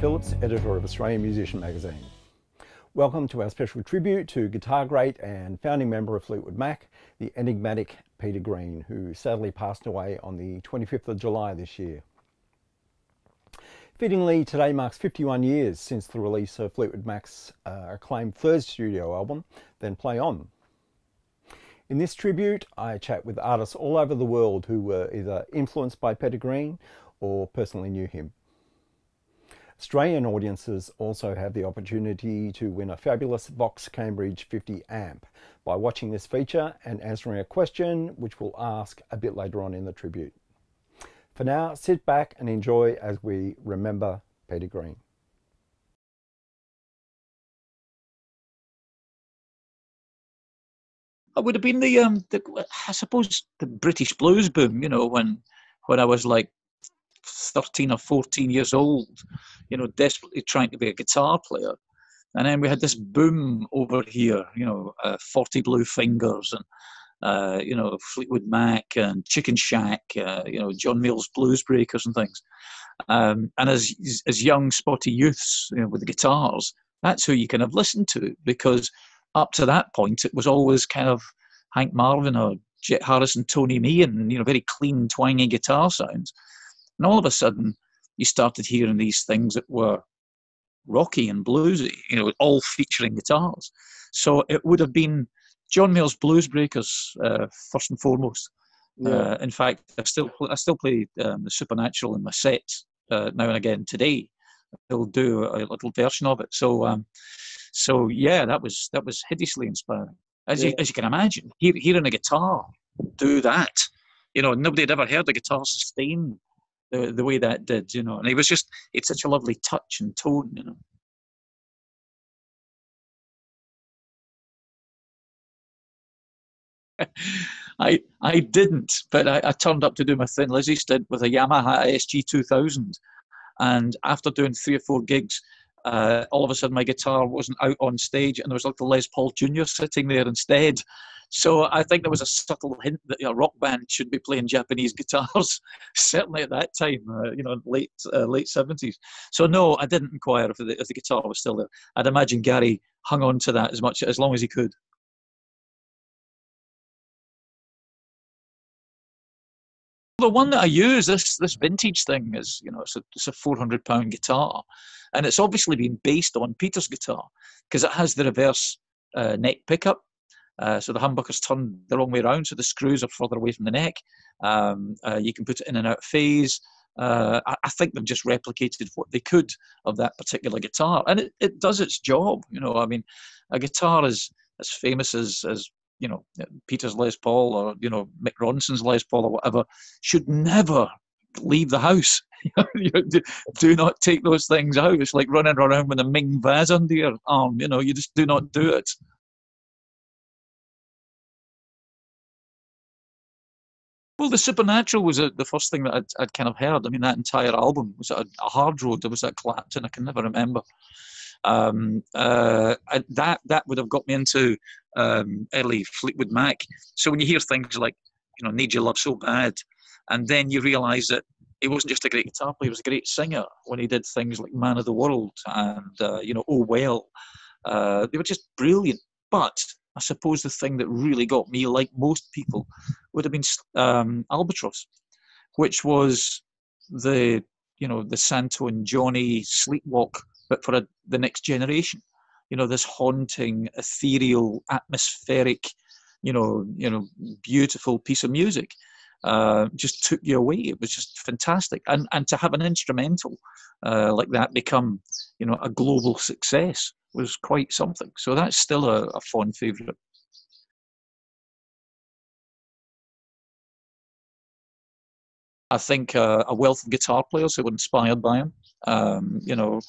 Phillips, editor of Australian Musician magazine. Welcome to our special tribute to guitar great and founding member of Fleetwood Mac, the enigmatic Peter Green, who sadly passed away on the 25th of July this year. Fittingly, today marks 51 years since the release of Fleetwood Mac's uh, acclaimed third studio album, Then Play On. In this tribute, I chat with artists all over the world who were either influenced by Peter Green or personally knew him. Australian audiences also have the opportunity to win a fabulous Vox Cambridge 50 amp by watching this feature and answering a question which we'll ask a bit later on in the tribute. For now, sit back and enjoy as we remember Peter Green. It would have been the, um, the I suppose the British blues boom, you know, when when I was like 13 or 14 years old, you know, desperately trying to be a guitar player. And then we had this boom over here, you know, uh, 40 Blue Fingers and, uh, you know, Fleetwood Mac and Chicken Shack, uh, you know, John Mayall's Blues Breakers and things. Um, and as, as young, spotty youths you know, with the guitars, that's who you kind of listened to because up to that point, it was always kind of Hank Marvin or Jet and Tony Meehan, you know, very clean, twangy guitar sounds. And all of a sudden, you started hearing these things that were rocky and bluesy, you know, all featuring guitars. So it would have been John Mayall's Blues Breakers uh, first and foremost. Yeah. Uh, in fact, I still I still play um, the Supernatural in my sets uh, now and again today. They'll do a little version of it. So, um, so yeah, that was that was hideously inspiring. As yeah. you as you can imagine, hear, hearing a guitar do that, you know, nobody had ever heard a guitar sustain the, the way that did, you know. And it was just, it's such a lovely touch and tone, you know. I I didn't, but I, I, turned up to do my Thin Lizzy stint with a Yamaha SG 2000, and after doing three or four gigs, uh, all of a sudden my guitar wasn't out on stage, and there was like the Les Paul Jr. sitting there instead. So I think there was a subtle hint that a rock band should be playing Japanese guitars, certainly at that time, uh, you know, late uh, late seventies. So no, I didn't inquire if the, if the guitar was still there. I'd imagine Gary hung on to that as much as long as he could. The one that I use, this this vintage thing, is you know it's a it's a four hundred pound guitar, and it's obviously been based on Peter's guitar because it has the reverse uh, neck pickup uh, so the humbuckers turn the wrong way around, so the screws are further away from the neck. Um, uh, you can put it in and out phase. Uh, I, I, think they've just replicated what they could of that particular guitar, and it, it does its job. You know, I mean, a guitar is as famous as as you know uh, Peter's Les Paul or you know Mick Ronson's Les Paul or whatever should never leave the house. do, not take those things out. It's like running around with a Ming vase under your arm. You know, you just do not do it. Well, the supernatural was a, the first thing that I'd, I'd, kind of heard. I mean, that entire album was a, a hard road. There was that Clapton. I can never remember. Um, uh, that that would have got me into um, early Fleetwood Mac. So when you hear things like, you know, "Need Your Love So Bad," and then you realise that he wasn't just a great guitar player; he was a great singer. When he did things like "Man of the World" and uh, you know, "Oh Well," uh, they were just brilliant. But I suppose the thing that really got me, like most people, would have been um, Albatross, which was the you know the Santo and Johnny sleepwalk, but for a, the next generation. You know this haunting, ethereal, atmospheric, you know, you know, beautiful piece of music. Uh, just took you away. It was just fantastic, and and to have an instrumental uh, like that become, you know, a global success was quite something. So that's still a, a fond favourite. I think uh, a wealth of guitar players who were inspired by him. Um, you know,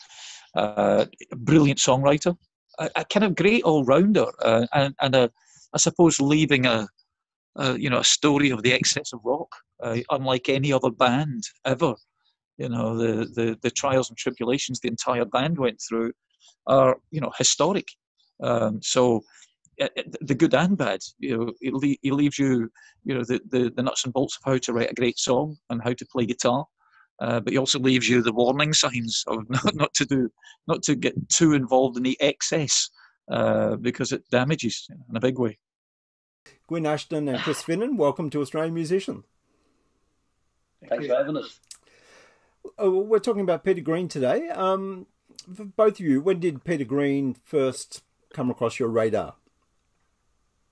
uh, a brilliant songwriter, a, a, kind of great all rounder, uh, and, and a, I suppose leaving a, a, you know a story of the excess of rock, uh, unlike any other band ever. You know the, the the trials and tribulations the entire band went through, are you know historic. Um, so uh, the good and bad, you know, he, he leaves you, you know, the, the, the nuts and bolts of how to write a great song and how to play guitar. Uh, but he also leaves you the warning signs of not, not to do, not to get too involved in the excess uh, because it damages in a big way. Gwyn Ashton and Chris Finnen, welcome to Australian Musician. Thanks for having us. Oh, we're talking about Peter Green today. Um, for both of you, when did Peter Green first come across your radar?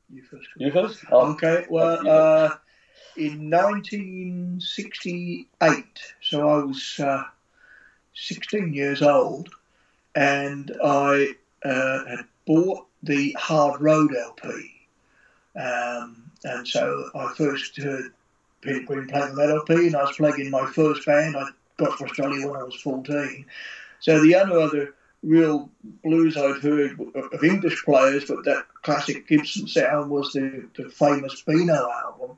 You first. You first. Oh. Okay. Well, uh, in 1968, so I was uh, 16 years old, and I uh, had bought the Hard Road LP. Um, and so I first heard Peter Green playing that LP, and I was playing in my first band. I got to Australia when I was 14. So the only other real blues I'd heard of English players, but that classic Gibson sound was the, the famous Beano album.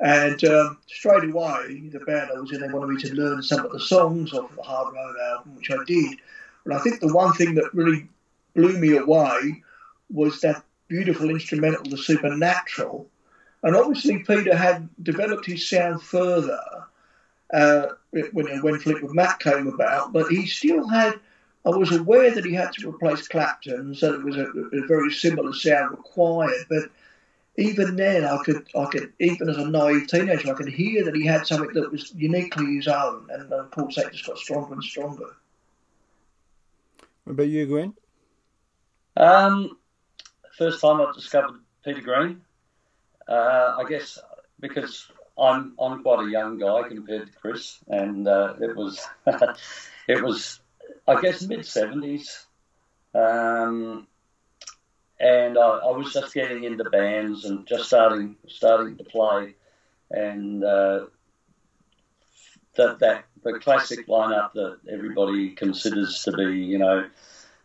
And um, straight away, the band I was in, they wanted me to learn some of the songs off the Hard Road album, which I did. But I think the one thing that really blew me away was that beautiful instrumental, The Supernatural. And obviously, Peter had developed his sound further uh, when, when Fleetwood Mac came about, but he still had I was aware that he had to replace Clapton, so it was a, a, very similar sound required. But even then, I could, I could, even as a naive teenager, I could hear that he had something that was uniquely his own, and of course, that just got stronger and stronger. What about you, Gwyn? Um, first time I discovered Peter Green, uh, I guess because I'm I'm quite a young guy compared to Chris, and uh, it was it was I guess mid seventies, um, and I, I, was just getting into bands and just starting starting to play, and uh, that that the classic lineup that everybody considers to be, you know,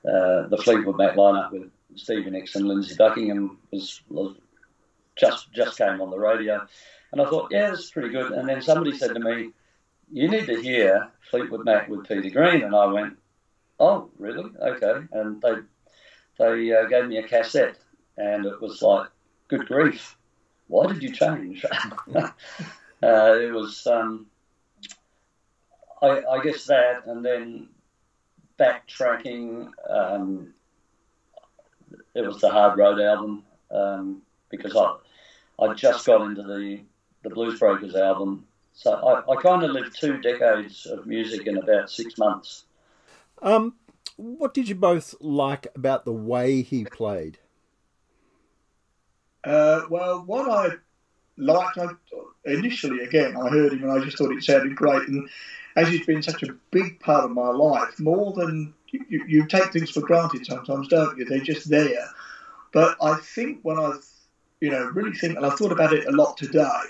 uh, the Fleetwood Mac lineup with Stevie Nicks and Lindsey Buckingham was, was just just came on the radio, and I thought, yeah, that's pretty good. And then somebody said to me, "You need to hear Fleetwood Mac with Peter Green," and I went, oh, really? Okay. And they they uh, gave me a cassette, and it was like, good grief, why did you change? uh, it was, um, I, I, guess that, and then backtracking. Um, it was the Hard Road album um, because I I just got into the the Blues Breakers album. So I, I kind of lived two decades of music in about six months. Um, what did you both like about the way he played? Uh, well, what I liked, I, initially, again, I heard him and I just thought it sounded great. And as he's been such a big part of my life, more than you, you take things for granted sometimes, don't you? They're just there. But I think when I've, you know, really think, and I've thought about it a lot today,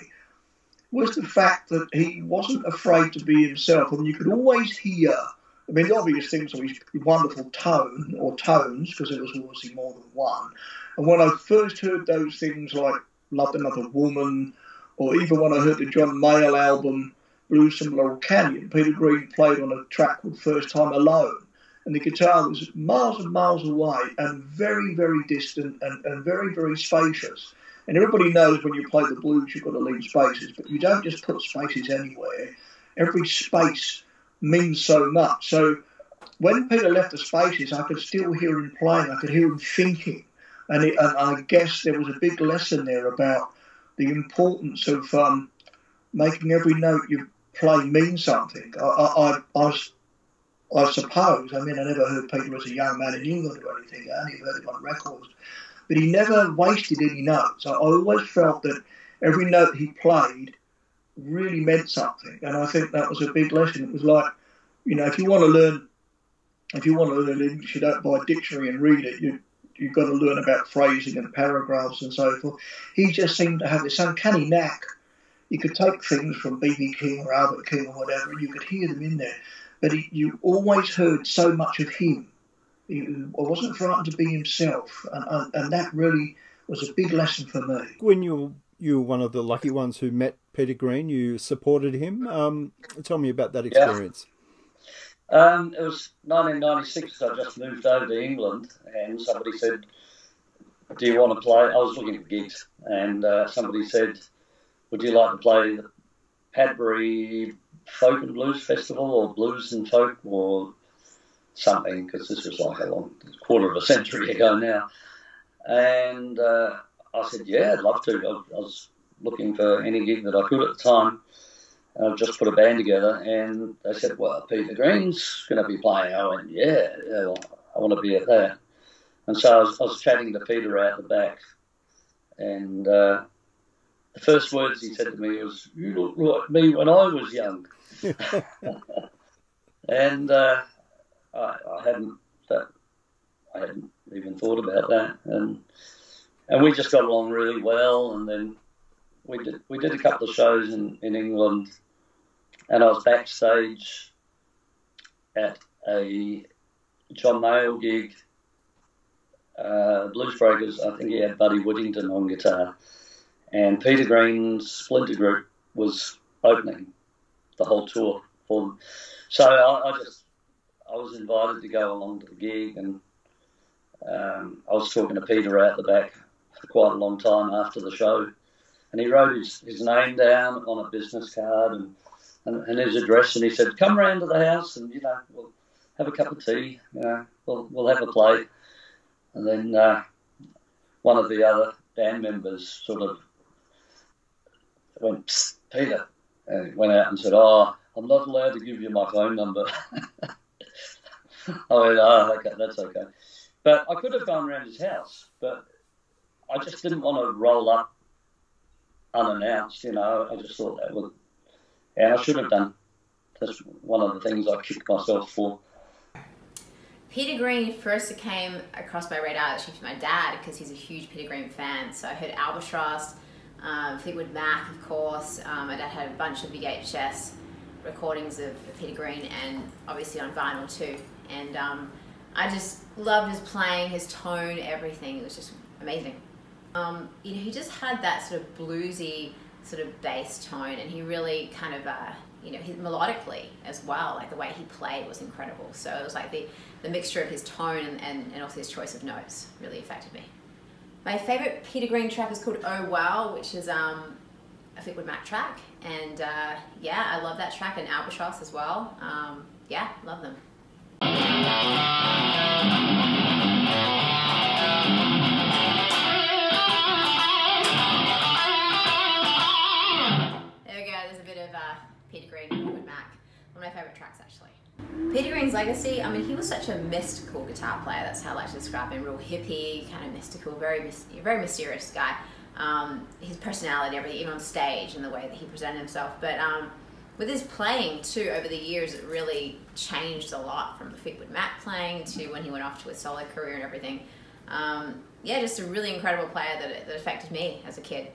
was the fact that he wasn't afraid to be himself. And you could always hear I mean, the obvious things are his wonderful tone or tones, because there was obviously more than one. And when I first heard those things like Loved Another Woman, or even when I heard the John Mayall album, Blues from Laurel Canyon, Peter Green played on a track called First Time Alone. And the guitar was miles and miles away and very, very distant and, and very, very spacious. And everybody knows when you play the blues, you've got to leave spaces, but you don't just put spaces anywhere. Every space means so much. So when Peter left the spaces, I could still hear him playing. I could hear him thinking, and, it, and I guess there was a big lesson there about the importance of um, making every note you play mean something. I, I, I, I, suppose. I mean, I never heard Peter as a young man in England or anything. I only heard him on records, but he never wasted any notes. I always felt that every note he played really meant something. And I think that was a big lesson. It was like, you know, if you want to learn, if you want to learn English, you don't buy a dictionary and read it. You you've got to learn about phrasing and paragraphs and so forth. He just seemed to have this uncanny knack. You could take things from B.B. King or Albert King or whatever, and you could hear them in there. But he, you always heard so much of him. He wasn't frightened to be himself, and, and, that really was a big lesson for me. When you you were one of the lucky ones who met Peter Green. You supported him. Um, tell me about that experience. Yeah. Um, it was 1996. I just moved over to England, and somebody said, "Do you want to play?" I was looking for gigs, and uh, somebody said, "Would you like to play the Padbury Folk and Blues Festival or Blues and Folk or something because this was like a long quarter of a century ago now. And uh, I said, yeah, I'd love to. I, I, was looking for any gig that I could at the time. I just put a band together, and they said, well, Peter Green's going to be playing. I went, yeah, yeah well, I want to be at that. And so I was, I was chatting to Peter out the back, and uh, the first words he said to me was, "You look like me when I was young," and uh, I, I, hadn't that, I hadn't even thought about that, and and we just got along really well, and then we did we did a couple of shows in, in England, and I was backstage at a John Mayall gig. Uh, Blues Breakers, I think he had Buddy Whittington on guitar, and Peter Green's Splinter Group was opening the whole tour for them. So I, I just I was invited to go along to the gig, and um, I was talking to Peter out the back for quite a long time after the show, and he wrote his, his name down on a business card and, and, and his address, and he said, "Come round to the house, and you know, we'll have a cup of tea, you know, we'll we'll have a play." And then uh, one of the other band members sort of went, Peter, and went out and said, Oh, I'm not allowed to give you my phone number. I went, Oh, okay, that's okay. But I could have gone around his house, but I just didn't want to roll up unannounced, you know. I just thought that would, and I should have done. That's one of the things I kicked myself for. Peter Green first came across my radar actually from my dad because he's a huge Peter Green fan. So I heard Albatross, um, Fleetwood Mac, of course. Um, my dad had a bunch of VHS recordings of, of Peter Green and obviously on vinyl too. And um, I just loved his playing, his tone, everything. It was just amazing. Um, you know, he just had that sort of bluesy sort of bass tone and he really kind of uh, you know, his, melodically as well, like the way he played was incredible. So it was like the, the mixture of his tone and, and, and also his choice of notes really affected me. My favorite Peter Green track is called Oh Well, which is um, a Fleetwood Mac track. And uh, yeah, I love that track and Albatross as well. Um, yeah, love them. One of my favourite tracks actually. Peter Green's legacy, I mean, he was such a mystical guitar player. That's how I like to describe him. Real hippie, kind of mystical, very, very mysterious guy. Um, his personality, everything, even on stage and the way that he presented himself. But um, with his playing too, over the years, it really changed a lot from the Fleetwood Mac playing to when he went off to his solo career and everything. Um, yeah, just a really incredible player that, that affected me as a kid.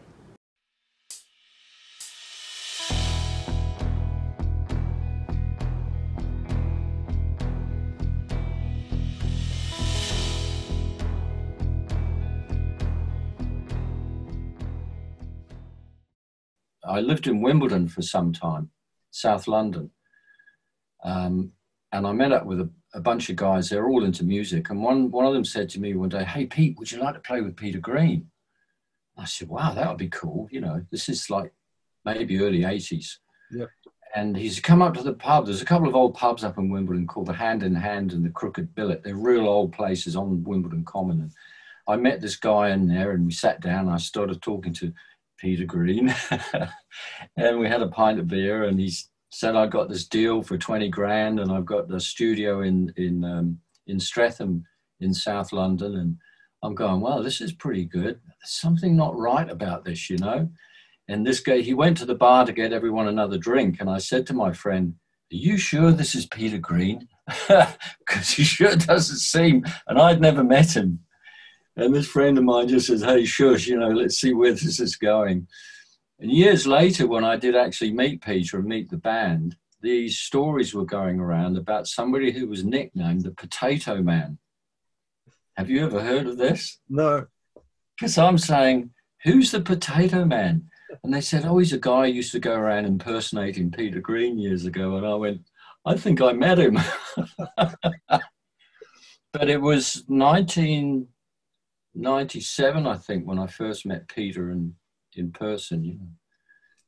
I lived in Wimbledon for some time, South London. Um, and I met up with a, a, bunch of guys, they're all into music. And one, one of them said to me one day, Hey, Pete, would you like to play with Peter Green? I said, Wow, that would be cool. You know, this is like maybe early 80s. Yep. And he's come up to the pub. There's a couple of old pubs up in Wimbledon called the Hand in Hand and the Crooked Billet. They're real old places on Wimbledon Common. And I met this guy in there and we sat down. And I started talking to Peter Green, and we had a pint of beer, and he said, "I got this deal for twenty grand, and I've got the studio in in um, in Streatham in South London." And I'm going, "Well, this is pretty good. There's something not right about this, you know." And this guy, he went to the bar to get everyone another drink, and I said to my friend, "Are you sure this is Peter Green?" Because he sure doesn't seem, and I'd never met him. And this friend of mine just says, hey, shush, you know, let's see where this is going. And years later, when I did actually meet Peter and meet the band, these stories were going around about somebody who was nicknamed the Potato Man. Have you ever heard of this? No. Because I'm saying, who's the Potato Man? And they said, oh, he's a guy who used to go around impersonating Peter Green years ago. And I went, I think I met him. but it was 19. 97, I think, when I first met Peter in, in person, you know.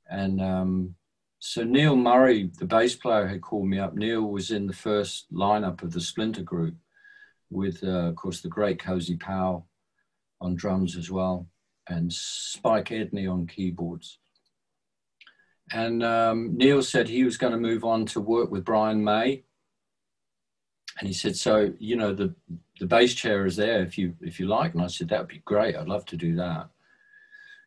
And um, so Neil Murray, the bass player, had called me up. Neil was in the first lineup of the Splinter Group, with uh, of course the great Cozy Powell on drums as well, and Spike Edney on keyboards. And um, Neil said he was going to move on to work with Brian May. And he said, "So you know the the bass chair is there if you if you like." And I said, "That would be great. I'd love to do that."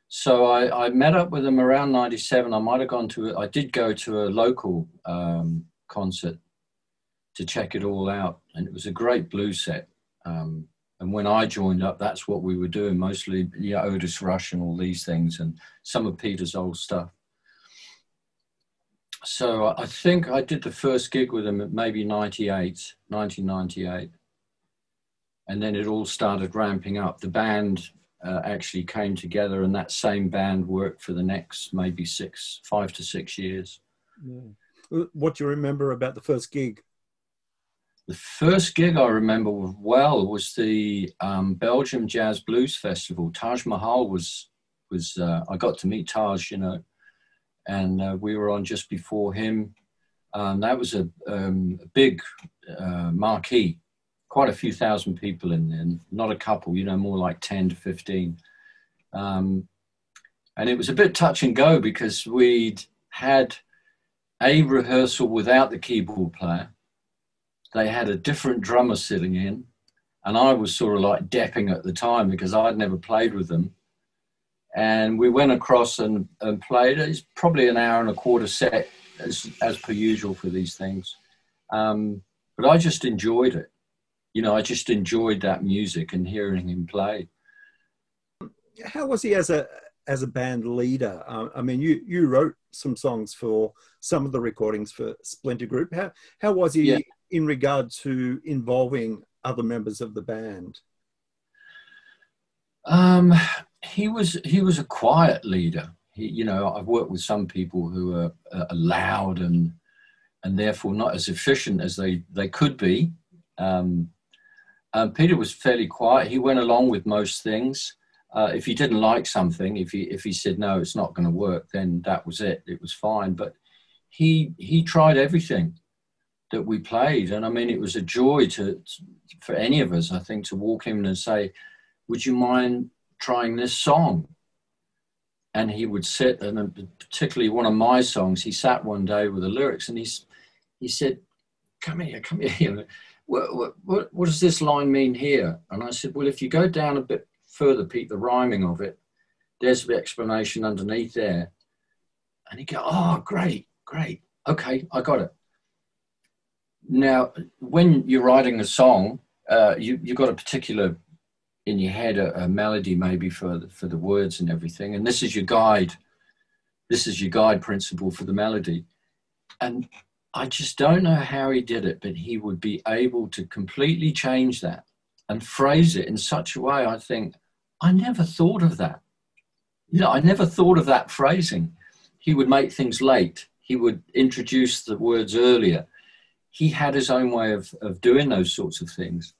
So I, I met up with him around '97. I might have gone to. I did go to a local um, concert to check it all out, and it was a great blues set. Um, and when I joined up, that's what we were doing mostly, yeah, Otis Rush and all these things, and some of Peter's old stuff so I think I did the first gig with him at maybe 98, 1998. And then it all started ramping up. The band uh, actually came together, and that same band worked for the next maybe six, five to six years. Yeah. What do you remember about the first gig? The first gig I remember well was the um, Belgium Jazz Blues Festival. Taj Mahal was was uh, I got to meet Taj, you know, and uh, we were on just before him. Um, that was a, um, big uh, marquee, quite a few thousand people in there, not a couple, you know, more like 10 to 15. Um, and it was a bit touch and go because we'd had a rehearsal without the keyboard player. They had a different drummer sitting in, and I was sort of like depping at the time because I'd never played with them and we went across and, and played. It's probably an hour and a quarter set, as, as per usual for these things. Um, but I just enjoyed it. You know, I just enjoyed that music and hearing him play. How was he as a as a band leader? Um, I mean, you you wrote some songs for some of the recordings for Splinter Group. How how was he yeah. in regard to involving other members of the band? Um, he was he was a quiet leader. He, you know, I've worked with some people who are, are loud and and therefore not as efficient as they they could be. Um, um, Peter was fairly quiet. He went along with most things. Uh, if he didn't like something, if he if he said no, it's not going to work, then that was it. It was fine. But he he tried everything that we played, and I mean, it was a joy to, to for any of us, I think, to walk in and say, "Would you mind trying this song. And he would sit, and particularly one of my songs, he sat one day with the lyrics and he's, he said, Come here, come here. What, what, what, does this line mean here? And I said, Well, if you go down a bit further, Pete, the rhyming of it, there's the explanation underneath there. And he go, Oh, great, great. Okay, I got it. Now, when you're writing a song, uh, you, you've got a particular in your head a, a, melody maybe for the, for the words and everything. And this is your guide. This is your guide principle for the melody. And i just don't know how he did it but he would be able to completely change that and phrase it in such a way i think i never thought of that. You know i never thought of that phrasing. He would make things late. He would introduce the words earlier. He had his own way of, of doing those sorts of things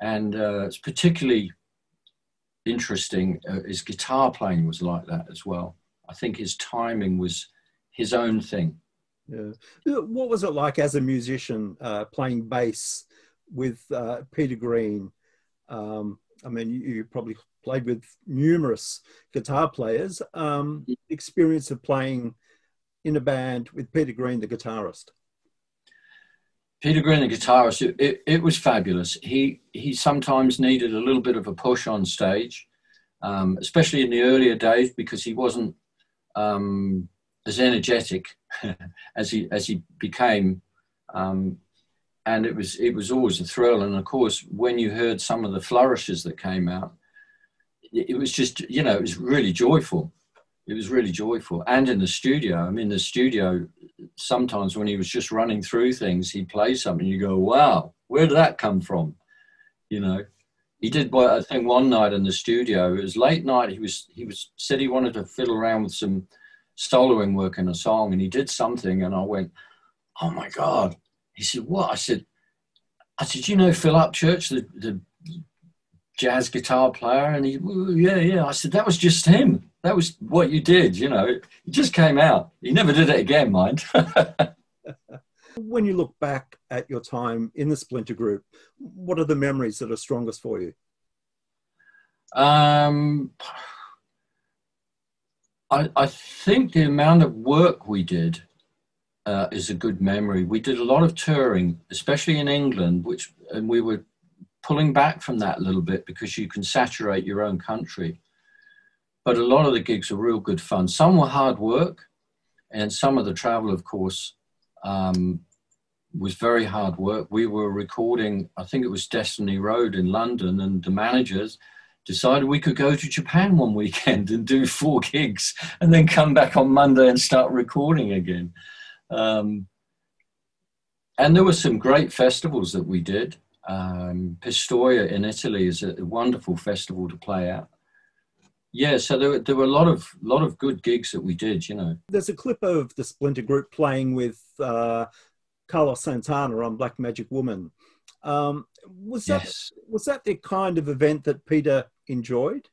and uh, it's particularly interesting. Uh, his guitar playing was like that as well. I think his timing was his own thing. Yeah. What was it like as a musician uh, playing bass with uh, Peter Green? Um, I mean, you, you, probably played with numerous guitar players. Um, experience of playing in a band with Peter Green, the guitarist. Peter Green, the guitarist, it, it, was fabulous. He he sometimes needed a little bit of a push on stage, um, especially in the earlier days because he wasn't um, as energetic as he as he became, um, and it was it was always a thrill. And of course, when you heard some of the flourishes that came out, it, it was just you know it was really joyful it was really joyful. And in the studio, I mean, the studio, sometimes when he was just running through things, he'd play something, you go, wow, where did that come from? You know, he did, I think one night in the studio, it was late night, he was, he was, said he wanted to fiddle around with some soloing work in a song, and he did something, and I went, oh my God. He said, what? I said, I said, you know Phil Upchurch, the, the jazz guitar player? And he, yeah, yeah. I said, that was just him that was what you did. You know, it just came out. You never did it again, mind. when you look back at your time in the Splinter Group, what are the memories that are strongest for you? Um, I, I think the amount of work we did uh, is a good memory. We did a lot of touring, especially in England, which and we were pulling back from that a little bit because you can saturate your own country. But a lot of the gigs are real good fun. Some were hard work, and some of the travel, of course, um, was very hard work. We were recording, I think it was Destiny Road in London, and the managers decided we could go to Japan one weekend and do four gigs and then come back on Monday and start recording again. Um, and there were some great festivals that we did. Um, Pistoia in Italy is a wonderful festival to play at. Yeah, so there, were, there were a lot of lot of good gigs that we did. You know, there's a clip of the Splinter Group playing with uh, Carlos Santana on Black Magic Woman. Um, was that yes. was that the kind of event that Peter enjoyed?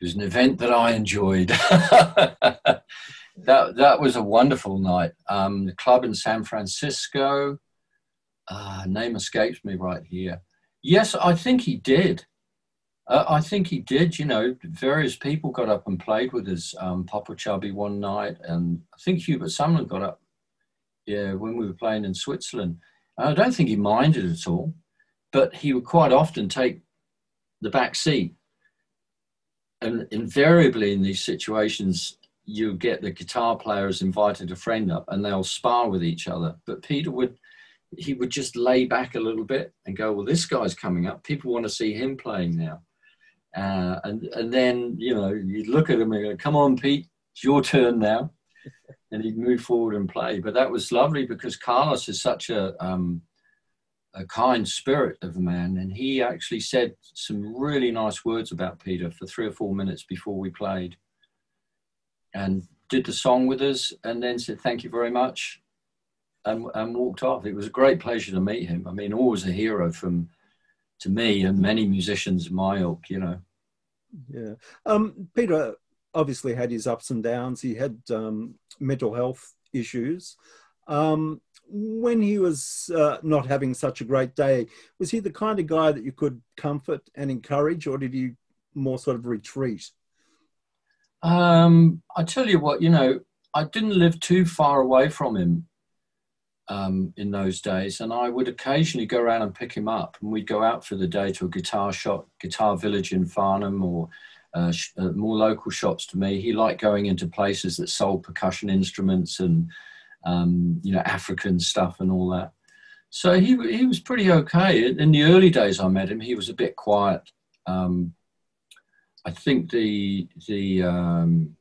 It was an event that I enjoyed. that that was a wonderful night. Um, the club in San Francisco. Uh, name escapes me right here. Yes, I think he did. Uh, I think he did. You know, various people got up and played with his Um, Popa Chubby one night, and I think Hubert Sumlin got up. Yeah, when we were playing in Switzerland, I don't think he minded at all, but he would quite often take the back seat. And invariably in these situations, you get the guitar players invited a friend up, and they'll spar with each other. But Peter would he would just lay back a little bit and go, well, this guy's coming up. People want to see him playing now. Uh, and and then you know you'd look at him and go, "Come on, Pete, it's your turn now," and he'd move forward and play. But that was lovely because Carlos is such a um, a kind spirit of a man, and he actually said some really nice words about Peter for three or four minutes before we played, and did the song with us, and then said thank you very much, and, and walked off. It was a great pleasure to meet him. I mean, always a hero from to me and many musicians my ilk, you know. Yeah. Um, Peter obviously had his ups and downs. He had um, mental health issues. Um, when he was uh, not having such a great day, was he the kind of guy that you could comfort and encourage, or did he more sort of retreat? Um, I tell you what, you know, I didn't live too far away from him um, in those days, and I would occasionally go around and pick him up, and we'd go out for the day to a guitar shop, Guitar Village in Farnham, or uh, sh- uh, more local shops to me. He liked going into places that sold percussion instruments and um, you know African stuff and all that. So he he was pretty okay. In the early days I met him, he was a bit quiet. Um, I think the the um,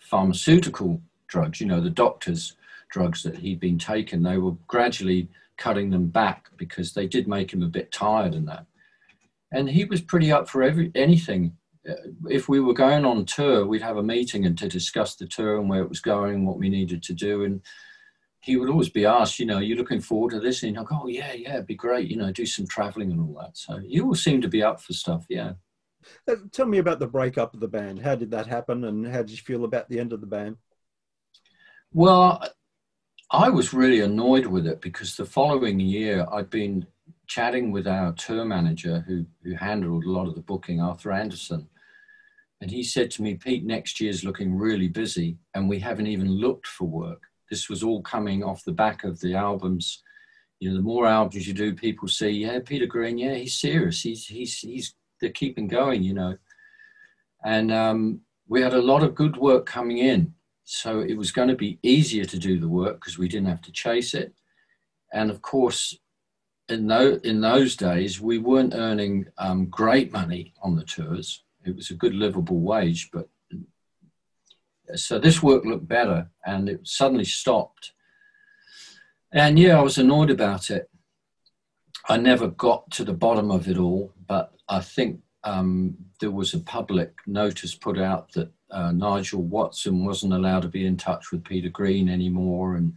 pharmaceutical drugs, you know, the doctors drugs that he'd been taking, they were gradually cutting them back because they did make him a bit tired and that. And he was pretty up for every anything. Uh, if we were going on tour, we'd have a meeting and to discuss the tour and where it was going, what we needed to do. And he would always be asked, you know, are you looking forward to this? And he'd go, oh, yeah, yeah, it'd be great, you know, do some traveling and all that. So he always seemed to be up for stuff, yeah. Uh, tell me about the breakup of the band. How did that happen and how did you feel about the end of the band? Well, I was really annoyed with it because the following year I'd been chatting with our tour manager who, who handled a lot of the booking, Arthur Anderson. And he said to me, Pete, next year's looking really busy and we haven't even looked for work. This was all coming off the back of the albums. You know, the more albums you do, people see, yeah, Peter Green, yeah, he's serious. He's, he's, he's, they're keeping going, you know. And um, we had a lot of good work coming in so it was going to be easier to do the work because we didn't have to chase it. And of course, in, those, in those days, we weren't earning um, great money on the tours. It was a good livable wage, but so this work looked better and it suddenly stopped. And yeah, I was annoyed about it. I never got to the bottom of it all, but I think um, there was a public notice put out that uh, Nigel Watson wasn't allowed to be in touch with Peter Green anymore, and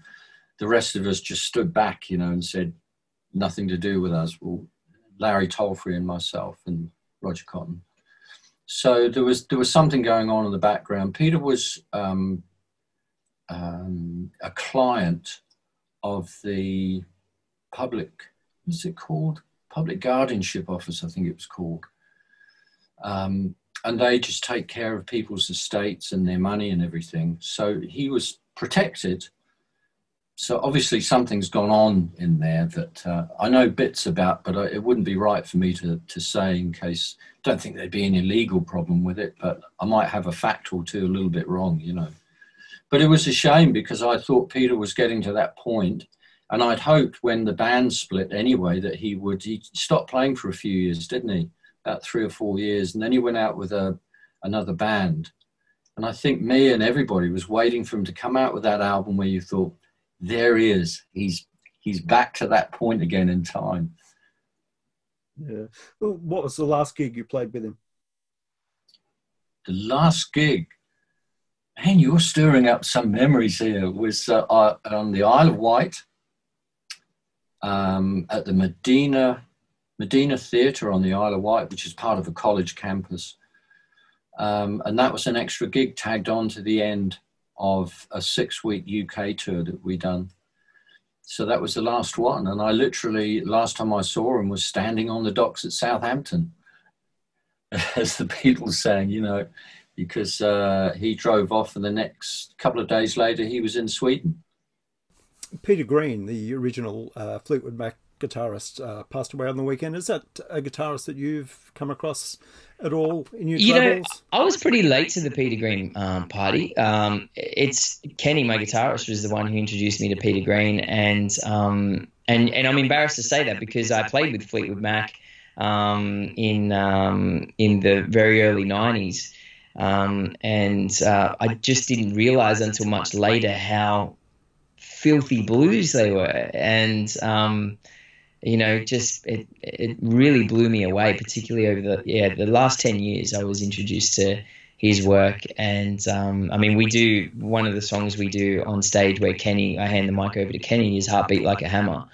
the rest of us just stood back, you know, and said nothing to do with us. Well, Larry Tolfree and myself and Roger Cotton. So there was there was something going on in the background. Peter was um, um, a client of the public. What's it called? Public Guardianship Office, I think it was called. Um, and they just take care of people's estates and their money and everything. So he was protected. So obviously something's gone on in there that uh, I know bits about, but I, it wouldn't be right for me to, to say in case, don't think there'd be any legal problem with it, but I might have a fact or two a little bit wrong, you know. But it was a shame because I thought Peter was getting to that point and I'd hoped when the band split anyway that he would, he stopped playing for a few years, didn't he? About three or four years. And then he went out with a, another band and I think me and everybody was waiting for him to come out with that album where you thought, there he is. He's he's back to that point again in time. Yeah. What was the last gig you played with him? The last gig, man, you're stirring up some memories here. Was uh, on the Isle of Wight um, at the Medina Medina Theatre on the Isle of Wight, which is part of a college campus. Um, and that was an extra gig tagged on to the end of a six week UK tour that we'd done. So that was the last one. And I literally, last time I saw him was standing on the docks at Southampton, as the Beatles sang, you know, because uh, he drove off and the next couple of days later he was in Sweden. Peter Green, the original uh, Fleetwood Mac guitarist, uh, passed away on the weekend. Is that a guitarist that you've come across at all in your you travels? Know, I was pretty late to the Peter Green um, party. Um, it's Kenny, my guitarist, was the one who introduced me to Peter Green, and um, and and I'm embarrassed to say that because I played with Fleetwood Mac um, in um, in the very early '90s, um, and uh, I just didn't realize until much later how filthy blues they were, and you know, just it, it really blew me away, particularly over the yeah the last ten years. I was introduced to his work, and um, I mean, we do one of the songs we do on stage where Kenny, I hand the mic over to Kenny, is "Heartbeat Like a Hammer,"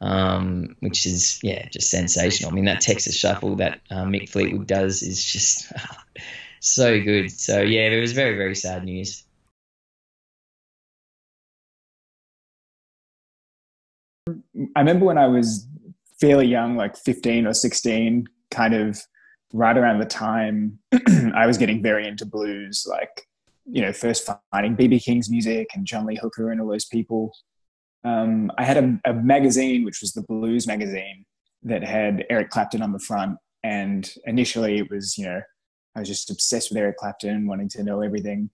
um, which is yeah just sensational. I mean, that Texas Shuffle that uh, Mick Fleetwood does is just so good. So yeah, it was very very sad news. I remember when I was fairly young, like 15 or 16, kind of right around the time I was getting very into blues, like, you know, first finding BB King's music and John Lee Hooker and all those people. Um, I had a, a magazine, which was the Blues magazine, that had Eric Clapton on the front. And initially it was, you know, I was just obsessed with Eric Clapton, wanting to know everything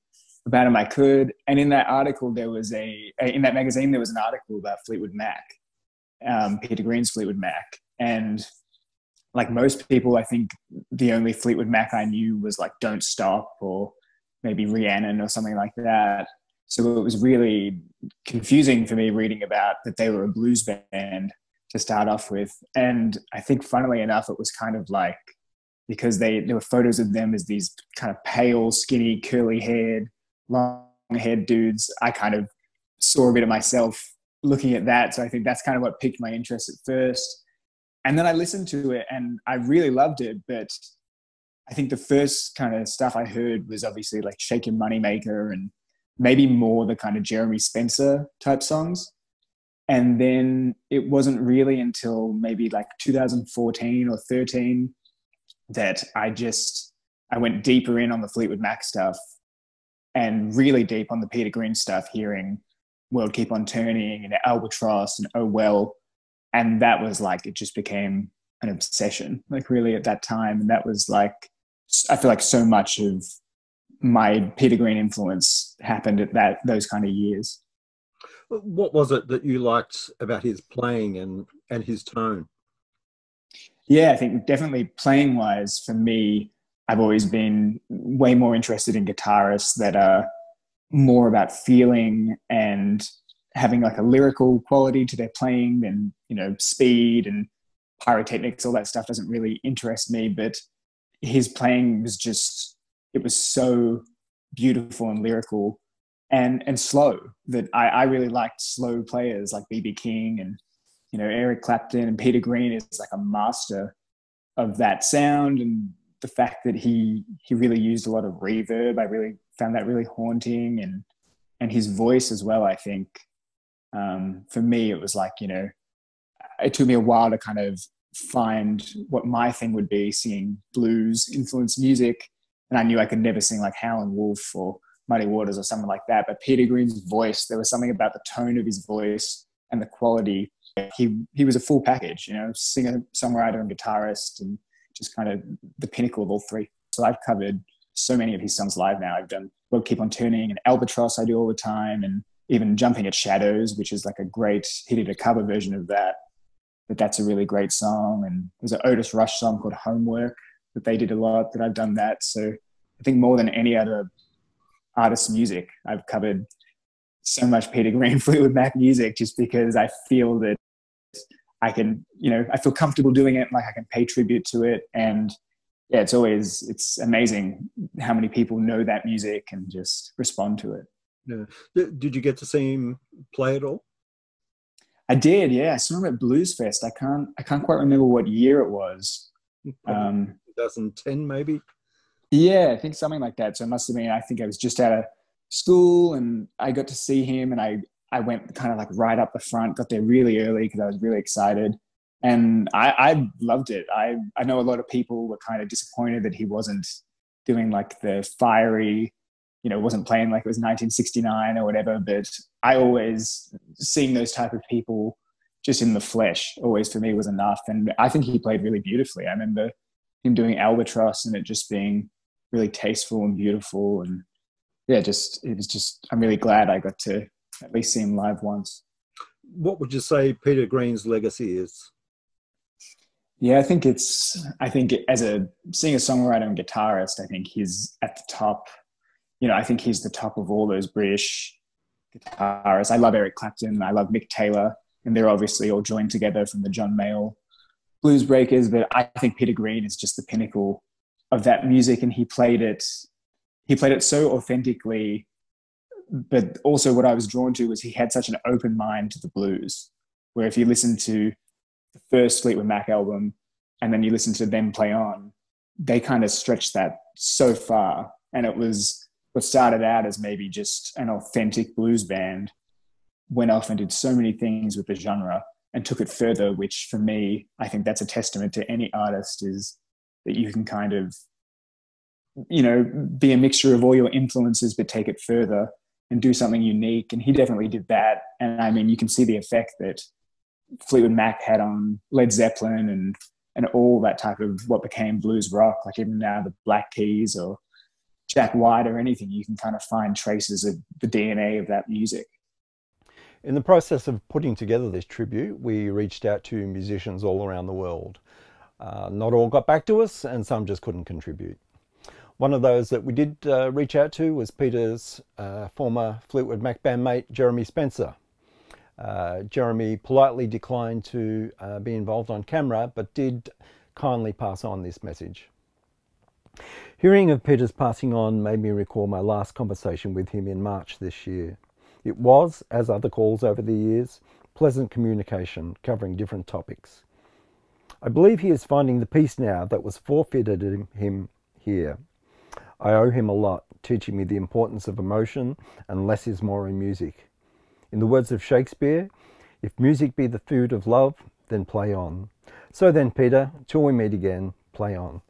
about him I could. And in that article, there was a, in that magazine, there was an article about Fleetwood Mac um, Peter Green's Fleetwood Mac. And like most people, I think the only Fleetwood Mac I knew was like Don't Stop or maybe Rhiannon or something like that. So it was really confusing for me reading about that they were a blues band to start off with. And I think, funnily enough, it was kind of like because they there were photos of them as these kind of pale, skinny, curly haired, long haired dudes. I kind of saw a bit of myself looking at that. So I think that's kind of what piqued my interest at first. And then I listened to it and I really loved it. But I think the first kind of stuff I heard was obviously like Shakin' Moneymaker and maybe more the kind of Jeremy Spencer type songs. And then it wasn't really until maybe like 2014 or 13 that I just I went deeper in on the Fleetwood Mac stuff and really deep on the Peter Green stuff, hearing World Keep on Turning and Albatross and Oh Well. And that was like, it just became an obsession, like really at that time. And that was like, I feel like so much of my Peter Green influence happened at that, those kind of years. What was it that you liked about his playing and, and his tone? Yeah, I think definitely playing wise for me, I've always been way more interested in guitarists that are more about feeling and having like a lyrical quality to their playing than you know speed and pyrotechnics all that stuff doesn't really interest me but his playing was just it was so beautiful and lyrical and and slow that I, I really liked slow players like bb king and you know eric clapton and peter green is like a master of that sound and the fact that he he really used a lot of reverb. I really found that really haunting, and and his voice as well. I think um, for me, it was like you know, it took me a while to kind of find what my thing would be, singing blues influenced music, and I knew I could never sing like Howlin' Wolf or Muddy Waters or something like that. But Peter Green's voice, there was something about the tone of his voice and the quality. He he was a full package, you know, singer, songwriter, and guitarist, and just kind of the pinnacle of all three. So I've covered so many of his songs live now. I've done "World Keep on Turning" and "Albatross." I do all the time, and even "Jumping at Shadows," which is like a great. He did a cover version of that, but that's a really great song. And there's an Otis Rush song called "Homework" that they did a lot. That I've done that. So I think more than any other artist's music, I've covered so much Peter Green Fleetwood Mac music just because I feel that I can, you know, I feel comfortable doing it, like I can pay tribute to it. And yeah, it's always, it's amazing how many people know that music and just respond to it. Yeah. Did you get to see him play at all? I did, yeah. I saw him at Blues Fest. I can't, I can't quite remember what year it was. Um, 2010, maybe. Yeah, I think something like that. So it must have been. I think I was just out of school, and I got to see him, and I I went kind of like right up the front, got there really early because I was really excited. And I, I loved it. I, I know a lot of people were kind of disappointed that he wasn't doing like the fiery, you know, wasn't playing like it was 1969 or whatever. But I always, seeing those type of people just in the flesh always for me was enough. And I think he played really beautifully. I remember him doing Albatross and it just being really tasteful and beautiful. And yeah, just, it was just, I'm really glad I got to at least see him live once. What would you say Peter Green's legacy is? Yeah, I think it's. I think as a singer, songwriter, and guitarist, I think he's at the top. You know, I think he's the top of all those British guitarists. I love Eric Clapton. I love Mick Taylor, and they're obviously all joined together from the John Mayall Blues Breakers. But I think Peter Green is just the pinnacle of that music, and he played it. He played it so authentically but also what I was drawn to was he had such an open mind to the blues. Where if you listen to the first Fleetwood Mac album and then you listen to Then Play On, they kind of stretched that so far. And it was what started out as maybe just an authentic blues band, went off and did so many things with the genre and took it further, which for me, I think that's a testament to any artist is that you can kind of, you know, be a mixture of all your influences, but take it further and do something unique. And he definitely did that. And I mean, you can see the effect that Fleetwood Mac had on Led Zeppelin and and all that type of what became blues rock, like even now the Black Keys or Jack White or anything, you can kind of find traces of the DNA of that music. In the process of putting together this tribute, we reached out to musicians all around the world. Uh, not all got back to us, and some just couldn't contribute. One of those that we did uh, reach out to was Peter's uh, former Fleetwood Mac bandmate, Jeremy Spencer. Uh, Jeremy politely declined to uh, be involved on camera, but did kindly pass on this message. Hearing of Peter's passing on made me recall my last conversation with him in March this year. It was, as other calls over the years, pleasant communication covering different topics. I believe he is finding the peace now that was forfeited in him here I owe him a lot, teaching me the importance of emotion and less is more in music. In the words of Shakespeare, if music be the food of love, then play on. So then, Peter, till we meet again, play on.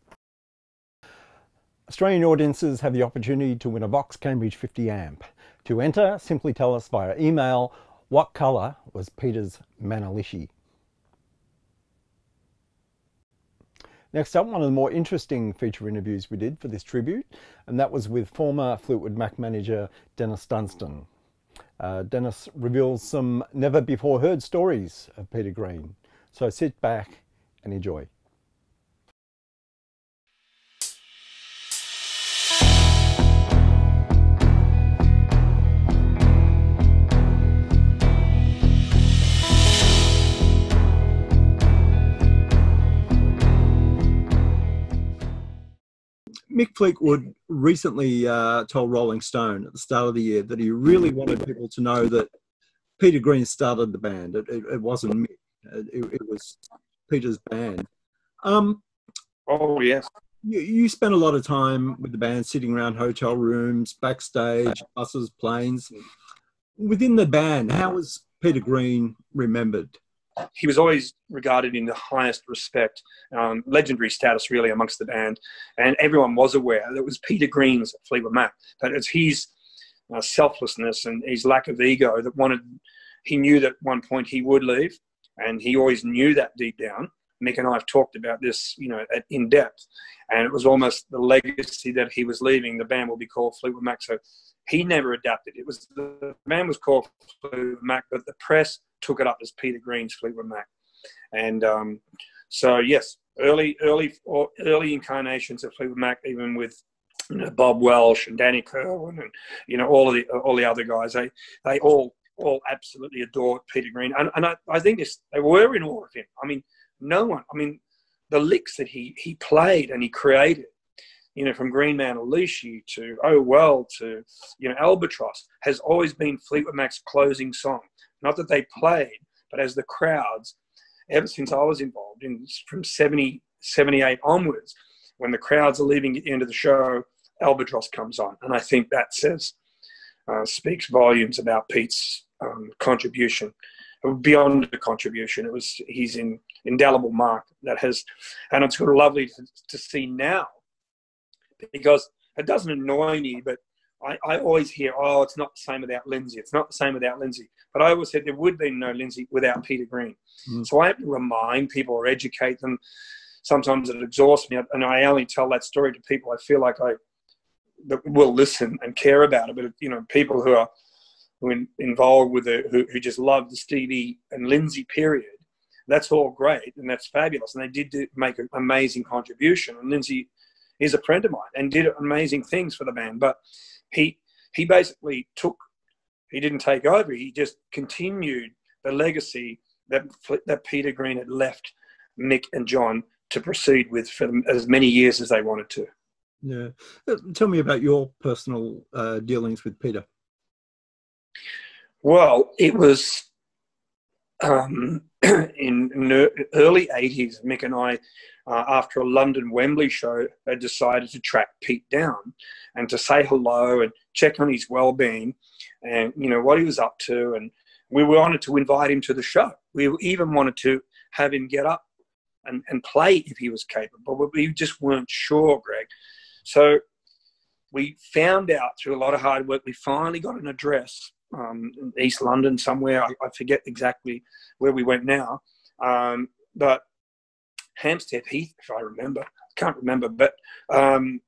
Australian audiences have the opportunity to win a Vox Cambridge 50 amp. To enter, simply tell us via email what colour was Peter's Manalishi. Next up, one of the more interesting feature interviews we did for this tribute, and that was with former Fleetwood Mac manager Dennis Dunstan. Uh, Dennis reveals some never before heard stories of Peter Green. So sit back and enjoy. Mick Fleetwood recently uh, told Rolling Stone at the start of the year that he really wanted people to know that Peter Green started the band. It, it, it wasn't Mick, it, it, was Peter's band. Um, oh, yes. You, you spent a lot of time with the band sitting around hotel rooms, backstage, buses, planes. Within the band, how was Peter Green remembered? He was always regarded in the highest respect, um, legendary status really amongst the band, and everyone was aware that it was Peter Green's Fleetwood Mac. But it's his uh, selflessness and his lack of ego that wanted. He knew that at one point he would leave, and he always knew that deep down. Mick and I have talked about this, you know, in depth, and it was almost the legacy that he was leaving. The band will be called Fleetwood Mac. So he never adapted. It was the band was called Fleetwood Mac, but the press took it up as Peter Green's Fleetwood Mac. And um, so, yes, early, early, early incarnations of Fleetwood Mac, even with you know, Bob Welch and Danny Kirwan and you know all of the all the other guys, they they all all absolutely adored Peter Green, and, and I, I think this, they were in awe of him. I mean, no one. I mean, the licks that he he played and he created you know, from Green Manalishi to Oh Well to, you know, Albatross has always been Fleetwood Mac's closing song. Not that they played, but as the crowds, ever since I was involved in from 70, 78 onwards, when the crowds are leaving at the end of the show, Albatross comes on. And I think that says, uh, speaks volumes about Pete's um, contribution. Beyond the contribution, it was his in, indelible mark that has, and it's lovely to, to see now because it doesn't annoy me, but I, I, always hear, oh, it's not the same without Lindsay. It's not the same without Lindsay. But I always said there would be no Lindsay without Peter Green. Mm. So I have to remind people or educate them. Sometimes it exhausts me, and I only tell that story to people I feel like I will listen and care about it. But you know, people who are who are involved with it, who, who just love the Stevie and Lindsay period, that's all great and that's fabulous. And they did do, make an amazing contribution. And Lindsay is a friend of mine and did amazing things for the band. But he he basically took he didn't take over. He just continued the legacy that that Peter Green had left Mick and John to proceed with for as many years as they wanted to. Yeah, uh, tell me about your personal uh, dealings with Peter. Well, it was um, in, in the early 80s, Mick and I, uh, after a London Wembley show, had decided to track Pete down and to say hello and check on his well-being and, you know, what he was up to. And we wanted to invite him to the show. We even wanted to have him get up and, and play if he was capable, but we just weren't sure, Greg. So we found out through a lot of hard work, we finally got an address um, East London somewhere. I, I, forget exactly where we went now, um, but Hampstead Heath, if I remember. Can't remember, but um,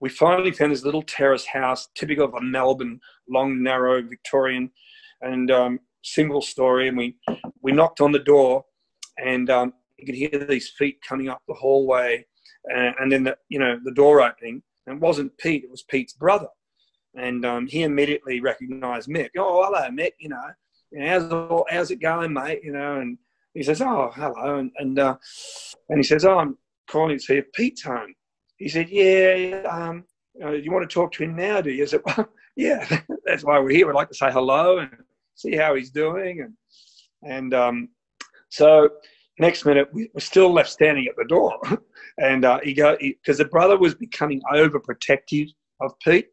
we finally found this little terrace house, typical of a Melbourne, long, narrow, Victorian, and um, single story. And we we knocked on the door, and um, you could hear these feet coming up the hallway, and, and then the, you know the door opening. And it wasn't Pete; it was Pete's brother and um, he immediately recognised Mick. Oh, hello, Mick. You know, how's how's it going, mate? You know, and he says, oh, hello, and and uh, and he says, oh, I'm calling to see if Pete's home. He said, yeah. Um, uh, you want to talk to him now, do you? I said, well, yeah, that's why we're here. We'd like to say hello and see how he's doing, and and um, so next minute we were still left standing at the door, and uh, he go because the brother was becoming overprotective of Pete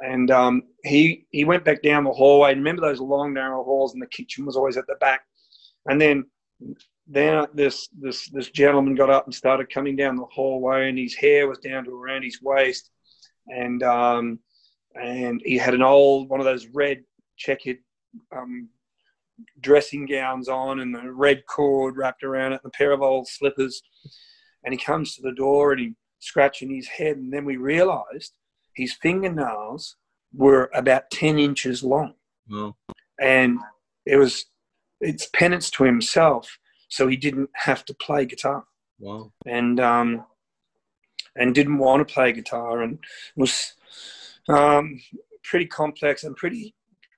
and um, he he went back down the hallway. Remember those long narrow halls, and the kitchen was always at the back. And then then this this this gentleman got up and started coming down the hallway, and his hair was down to around his waist, and um, and he had an old one of those red checkered um, dressing gowns on, and a red cord wrapped around it, and a pair of old slippers. And he comes to the door, and he scratching his head, and then we realised his fingernails were about 10 inches long. And it was, it's penance to himself. So he didn't have to play guitar. Wow. And, um, and didn't want to play guitar and was um, pretty complex and pretty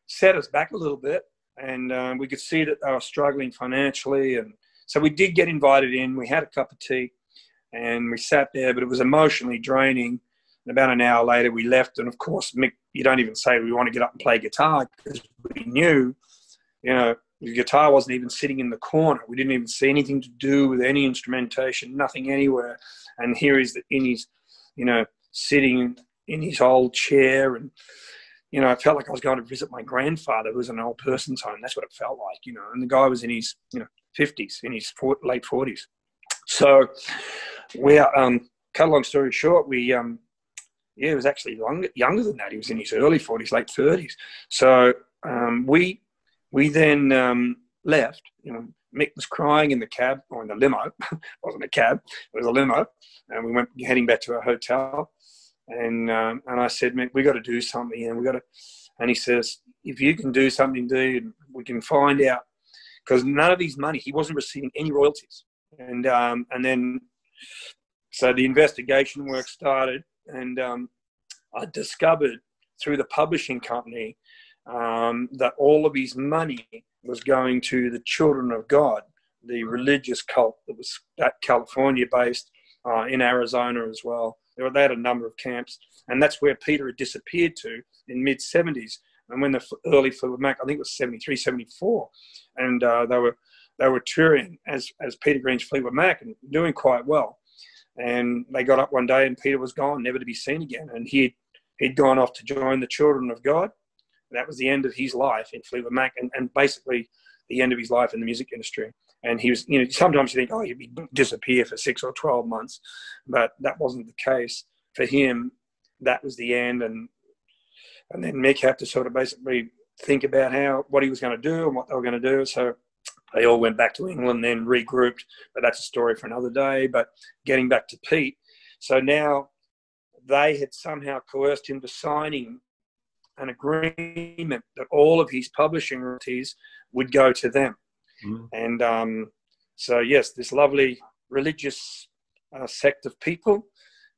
set us back a little bit. And uh, we could see that they were struggling financially. And so we did get invited in. We had a cup of tea and we sat there, but it was emotionally draining. And about an hour later, we left. And of course, Mick, you don't even say we want to get up and play guitar because we knew, you know, the guitar wasn't even sitting in the corner. We didn't even see anything to do with any instrumentation, nothing anywhere. And here he's in his, you know, sitting in his old chair and you know, I felt like I was going to visit my grandfather, who was an old person's home. That's what it felt like, you know. And the guy was in his, you know, fifties, in his late forties. So, we, um, cut a long story short, we, um, yeah, he was actually longer, younger than that. He was in his early forties, late thirties. So um, we, we then um, left. You know, Mick was crying in the cab or in the limo. it wasn't a cab; it was a limo, and we went heading back to our hotel and um, and I said, Mick, we got to do something, and we got to." And he says, "If you can do something, dude, we can find out." Because none of his money, he wasn't receiving any royalties, and um, and then so the investigation work started, and um, I discovered through the publishing company um, that all of his money was going to the Children of God, the religious cult that was at California based uh, in Arizona as well. They had a number of camps, and that's where Peter had disappeared to in mid 70s. And when the early Fleetwood Mac, I think it was 73, 74, and uh, they were they were touring as as Peter Green's Fleetwood Mac and doing quite well. And they got up one day, and Peter was gone, never to be seen again. And he he'd gone off to join the Children of God. That was the end of his life in Fleetwood Mac, and, and basically the end of his life in the music industry. And he was you know sometimes you think oh he'd disappear for six or 12 months but that wasn't the case. For him that was the end. And and then mick had to sort of basically think about how what he was going to do and what they were going to do. So they all went back to england then regrouped but that's a story for another day. But getting back to pete so now they had somehow coerced him to signing an agreement that all of his publishing royalties would go to them Mm. And um, so, yes, this lovely religious uh, sect of people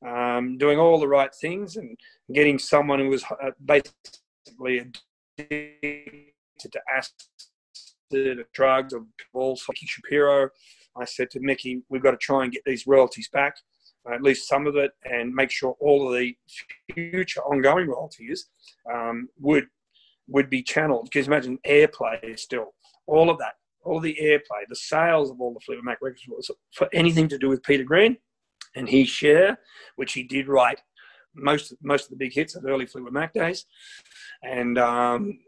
um, doing all the right things and getting someone who was uh, basically addicted to acid, drugs, or balls, Mickey Shapiro. I said to Mickey, we've got to try and get these royalties back, at least some of it, and make sure all of the future ongoing royalties um, would would be channeled. Because imagine airplay still, all of that all of the airplay, the sales of all the Fleetwood Mac records for anything to do with Peter Green and his share, which he did write most most of the big hits of early Fleetwood Mac days, and um,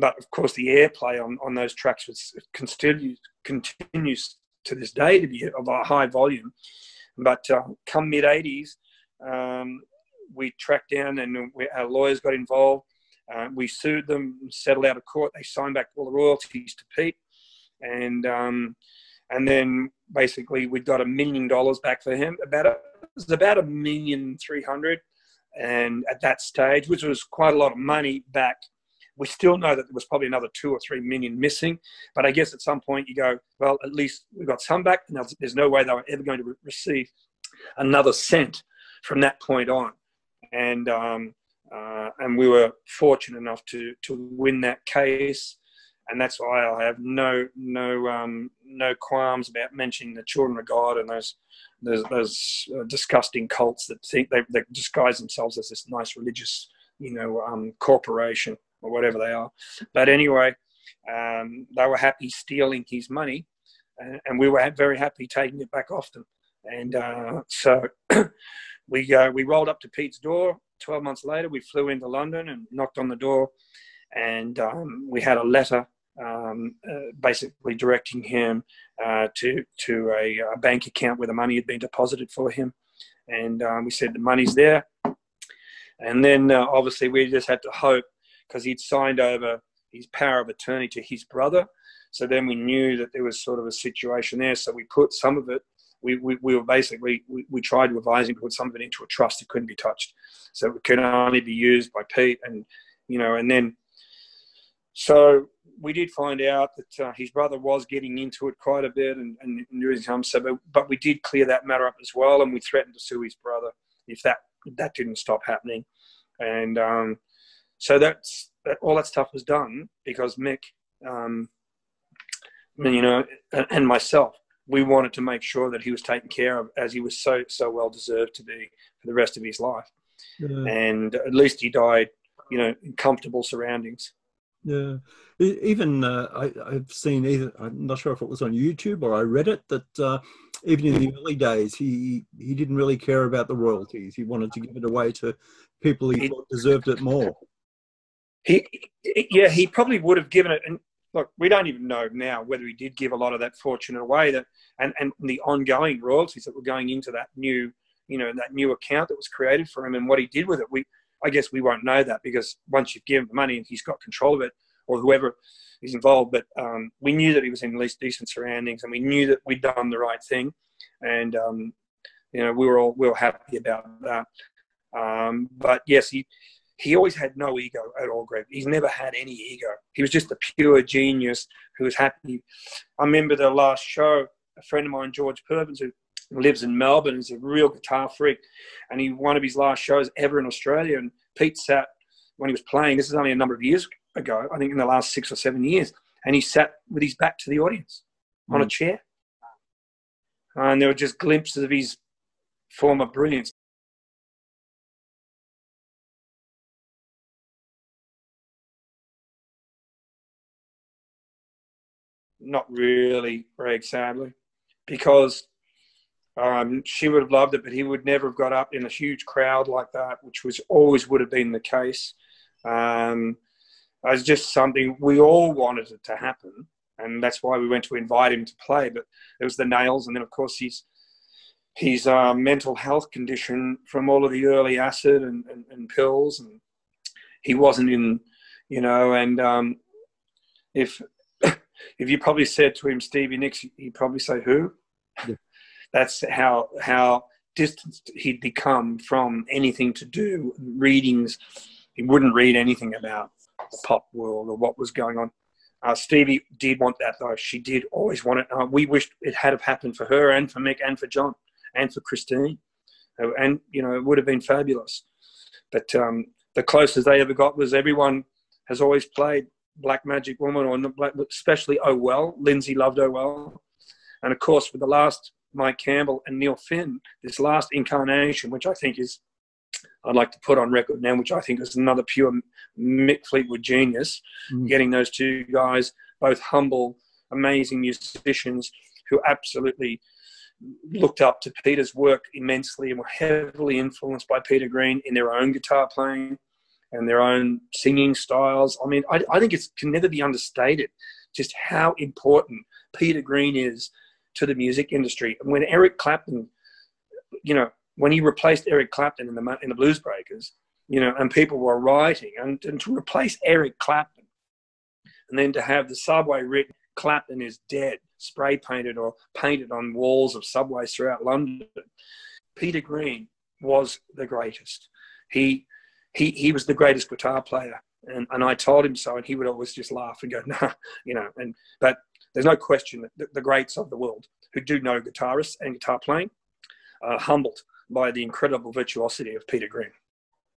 but of course the airplay on, on those tracks was continues continues to this day to be of a high volume. But uh, come mid '80s, um, we tracked down and we, our lawyers got involved. Uh, we sued them, settled out of court. They signed back all the royalties to Pete and um, and then basically we got a million dollars back for him. About a, it was about a million three hundred, and at that stage, which was quite a lot of money back. We still know that there was probably another two or three million missing, but I guess at some point you go, well, at least we got some back, and there's no way they were ever going to re- receive another cent from that point on. And um, uh, and we were fortunate enough to to win that case. And that's why I have no no um, no qualms about mentioning the children of God and those those, those uh, disgusting cults that think they, they disguise themselves as this nice religious you know um, corporation or whatever they are. But anyway, um, they were happy stealing his money, and, and, we were very happy taking it back off them. And uh, so we uh, we rolled up to Pete's door. Twelve months later, we flew into London and knocked on the door and um, we had a letter um, uh, basically directing him uh, to to a, a, bank account where the money had been deposited for him, and um, we said the money's there, and then uh, obviously we just had to hope because he'd signed over his power of attorney to his brother, so then we knew that there was sort of a situation there, so we put some of it. We, we, we were basically we, we tried to put some of it into a trust that couldn't be touched, so it could only be used by Pete, and you know, and then so we did find out that uh, his brother was getting into it quite a bit and, and doing some. So, but, but we did clear that matter up as well, and we threatened to sue his brother if that that didn't stop happening. And um, so that's that, all that stuff was done because Mick, um, you know, and myself, we wanted to make sure that he was taken care of as he was so so well deserved to be for the rest of his life. Yeah. And at least he died, you know, in comfortable surroundings. Yeah, even uh, I, I've seen either. I'm not sure if it was on YouTube or I read it that uh, even in the early days, he he didn't really care about the royalties. He wanted to give it away to people he He- thought deserved it more. He, yeah, he probably would have given it. And look, we don't even know now whether he did give a lot of that fortune away. That and and the ongoing royalties that were going into that new, you know, that new account that was created for him and what he did with it. We, I guess, we won't know that because once you've given the money and he's got control of it, or whoever is involved. But um, we knew that he was in at least decent surroundings, and we knew that we'd done the right thing, and um, you know, we were all we were happy about that. Um, but yes, he he always had no ego at all, Greg. He's never had any ego. He was just a pure genius who was happy. I remember the last show, a friend of mine, George Purvins, who lives in Melbourne, is a real guitar freak, and he one of his last shows ever in Australia. And Pete sat when he was playing. This is only a number of years ago, I think in the last six or seven years, and he sat with his back to the audience on a hmm. chair, and there were just glimpses of his former brilliance. Not really, Greg, sadly, because um, she would have loved it, but he would never have got up in a huge crowd like that, which was always would have been the case. Um, it was just something we all wanted it to happen, and that's why we went to invite him to play. But it was the nails, and then of course his his uh, mental health condition from all of the early acid and, and, and pills, and he wasn't in, you know, and um, if if you probably said to him Stevie Nicks, he'd probably say who. Yeah. That's how how distanced he'd become from anything to do readings. He wouldn't read anything about the pop world or what was going on. Uh, Stevie did want that though. She did always want it. Uh, we wished it had have happened for her and for Mick and for John and for Christine, Uh, and you know it would have been fabulous. But um, the closest they ever got was everyone has always played Black Magic Woman or Black, especially Oh Well. Lindsay loved Oh Well, and of course with the last Mike Campbell and Neil Finn, this last incarnation, which I think is I'd like to put on record now, which I think is another pure Mick Fleetwood genius. Mm. Getting those two guys, both humble, amazing musicians who absolutely looked up to Peter's work immensely and were heavily influenced by Peter Green in their own guitar playing and their own singing styles. I mean, I, I think it can never be understated just how important Peter Green is to the music industry. And when Eric Clapton, you know, when he replaced Eric Clapton in the in the Blues Breakers, you know, and people were writing, and, and to replace Eric Clapton, and then to have the subway written Clapton is dead, spray painted or painted on walls of subways throughout London. Peter Green was the greatest. He he he was the greatest guitar player, and and I told him so, and he would always just laugh and go, "Nah," you know. And but there's no question that the, greats of the world who do know guitarists and guitar playing are humbled by the incredible virtuosity of Peter Green.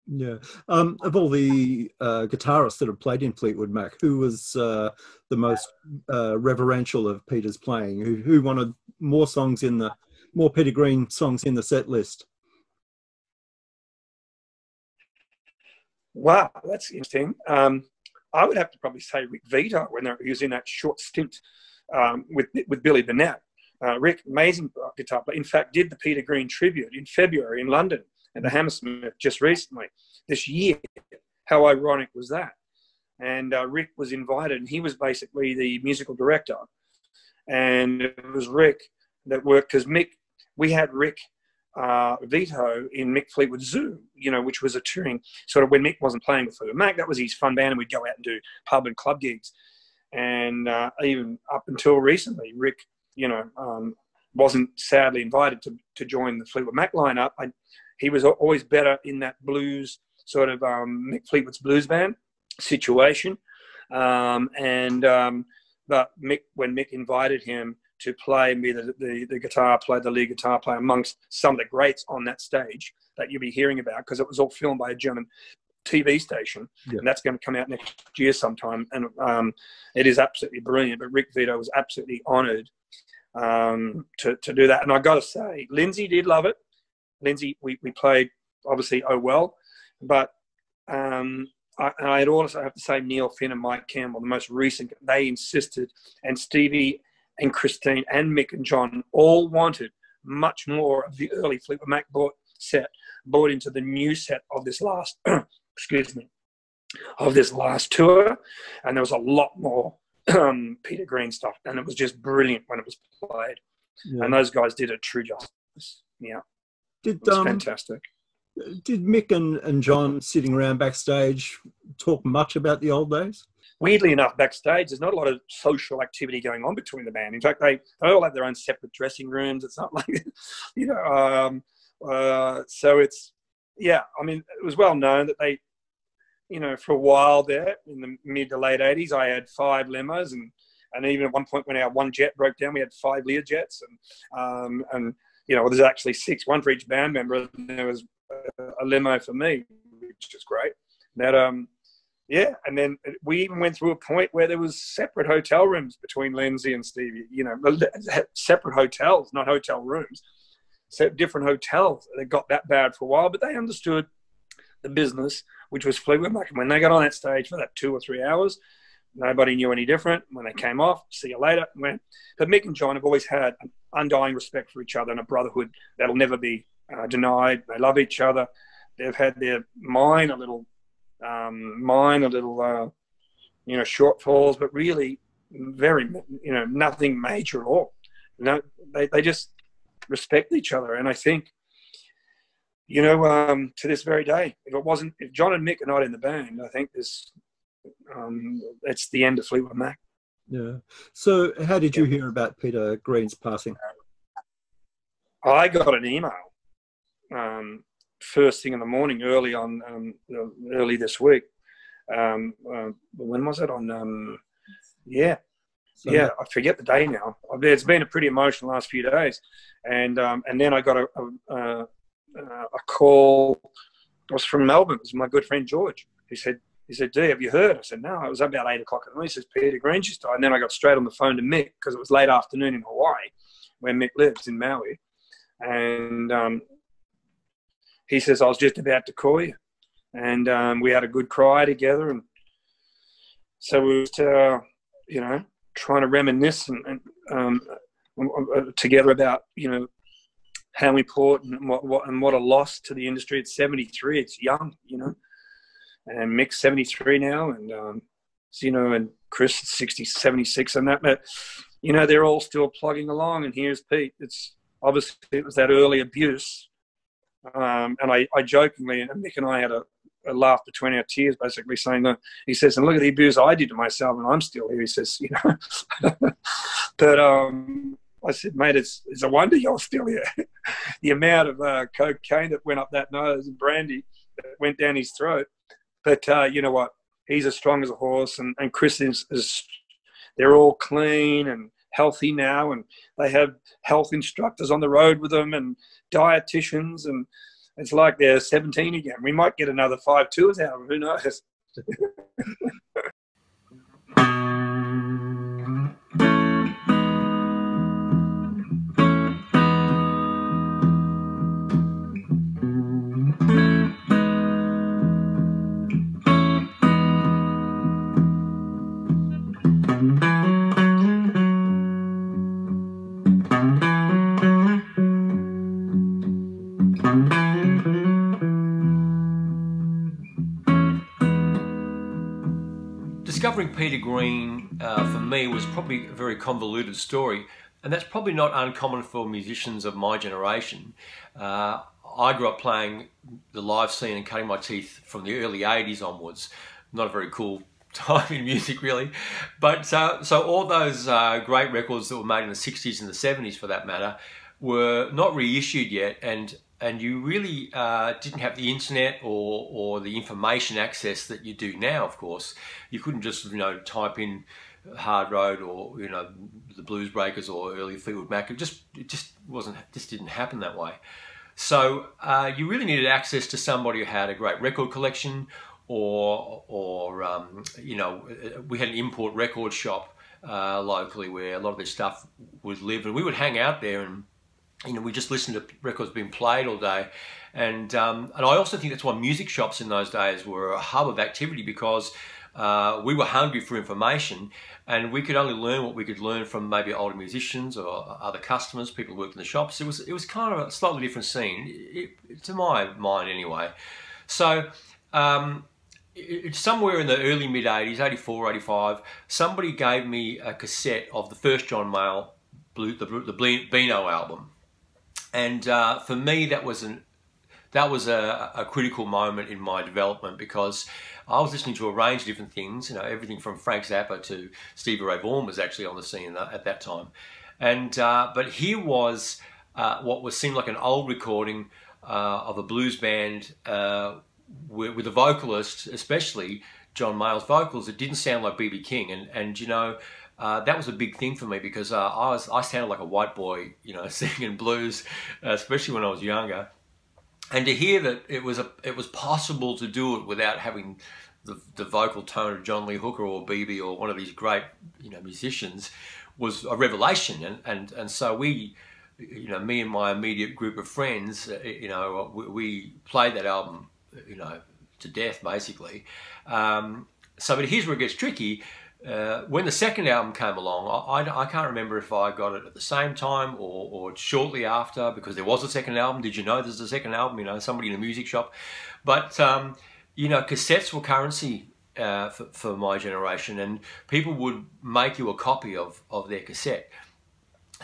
Yeah. Um, of all the uh, guitarists that have played in Fleetwood Mac, who was uh, the most uh, reverential of Peter's playing? Who, who wanted more songs in the more Peter Green songs in the set list? Wow, that's interesting. Um, I would have to probably say Rick Vito when they were using that short stint um, with with Billy Burnette. Uh, Rick, amazing guitar player. In fact, did the Peter Green tribute in February in London at the Hammersmith just recently this year. How ironic was that? And uh, Rick was invited, and he was basically the musical director. And it was Rick that worked because Mick. We had Rick uh, Vito in Mick Fleetwood's Zoo, you know, which was a touring sort of when Mick wasn't playing with Fleetwood Mac. That was his fun band, and we'd go out and do pub and club gigs. And uh, even up until recently, Rick, you know, um, wasn't sadly invited to, to join the Fleetwood Mac lineup. I, he was always better in that blues sort of um, Mick Fleetwood's blues band situation. Um, and um, but Mick, when Mick invited him to play and be the, the, the guitar player, the lead guitar player amongst some of the greats on that stage that you'll be hearing about because it was all filmed by a German TV station, Yeah. and that's going to come out next year sometime. And um, it is absolutely brilliant. But Rick Vito was absolutely honoured um, to, to do that. And I got to say, Lindsay did love it. Lindsay, we, we played obviously oh well, but um, I, and I'd also have to say Neil Finn and Mike Campbell, the most recent, they insisted, and Stevie and Christine and Mick and John all wanted much more of the early Fleetwood Mac bought set brought into the new set of this last, excuse me, of this last tour, and there was a lot more um, Peter Green stuff, and it was just brilliant when it was played, yeah. and those guys did a true justice. Yeah, did it um, fantastic. Did Mick and, and John sitting around backstage talk much about the old days? Weirdly enough, backstage, there's not a lot of social activity going on between the band. In fact, they, they all have their own separate dressing rooms. It's not like, you know, um, uh, so it's, yeah, I mean, it was well known that they, you know, for a while there in the mid to late 80s, I had five limos and, and even at one point when our one jet broke down, we had five Lear jets and, um, and, you know, there's actually six, one for each band member. And there was a limo for me, which is great. That um, yeah, and then we even went through a point where there was separate hotel rooms between Lindsay and Stevie. You know, separate hotels, not hotel rooms. So different hotels. They got that bad for a while, but they understood the business, which was Fleetwood Mac. And when they got on that stage for that two or three hours, nobody knew any different. When they came off, see you later. Went. But Mick and John have always had an undying respect for each other and a brotherhood that'll never be uh, denied. They love each other. They've had their minor little, um, minor little, uh, you know, shortfalls, but really very, you know, nothing major at all. You know, they, they just respect each other. And I think, you know, um, to this very day, if it wasn't, if John and Mick are not in the band, I think this, um, it's the end of Fleetwood Mac. Yeah. So, how did you hear about Peter Green's passing? I got an email um, first thing in the morning, early on, um, early this week. Um, uh, when was it? On um, yeah, so, yeah, I forget the day now. It's been a pretty emotional last few days, and um, and then I got a, a, a call. It was from Melbourne. It was my good friend George. He said, he said, D, have you heard? I said, no. It was about eight o'clock at night. He says, Peter Green just died. And then I got straight on the phone to Mick because it was late afternoon in Hawaii, where Mick lives in Maui. And um, he says, I was just about to call you. And um, we had a good cry together. And so we were, uh, you know, trying to reminisce and, and um, uh, together about, you know, how important and what, what, and what a loss to the industry. It's 73. It's young, you know. And Mick's 73 now. And, um, you know, and Chris is 60, 76 and that. But, you know, they're all still plugging along. And here's Pete. It's obviously it was that early abuse um, and I, I jokingly, and Mick and I had a, a laugh between our tears, basically saying that he says, and look at the abuse I did to myself, and I'm still here. He says, you know, but um, I said, mate, it's, it's a wonder you're still here. the amount of uh, cocaine that went up that nose and brandy that went down his throat. But uh, you know what? He's as strong as a horse, and, and Chris is, is, they're all clean and healthy now, and they have health instructors on the road with them, and dietitians, and it's like they're 17 again. We might get another five tours out of them. Who knows? Peter Green uh, for me was probably a very convoluted story, and that's probably not uncommon for musicians of my generation. Uh, I grew up playing the live scene and cutting my teeth from the early 80s onwards. Not a very cool time in music, really. But uh, so all those uh, great records that were made in the 60s and the 70s, for that matter, were not reissued yet, and and you really uh, didn't have the internet or, or the information access that you do now, of course. You couldn't just, you know, type in Hard Road or, you know, the Blues Breakers or early Fleetwood Mac. It just, it just wasn't, just didn't happen that way. So uh, you really needed access to somebody who had a great record collection or, or um, you know, we had an import record shop uh, locally where a lot of this stuff would live and we would hang out there and you know, we just listened to records being played all day. And, um, and I also think that's why music shops in those days were a hub of activity because uh, we were hungry for information and we could only learn what we could learn from maybe older musicians or other customers, people who worked in the shops. It was, it was kind of a slightly different scene, it, to my mind anyway. So, um, it's somewhere in the early mid 80s, 84, 85, somebody gave me a cassette of the first John Mayall, Blue, the, the Beano album. And uh, for me, that was an that was a, a, critical moment in my development because I was listening to a range of different things, you know, everything from Frank Zappa to Stevie Ray Vaughan was actually on the scene at that time. And, uh, but here was uh, what was seemed like an old recording uh, of a blues band uh, with, with a vocalist, especially John Mayall's vocals. It didn't sound like BB King. And, and you know, uh, that was a big thing for me because uh, I was I sounded like a white boy, you know, singing blues, especially when I was younger. And to hear that it was a it was possible to do it without having the, the vocal tone of John Lee Hooker or BB or one of these great you know musicians was a revelation. And and and so we, you know, me and my immediate group of friends, uh, you know, we, we played that album, you know, to death basically. Um, so, but here's where it gets tricky uh, when the second album came along, I, I, I, can't remember if I got it at the same time or, or shortly after because there was a second album. Did you know there's a second album? You know, somebody in a music shop. But, um, you know, cassettes were currency uh, for, for, my generation and people would make you a copy of, of their cassette.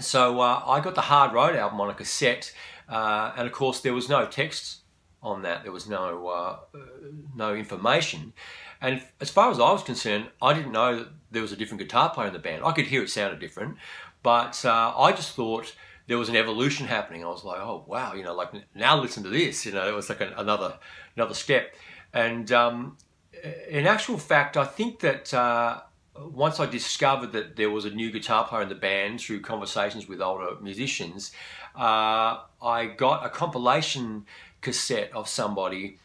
So uh, I got the Hard Road album on a cassette uh, and of course there was no text on that. There was no, uh, no information. And as far as I was concerned, I didn't know that there was a different guitar player in the band. I could hear it sounded different, but uh, I just thought there was an evolution happening. I was like, oh wow, you know, like now listen to this. You know, it was like an, another another step. And um, in actual fact, I think that uh, once I discovered that there was a new guitar player in the band through conversations with older musicians, uh, I got a compilation cassette of somebody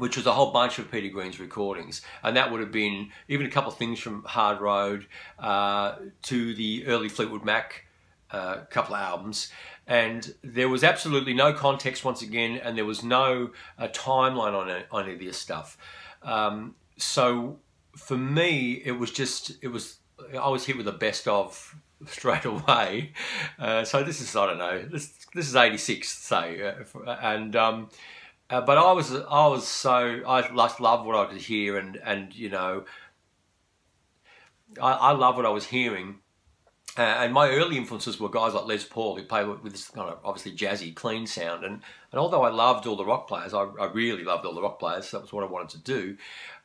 which was a whole bunch of Peter Green's recordings. And that would have been even a couple of things from Hard Road uh, to the early Fleetwood Mac uh, couple of albums. And there was absolutely no context once again, and there was no uh, timeline on, any of this stuff. Um, so for me, it was just, it was, I was hit with the best of straight away. Uh, so this is, I don't know, this, this is 86, say, uh, and um, uh, but I was I was so I just loved what I could hear and and you know I, I love what I was hearing. Uh, and my early influences were guys like Les Paul, who played with this kind of obviously jazzy, clean sound. And, and although I loved all the rock players, I, I really loved all the rock players. So that was what I wanted to do.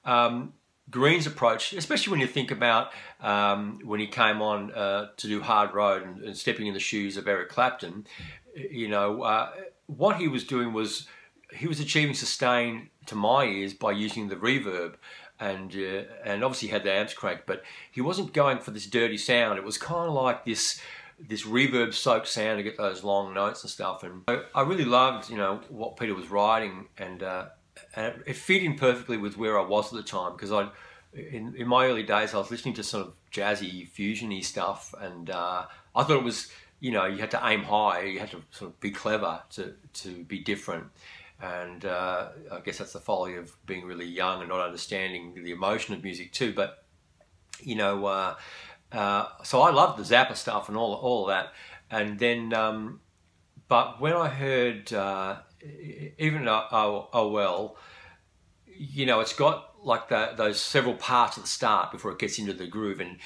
Um, Green's approach, especially when you think about um, when he came on uh, to do Hard Road and, and, stepping in the shoes of Eric Clapton, you know, uh, what he was doing was he was achieving sustain to my ears by using the reverb and uh, and obviously had the amps cranked, but he wasn't going for this dirty sound. It was kind of like this this reverb soaked sound to get those long notes and stuff. And I, I really loved you know what Peter was writing, and, uh, and it, it fit in perfectly with where I was at the time because I. In, in my early days, I was listening to sort of jazzy, fusiony stuff, and uh, I thought it was, you know, you had to aim high, you had to sort of be clever to to be different and uh, I guess that's the folly of being really young and not understanding the emotion of music too. But you know, uh, uh, so I loved the Zappa stuff and all all that, and then, um, but when I heard uh, even oh, oh well, you know, it's got like the, those several parts at the start before it gets into the groove and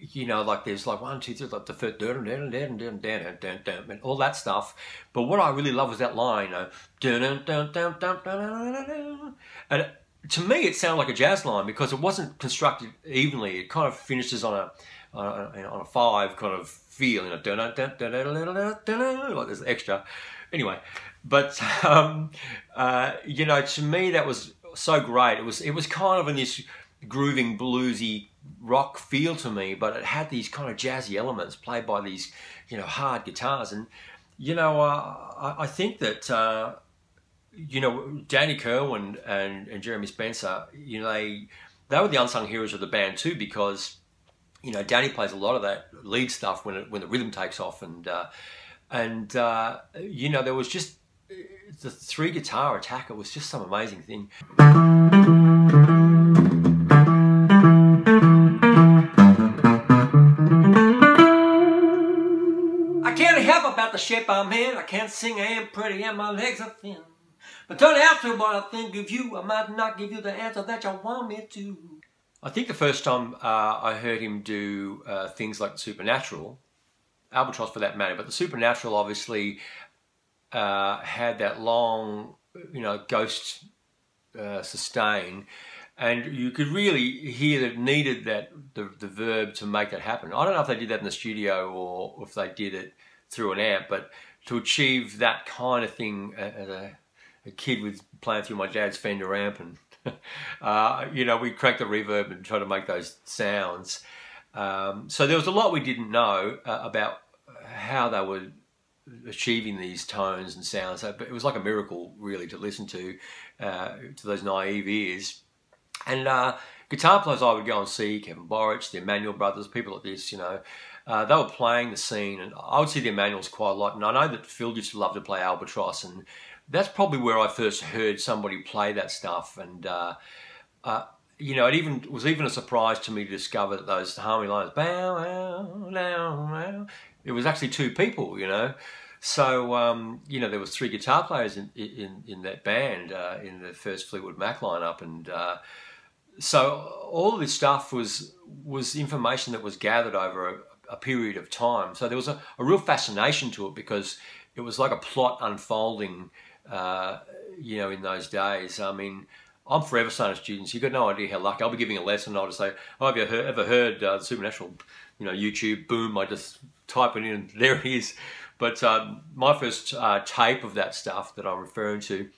you know, like there's like one, two, three, like the first, dun, dun, dun, dun, dun, dun, dun, and all that stuff. But what I really love was that line, uh, dun, dun, dun, dun, dun, and to me it sounded like a jazz line because it wasn't constructed evenly. It kind of finishes on a on a, on a five kind of feel, you know, dun, dun, dun, dun, dun, dun, dun, dun, like there's extra. Anyway, but um, uh, you know, to me that was so great. It was it was kind of in this grooving bluesy rock feel to me, but it had these kind of jazzy elements played by these, you know, hard guitars. And, you know, uh, I, I, think that, uh, you know, Danny Kirwan and, and Jeremy Spencer, you know, they, they were the unsung heroes of the band too, because, you know, Danny plays a lot of that lead stuff when, it, when the rhythm takes off and, uh, and uh, you know there was just the three guitar attack. It was just some amazing thing. Shape I'm in. I can't sing, I am pretty, and my legs are thin. But don't ask me what I think of you. I might not give you the answer that you want me to. I think the first time uh, I heard him do uh, things like Supernatural, Albatross for that matter, but the Supernatural obviously uh, had that long, you know, ghost uh, sustain, and you could really hear that it needed that the, the verb to make that happen. I don't know if they did that in the studio or if they did it through an amp, but to achieve that kind of thing as a, a kid with playing through my dad's Fender amp and uh, you know, we cranked the reverb and tried to make those sounds. Um, so there was a lot we didn't know uh, about how they were achieving these tones and sounds. So it was like a miracle, really, to listen to uh, to those naive ears. And uh, guitar players I would go and see, Kevin Borich, the Emmanuel brothers, people like this, you know, uh, they were playing the scene, and I would see the Emmanuels quite a lot. And I know that Phil used to love to play Albatross, and that's probably where I first heard somebody play that stuff. And uh, uh, you know, it even was even a surprise to me to discover that those harmony lines, bow, bow, bow, it was actually two people. You know, so um, you know there was three guitar players in in, in that band uh, in the first Fleetwood Mac lineup, and uh, so all this stuff was was information that was gathered over a, period of time. So there was a, a real fascination to it because it was like a plot unfolding uh, you know, in those days. I mean, I'm forever saying to students, you've got no idea how lucky. I'll be giving a lesson, I'll just say, oh, have you heard, ever heard uh, Supernatural, you know, YouTube, boom, I just type it in and there it is. But uh, my first uh, tape of that stuff that I'm referring to,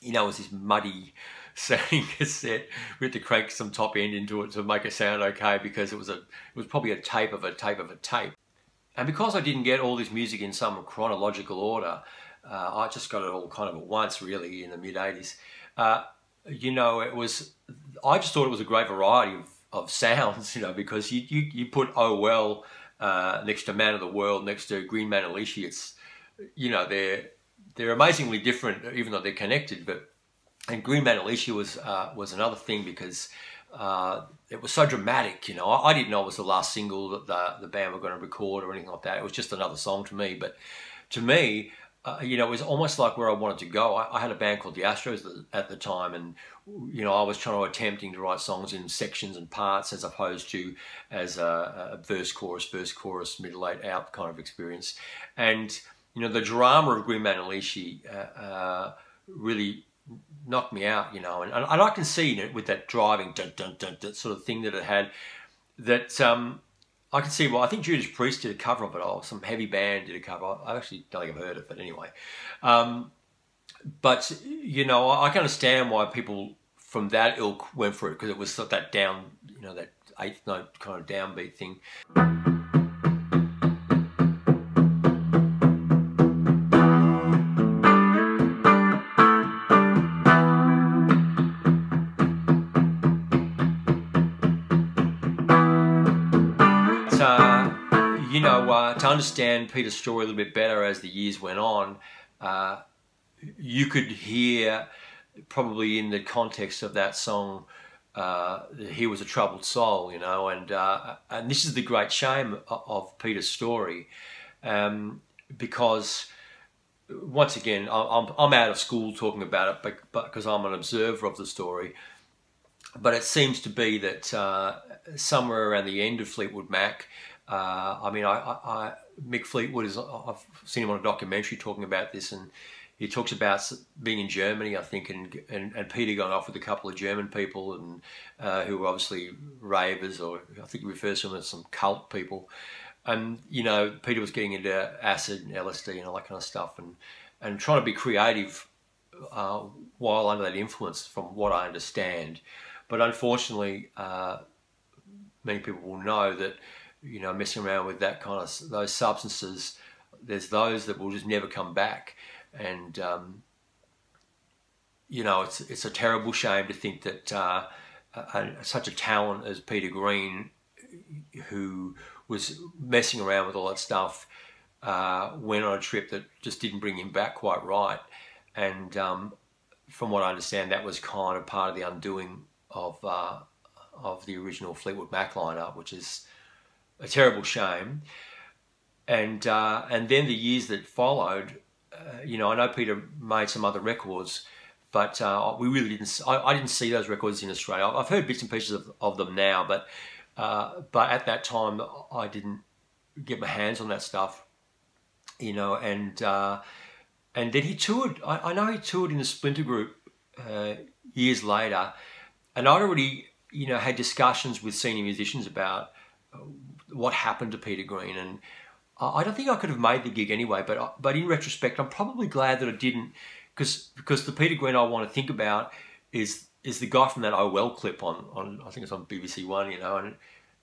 you know, was this muddy sounding cassette. We had to crank some top end into it to make it sound okay because it was a, it was probably a tape of a tape of a tape. And because I didn't get all this music in some chronological order, uh, I just got it all kind of at once, really, in the mid 80s. Uh, you know, it was, I just thought it was a great variety of, of sounds, you know, because you, you, you put Oh Well uh, next to Man of the World, next to Green Manalishi, it's, you know, they're, they're amazingly different, even though they're connected. But and Green Manalishi was uh, was another thing because uh, it was so dramatic. You know, I, I, didn't know it was the last single that the the band were going to record or anything like that. It was just another song to me. But to me, uh, you know, it was almost like where I wanted to go. I, I, had a band called the Astros at the time, and you know, I was trying to attempting to write songs in sections and parts as opposed to as a, a verse, chorus, verse, chorus, middle eight out kind of experience. And you know, the drama of Green Manalishi uh, uh, really knocked me out. You know, and, and I can see it with that driving dun, dun, dun, sort of thing that it had. That um, I can see. Well, I think Judas Priest did a cover of it. Or some heavy band did a cover. I actually don't think I've heard of it anyway. Um, but you know, I can understand why people from that ilk went for it because it was that down, you know, that eighth note kind of downbeat thing. Understand Peter's story a little bit better as the years went on, uh, you could hear probably in the context of that song, uh, he was a troubled soul, you know, and uh, and this is the great shame of, Peter's story, um, because once again, I'm I'm out of school talking about it, but, but because I'm an observer of the story. But it seems to be that uh, somewhere around the end of Fleetwood Mac, uh, I mean, I, I, Mick Fleetwood is. I've seen him on a documentary talking about this, and he talks about being in Germany, I think, and and, and Peter going off with a couple of German people, and uh, who were obviously ravers, or I think he refers to them as some cult people. And you know, Peter was getting into acid and LSD and all that kind of stuff, and and trying to be creative uh, while under that influence, from what I understand. But unfortunately, uh, many people will know that you know, messing around with that kind of those substances, there's those that will just never come back, and um, you know, it's it's a terrible shame to think that uh, such a talent as Peter Green, who was messing around with all that stuff, uh, went on a trip that just didn't bring him back quite right. And um, from what I understand, that was kind of part of the undoing of uh, of the original Fleetwood Mac lineup, which is a terrible shame. And uh, and then the years that followed, uh, you know, I know Peter made some other records, but uh, we really didn't. I, I, didn't see those records in Australia. I've heard bits and pieces of, of them now, but uh, but at that time, I didn't get my hands on that stuff, you know. And uh, and then he toured. I, I, know he toured in the Splinter Group uh, years later, and I'd already you know had discussions with senior musicians about what happened to Peter Green and. I don't think I could have made the gig anyway, but but in retrospect, I'm probably glad that I didn't because because the Peter Green I want to think about is is the guy from that Oh Well clip on on I think it's on BBC One, you know, and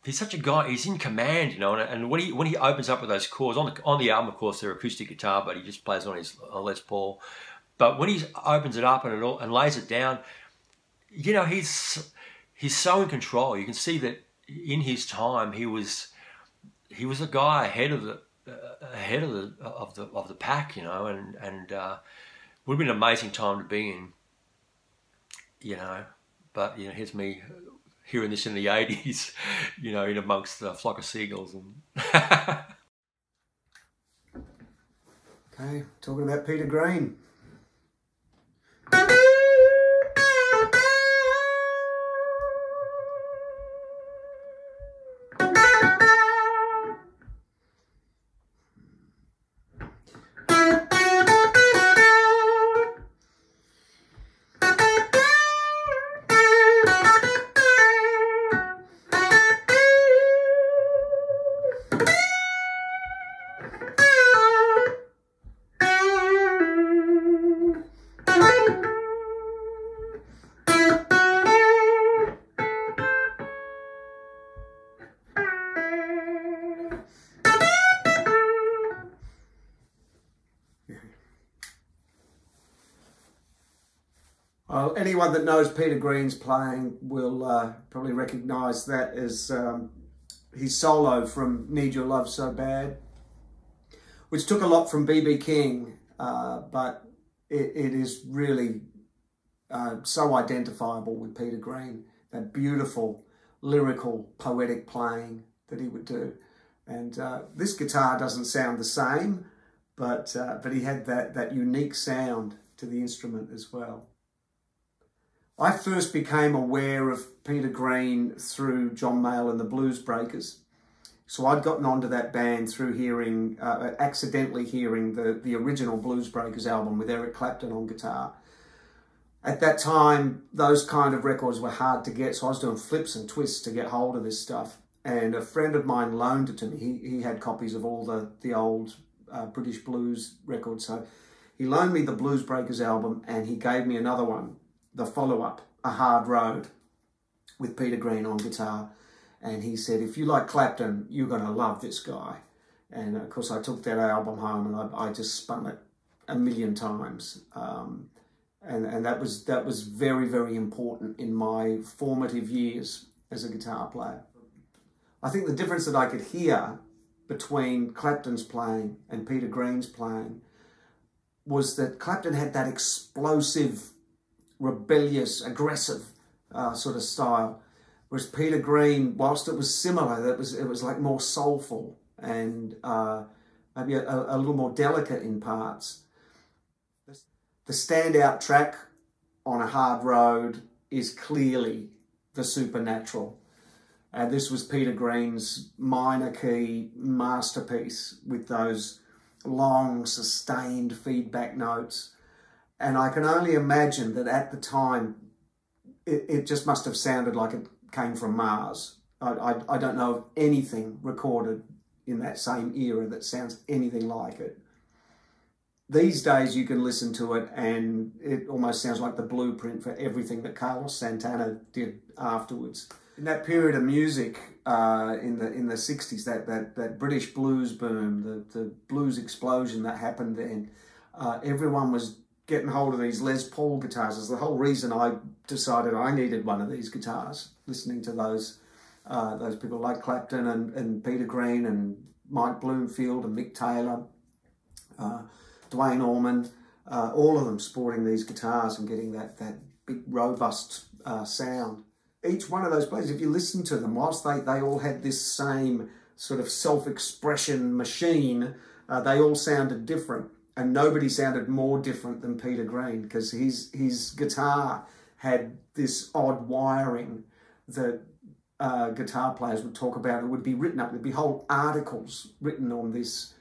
he's such a guy. He's in command, you know, and, and when he when he opens up with those chords on the on the album, of course, they're acoustic guitar, but he just plays on his on Les Paul. But when he opens it up and it all, and lays it down, you know, he's he's so in control. You can see that in his time, he was he was a guy ahead of the ahead of the of the of the pack, you know, and and uh, would have been an amazing time to be in, you know. But you know, here's me hearing this in the 80s, you know, in amongst a flock of seagulls. And okay, talking about Peter Green. Anyone that knows Peter Green's playing will uh, probably recognise that as um, his solo from Need Your Love So Bad, which took a lot from B.B. King, uh, but it, it is really uh, so identifiable with Peter Green, that beautiful, lyrical, poetic playing that he would do. And uh, this guitar doesn't sound the same, but, uh, but he had that, that unique sound to the instrument as well. I first became aware of Peter Green through John Mayall and the Blues Breakers. So I'd gotten onto that band through hearing, uh, accidentally hearing the, the original Blues Breakers album with Eric Clapton on guitar. At that time, those kind of records were hard to get, so I was doing flips and twists to get hold of this stuff. And a friend of mine loaned it to me. He, he had copies of all the, the old uh, British blues records. So he loaned me the Blues Breakers album and he gave me another one the follow-up, A Hard Road, with Peter Green on guitar. And he said, if you like Clapton, you're going to love this guy. And of course, I took that album home and I, I just spun it a million times. Um, and, and that was that was very, very important in my formative years as a guitar player. I think the difference that I could hear between Clapton's playing and Peter Green's playing was that Clapton had that explosive rebellious, aggressive uh, sort of style. Whereas Peter Green, whilst it was similar, that was it was like more soulful and uh, maybe a, a, little more delicate in parts. The standout track on a hard road is clearly the supernatural. And this was Peter Green's minor key masterpiece with those long sustained feedback notes and I can only imagine that at the time, it, it just must have sounded like it came from Mars. I, I, I don't know of anything recorded in that same era that sounds anything like it. These days you can listen to it and it almost sounds like the blueprint for everything that Carlos Santana did afterwards. In that period of music uh, in the in the 60s, that, that, that British blues boom, the, the blues explosion that happened then, uh, everyone was getting hold of these Les Paul guitars is the whole reason I decided I needed one of these guitars. Listening to those uh, those people like Clapton and, and Peter Green and Mike Bloomfield and Mick Taylor, uh, Duane Allman, uh, all of them sporting these guitars and getting that, that big robust uh, sound. Each one of those players, if you listen to them, whilst they, they all had this same sort of self-expression machine, uh, they all sounded different. And nobody sounded more different than Peter Green because his, his guitar had this odd wiring that uh, guitar players would talk about. It would be written up. There'd be whole articles written on this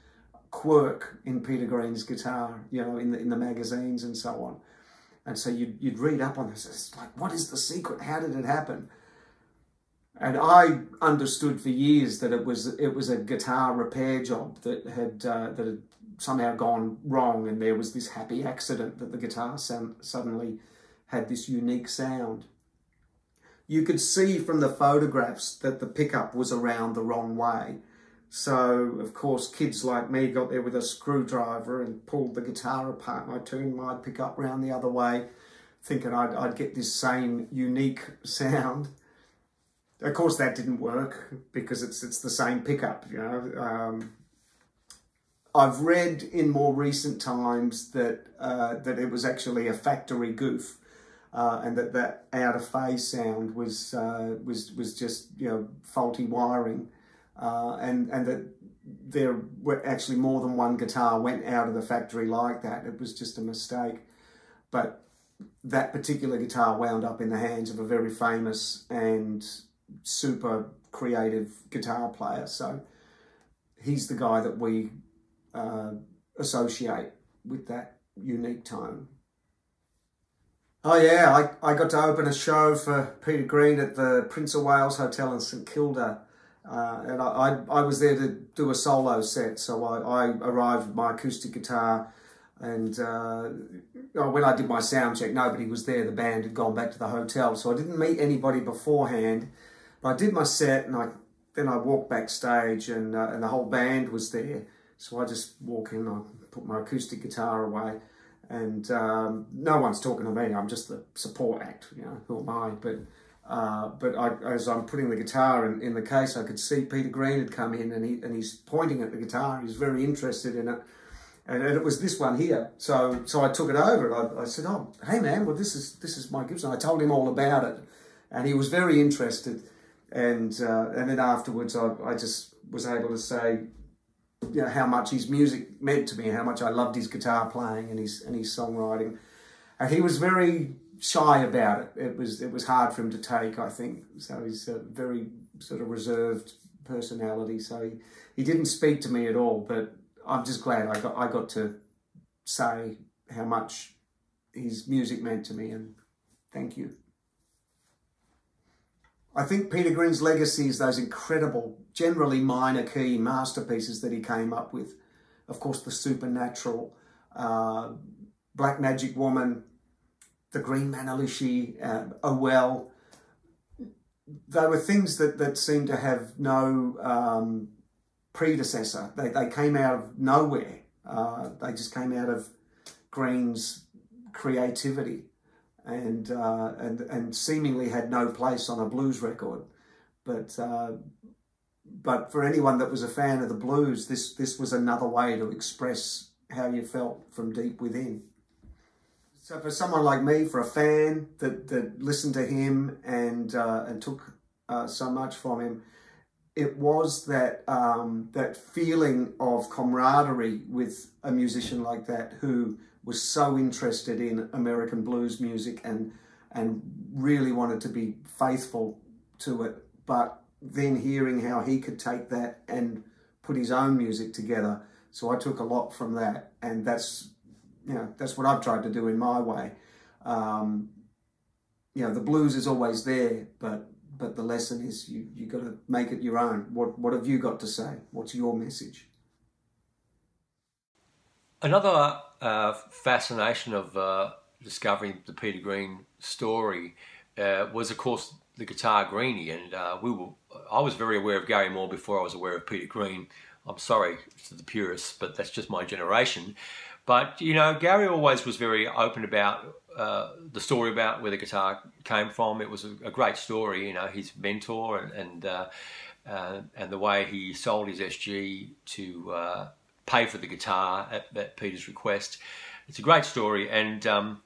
quirk in Peter Green's guitar, you know, in the, in the magazines and so on. And so you'd, you'd read up on this. It's like, what is the secret? How did it happen? And I understood for years that it was it was a guitar repair job that had uh, that had somehow gone wrong, and there was this happy accident that the guitar sound, suddenly had this unique sound. You could see from the photographs that the pickup was around the wrong way. So, of course, kids like me got there with a screwdriver and pulled the guitar apart and I turned my pickup round the other way, thinking I'd, I'd get this same unique sound. Of course, that didn't work because it's, it's the same pickup, you know. Um, I've read in more recent times that, uh, that it was actually a factory goof. Uh, and that that out of phase sound was uh, was was just you know faulty wiring uh, and and that there were actually more than one guitar went out of the factory like that. It was just a mistake, but that particular guitar wound up in the hands of a very famous and super creative guitar player. So he's the guy that we uh, associate with that unique tone. Oh yeah, I, I got to open a show for Peter Green at the Prince of Wales Hotel in St Kilda uh, and I, I, I, was there to do a solo set, so I, I arrived with my acoustic guitar. And uh, when I did my sound check, nobody was there. The band had gone back to the hotel, so I didn't meet anybody beforehand. But I did my set, and I then I walked backstage, and uh, and the whole band was there. So I just walk in, I put my acoustic guitar away, and um, no one's talking to me. I'm just the support act, you know. Who am I? But uh, but I, as I'm putting the guitar in, in, the case, I could see Peter Green had come in and, he, and he's pointing at the guitar. He's very interested in it. And, and it was this one here. So so I took it over and I, I, said, oh, hey man, well this is this is my Gibson. I told him all about it. And he was very interested. And uh, and then afterwards I, I just was able to say, you know, how much his music meant to me, how much I loved his guitar playing and his and his songwriting. And he was very shy about it. It was it was hard for him to take, I think. So he's a very sort of reserved personality. So he, he didn't speak to me at all. But I'm just glad I got I got to say how much his music meant to me, and thank you. I think Peter Green's legacy is those incredible, generally minor key masterpieces that he came up with. Of course, the supernatural, uh, Black Magic Woman, the Green Manalishi, uh, Oh Well. They were things that, that seemed to have no um, predecessor. They, they came out of nowhere. Uh, they just came out of Green's creativity and, uh, and, and seemingly had no place on a blues record. But, uh, but for anyone that was a fan of the blues, this, this was another way to express how you felt from deep within. So for someone like me, for a fan that, that listened to him and uh, and took uh, so much from him, it was that um, that feeling of camaraderie with a musician like that who was so interested in American blues music and and really wanted to be faithful to it, but then hearing how he could take that and put his own music together. So I took a lot from that, and that's you know, that's what I've tried to do in my way. Um, you know, the blues is always there, but but the lesson is you you got to make it your own. What what have you got to say? What's your message? Another uh, fascination of uh, discovering the Peter Green story uh, was, of course, the guitar greenie, and uh, we were. I was very aware of Gary Moore before I was aware of Peter Green. I'm sorry to the purists, but that's just my generation. But you know, Gary always was very open about uh, the story about where the guitar came from. It was a, a, great story, you know, his mentor, and, and uh, uh, and the way he sold his SG to uh, pay for the guitar at, at, Peter's request. It's a great story, and um,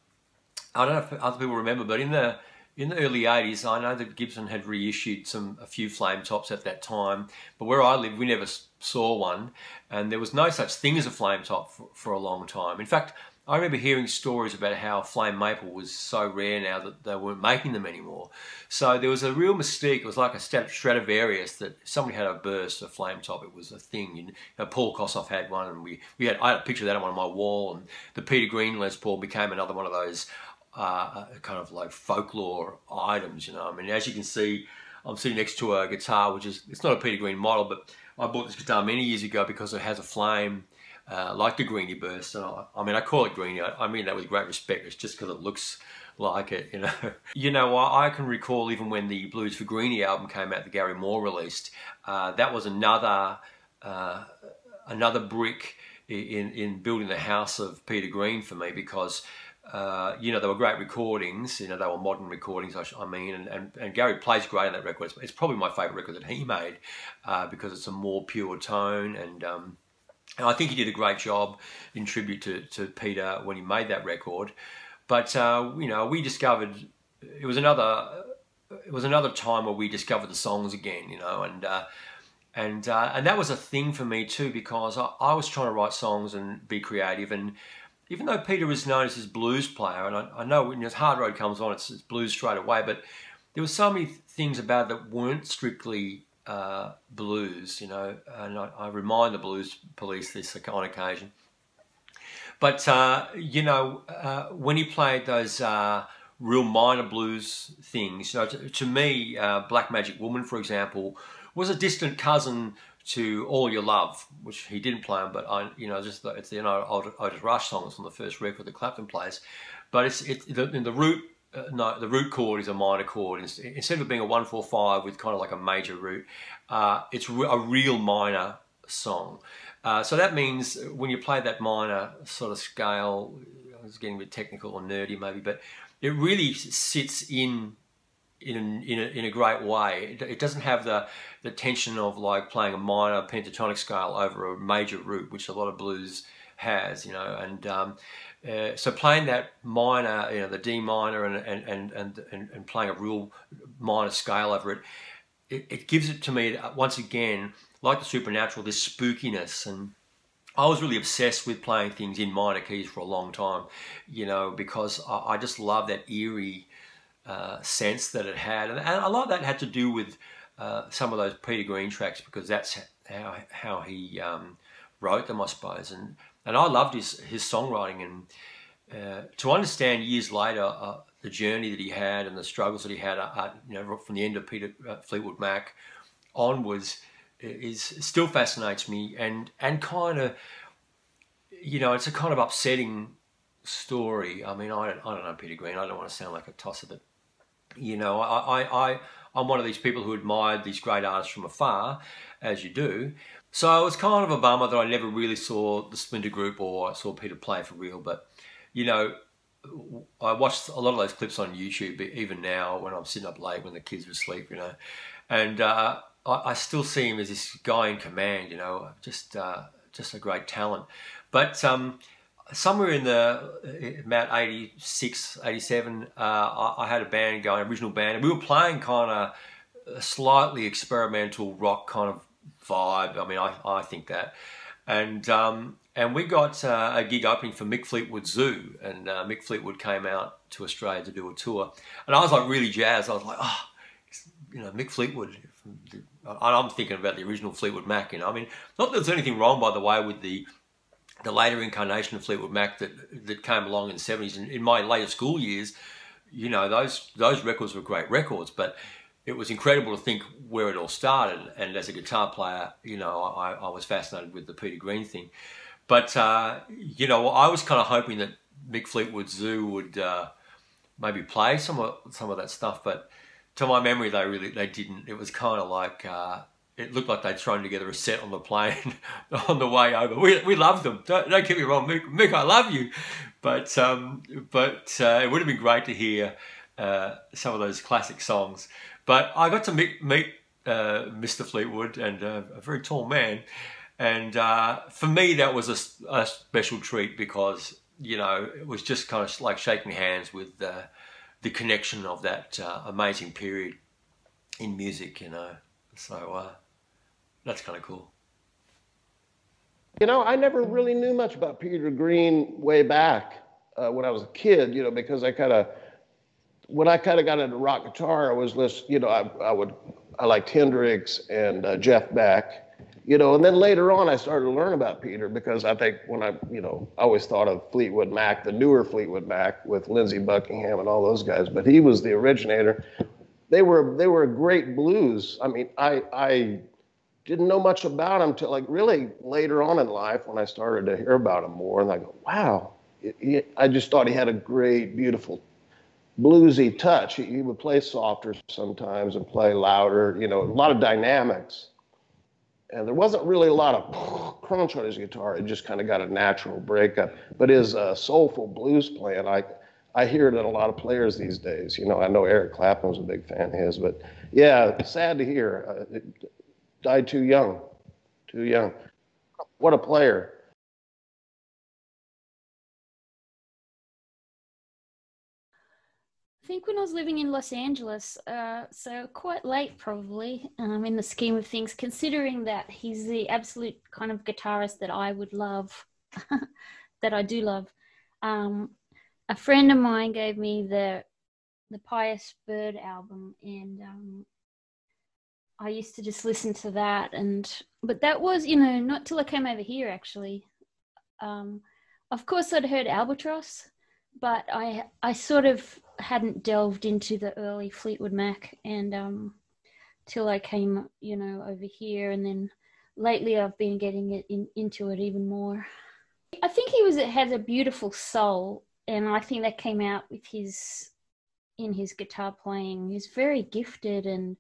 I don't know if other people remember, but in the in the early 80s, I know that Gibson had reissued some a few flame tops at that time, but where I live, we never saw one, and there was no such thing as a flame top for, for a long time. In fact, I remember hearing stories about how flame maple was so rare now that they weren't making them anymore. So there was a real mystique. It was like a Stradivarius that somebody had a burst, a flame top. It was a thing. You know, Paul Kossoff had one, and we, we had I had a picture of that on my wall. And the Peter Green Les Paul became another one of those uh, kind of like folklore items. You know, I mean, as you can see, I'm sitting next to a guitar, which is it's not a Peter Green model, but I bought this guitar many years ago because it has a flame uh, like the Greenie Burst. And I, I, mean, I call it Greenie. I, I, mean that with great respect. It's just because it looks like it, you know. you know, I, I, can recall even when the Blues for Greenie album came out, the Gary Moore released. Uh, that was another uh, another brick in in building the house of Peter Green for me because. Uh, you know, they were great recordings. You know, they were modern recordings. I, I mean, and, and, and, Gary plays great on that record. It's, it's probably my favourite record that he made uh, because it's a more pure tone and um, and I think he did a great job in tribute to, to Peter when he made that record. But uh, you know, we discovered it was another it was another time where we discovered the songs again. You know, and uh, and uh, and that was a thing for me too because I, I, was trying to write songs and be creative. And even though Peter was known as his blues player, and I, I know when his Hard Road comes on, it's, it's blues straight away. But there were so many things about it that weren't strictly uh, blues, you know, and I, I, remind the blues police this on occasion. But, uh, you know, uh, when he played those uh, real minor blues things, you know, to, to me, uh, Black Magic Woman, for example, was a distant cousin to All Your Love, which he didn't play on, but I, you know, just it's the you know Otis Rush songs on the first record that Clapton plays. But it's it's the, in the root uh, no, the root chord is a minor chord. Instead of being a one four five with kind of like a major root, uh, it's a real minor song. Uh, so that means when you play that minor sort of scale, it's getting a bit technical or nerdy maybe, but it really sits in in in a, in a great way. It, it, doesn't have the the tension of like playing a minor pentatonic scale over a major root, which a lot of blues has, you know, and um, uh, so playing that minor, you know, the D minor and, and, and, and, and playing a real minor scale over it, it, it gives it to me, uh, once again, like the supernatural, this spookiness. And I was really obsessed with playing things in minor keys for a long time, you know, because I, I just love that eerie uh, sense that it had. And, a lot of that had to do with uh, some of those Peter Green tracks because that's how, how he um, wrote them, I suppose. And and I loved his his songwriting and uh, to understand years later uh, the journey that he had and the struggles that he had, uh, you know, from the end of Peter Fleetwood Mac onwards, is still fascinates me and and kind of, you know, it's a kind of upsetting story. I mean, I don't, I don't know Peter Green. I don't want to sound like a tosser, but you know, I, I, I I'm one of these people who admired these great artists from afar, as you do. So it was kind of a bummer that I never really saw the Splinter Group or saw Peter play for real. But, you know, I watched a lot of those clips on YouTube, even now when I'm sitting up late when the kids are asleep, you know. And uh, I, I, still see him as this guy in command, you know, just uh, just a great talent. But um, somewhere in the about 86, 87, uh, I, I, had a band going, original band, and we were playing kind of a slightly experimental rock kind of vibe. I mean, I, I think that. And um, and we got uh, a gig opening for Mick Fleetwood Zoo, and uh, Mick Fleetwood came out to Australia to do a tour, and I was like really jazzed. I was like, oh, you know, Mick Fleetwood. I'm thinking about the original Fleetwood Mac. You know, I mean, not that there's anything wrong, by the way, with the the later incarnation of Fleetwood Mac that that came along in the 70s. And in my later school years, you know, those those records were great records, but it was incredible to think where it all started. And as a guitar player, you know, I, I was fascinated with the Peter Green thing. But, uh, you know, I was kind of hoping that Mick Fleetwood Zoo would uh, maybe play some of, some of that stuff. But to my memory, they really they didn't. It was kind of like, uh, it looked like they'd thrown together a set on the plane on the way over. We, we love them. Don't, don't get me wrong, Mick, Mick I love you. But, um, but uh, it would have been great to hear uh, some of those classic songs. But I got to meet, meet uh, Mr. Fleetwood and uh, a very tall man. And uh, for me, that was a, a, special treat because, you know, it was just kind of like shaking hands with the connection of that uh, amazing period in music, you know. So uh, that's kind of cool. You know, I never really knew much about Peter Green way back uh, when I was a kid, you know, because I kind of, when I kind of got into rock guitar, I was listening, you know, I, I would, I liked Hendrix and uh, Jeff Beck, you know, and then later on I started to learn about Peter because I think when I, you know, I always thought of Fleetwood Mac, the newer Fleetwood Mac with Lindsey Buckingham and all those guys, but he was the originator. They were, they were great blues. I mean, I, I, didn't know much about him till like really later on in life when I started to hear about him more. And I go, wow, it, it, I just thought he had a great, beautiful bluesy touch. He, he, would play softer sometimes and play louder, you know, a lot of dynamics. And there wasn't really a lot of crunch on his guitar. It just kind of got a natural breakup. But his uh, soulful blues playing, I, I hear it in a lot of players these days. You know, I know Eric Clapton was a big fan of his, but yeah, sad to hear. Uh, it, died too young, too young. What a player. I think when I was living in Los Angeles, uh, so quite late probably um, in the scheme of things, considering that he's the absolute kind of guitarist that I would love, that I do love. Um, a friend of mine gave me the the Pious Bird album, and um, I used to just listen to that, and but that was you know not till I came over here actually. Um, of course, I'd heard Albatross, but I I sort of hadn't delved into the early Fleetwood Mac, and um, till I came you know over here, and then lately I've been getting it in, into it even more. I think he was has a beautiful soul, and I think that came out with his in his guitar playing. He's very gifted and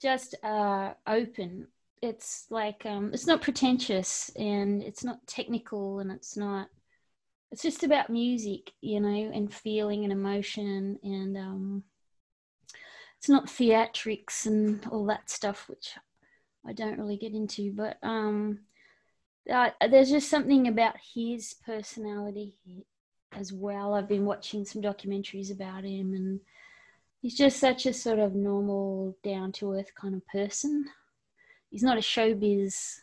just uh, open. It's like um, it's not pretentious and it's not technical and it's not. It's just about music, you know, and feeling and emotion and um, it's not theatrics and all that stuff, which I don't really get into. But um, uh, there's just something about his personality as well. I've been watching some documentaries about him and he's just such a sort of normal, down to earth kind of person. He's not a showbiz.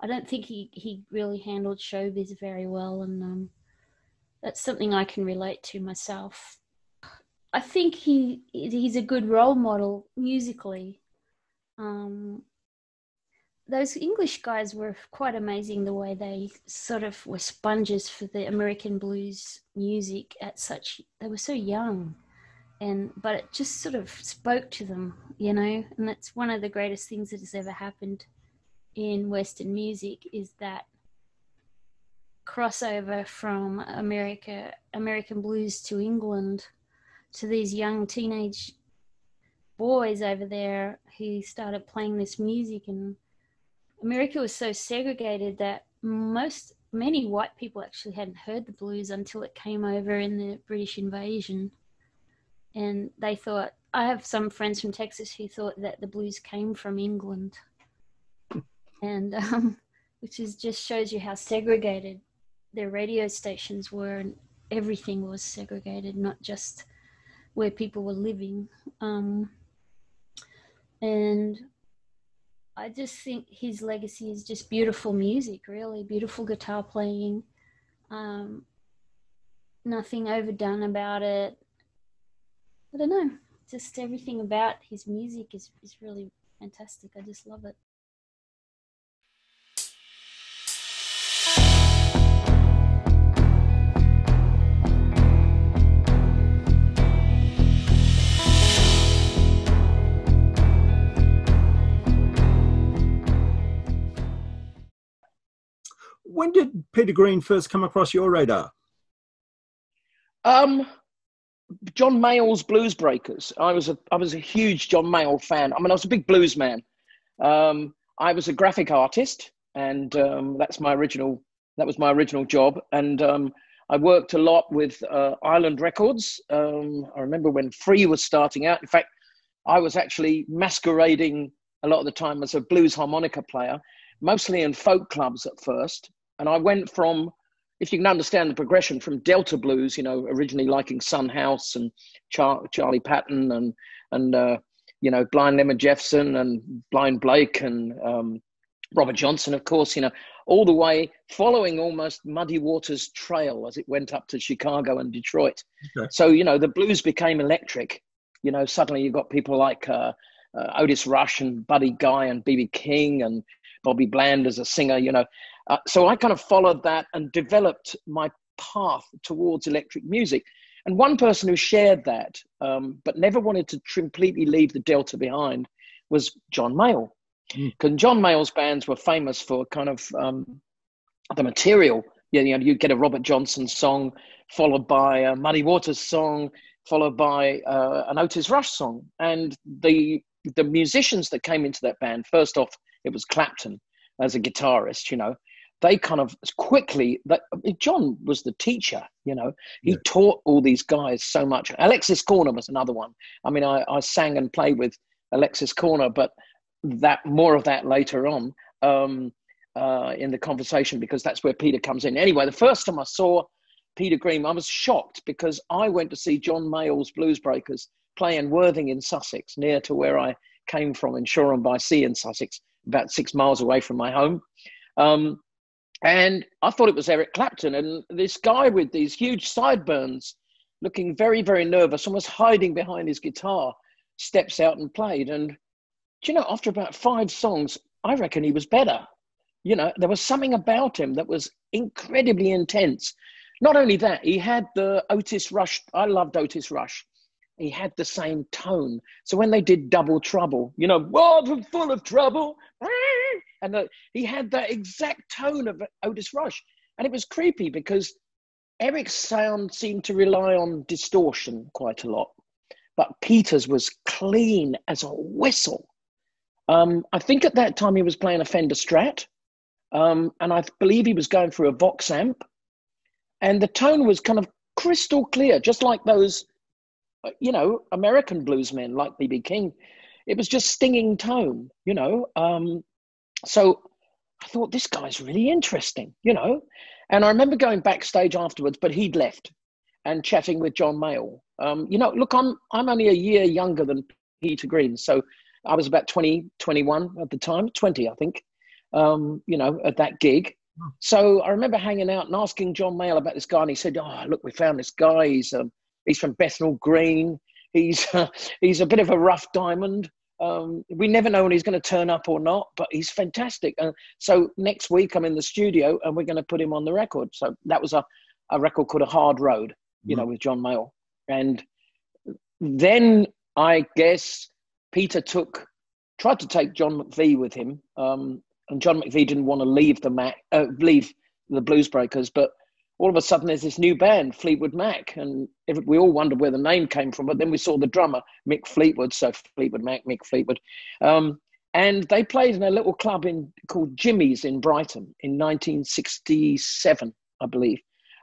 I don't think he, he really handled showbiz very well, and um, that's something I can relate to myself. I think he he's a good role model musically. Um, those English guys were quite amazing the way they sort of were sponges for the American blues music at such they were so young and but it just sort of spoke to them you know and that's one of the greatest things that has ever happened in western music is that crossover from america american blues to england to these young teenage boys over there who started playing this music. And america was so segregated that most many white people actually hadn't heard the blues until it came over in the british invasion and they thought I have some friends from Texas who thought that the blues came from England, and um, which is just shows you how segregated their radio stations were, and everything was segregated, not just where people were living. Um, and I just think his legacy is just beautiful music, really beautiful guitar playing. Um, nothing overdone about it I don't know. Just everything about his music is, is really fantastic. I just love it. When did Peter Green first come across your radar? Um, John Mayall's Blues Breakers. I was a I was a huge John Mayall fan. I mean, I was a big blues man. Um, I was a graphic artist, and um, that's my original. That was my original job, and um, I worked a lot with uh, Island Records. Um, I remember when Free was starting out. In fact, I was actually masquerading a lot of the time as a blues harmonica player, mostly in folk clubs at first. And I went from, if you can understand the progression, from Delta blues, you know, originally liking Son House and Char- Charlie Patton and and uh, you know Blind Lemon Jefferson and Blind Blake and um, Robert Johnson, of course, you know, all the way following almost Muddy Waters Trail as it went up to Chicago and Detroit. Okay. So, you know, the blues became electric. You know, suddenly you've got people like uh, uh, Otis Rush and Buddy Guy and B.B. King and Bobby Bland as a singer, you know. Uh, so I kind of followed that and developed my path towards electric music. And one person who shared that, um, but never wanted to completely leave the Delta behind, was John Mayall. Because mm. John Mayall's bands were famous for kind of um, the material. You know, you get a Robert Johnson song, followed by a Muddy Waters song, followed by uh, an Otis Rush song. And the the musicians that came into that band, first off, it was Clapton as a guitarist, you know. They kind of quickly that John was the teacher, you know. He yeah. taught all these guys so much. Alexis Korner was another one. I mean, I, I sang and played with Alexis Korner, but that more of that later on um, uh, in the conversation because that's where Peter comes in. Anyway, the first time I saw Peter Green, I was shocked because I went to see John Mayall's Blues Breakers playing Worthing in Sussex, near to where I came from in Shoreham by Sea in Sussex, about six miles away from my home. Um, and I thought it was Eric Clapton, and this guy with these huge sideburns, looking very, very nervous, almost hiding behind his guitar, steps out and played. And you know, after about five songs, I reckon he was better. You know, there was something about him that was incredibly intense. Not only that, he had the Otis Rush. I loved Otis Rush. He had the same tone. So when they did Double Trouble, you know, world full of trouble, and the, he had that exact tone of Otis Rush. And it was creepy because Eric's sound seemed to rely on distortion quite a lot, but Peter's was clean as a whistle. Um, I think at that time he was playing a Fender Strat, um, and I believe he was going through a Vox amp, and the tone was kind of crystal clear, just like those, uh, you know, American bluesmen like BB King. It was just stinging tone, you know. Um, so I thought this guy's really interesting, you know. And I remember going backstage afterwards, but he'd left and chatting with John Mayall. Um, you know, look, I'm I'm only a year younger than Peter Green, so I was about 20, 21 at the time, 20, I think, um, you know, at that gig. So I remember hanging out and asking John Mayall about this guy, and he said, "Oh, look, we found this guy. He's um, he's from Bethnal Green. He's uh, he's a bit of a rough diamond. Um, we never know when he's going to turn up or not, but he's fantastic. Uh, so next week I'm in the studio and we're going to put him on the record. So that was a, a record called A Hard Road, you know, with John Mayall. And then I guess Peter took tried to take John McVie with him, um, and John McVie didn't want to leave the Mac, uh, leave the Blues Breakers, but all of a sudden there's this new band, Fleetwood Mac, and we all wondered where the name came from. But then we saw the drummer, Mick Fleetwood, so Fleetwood Mac, Mick Fleetwood, um, and they played in a little club in called Jimmy's in Brighton in 1967, I believe.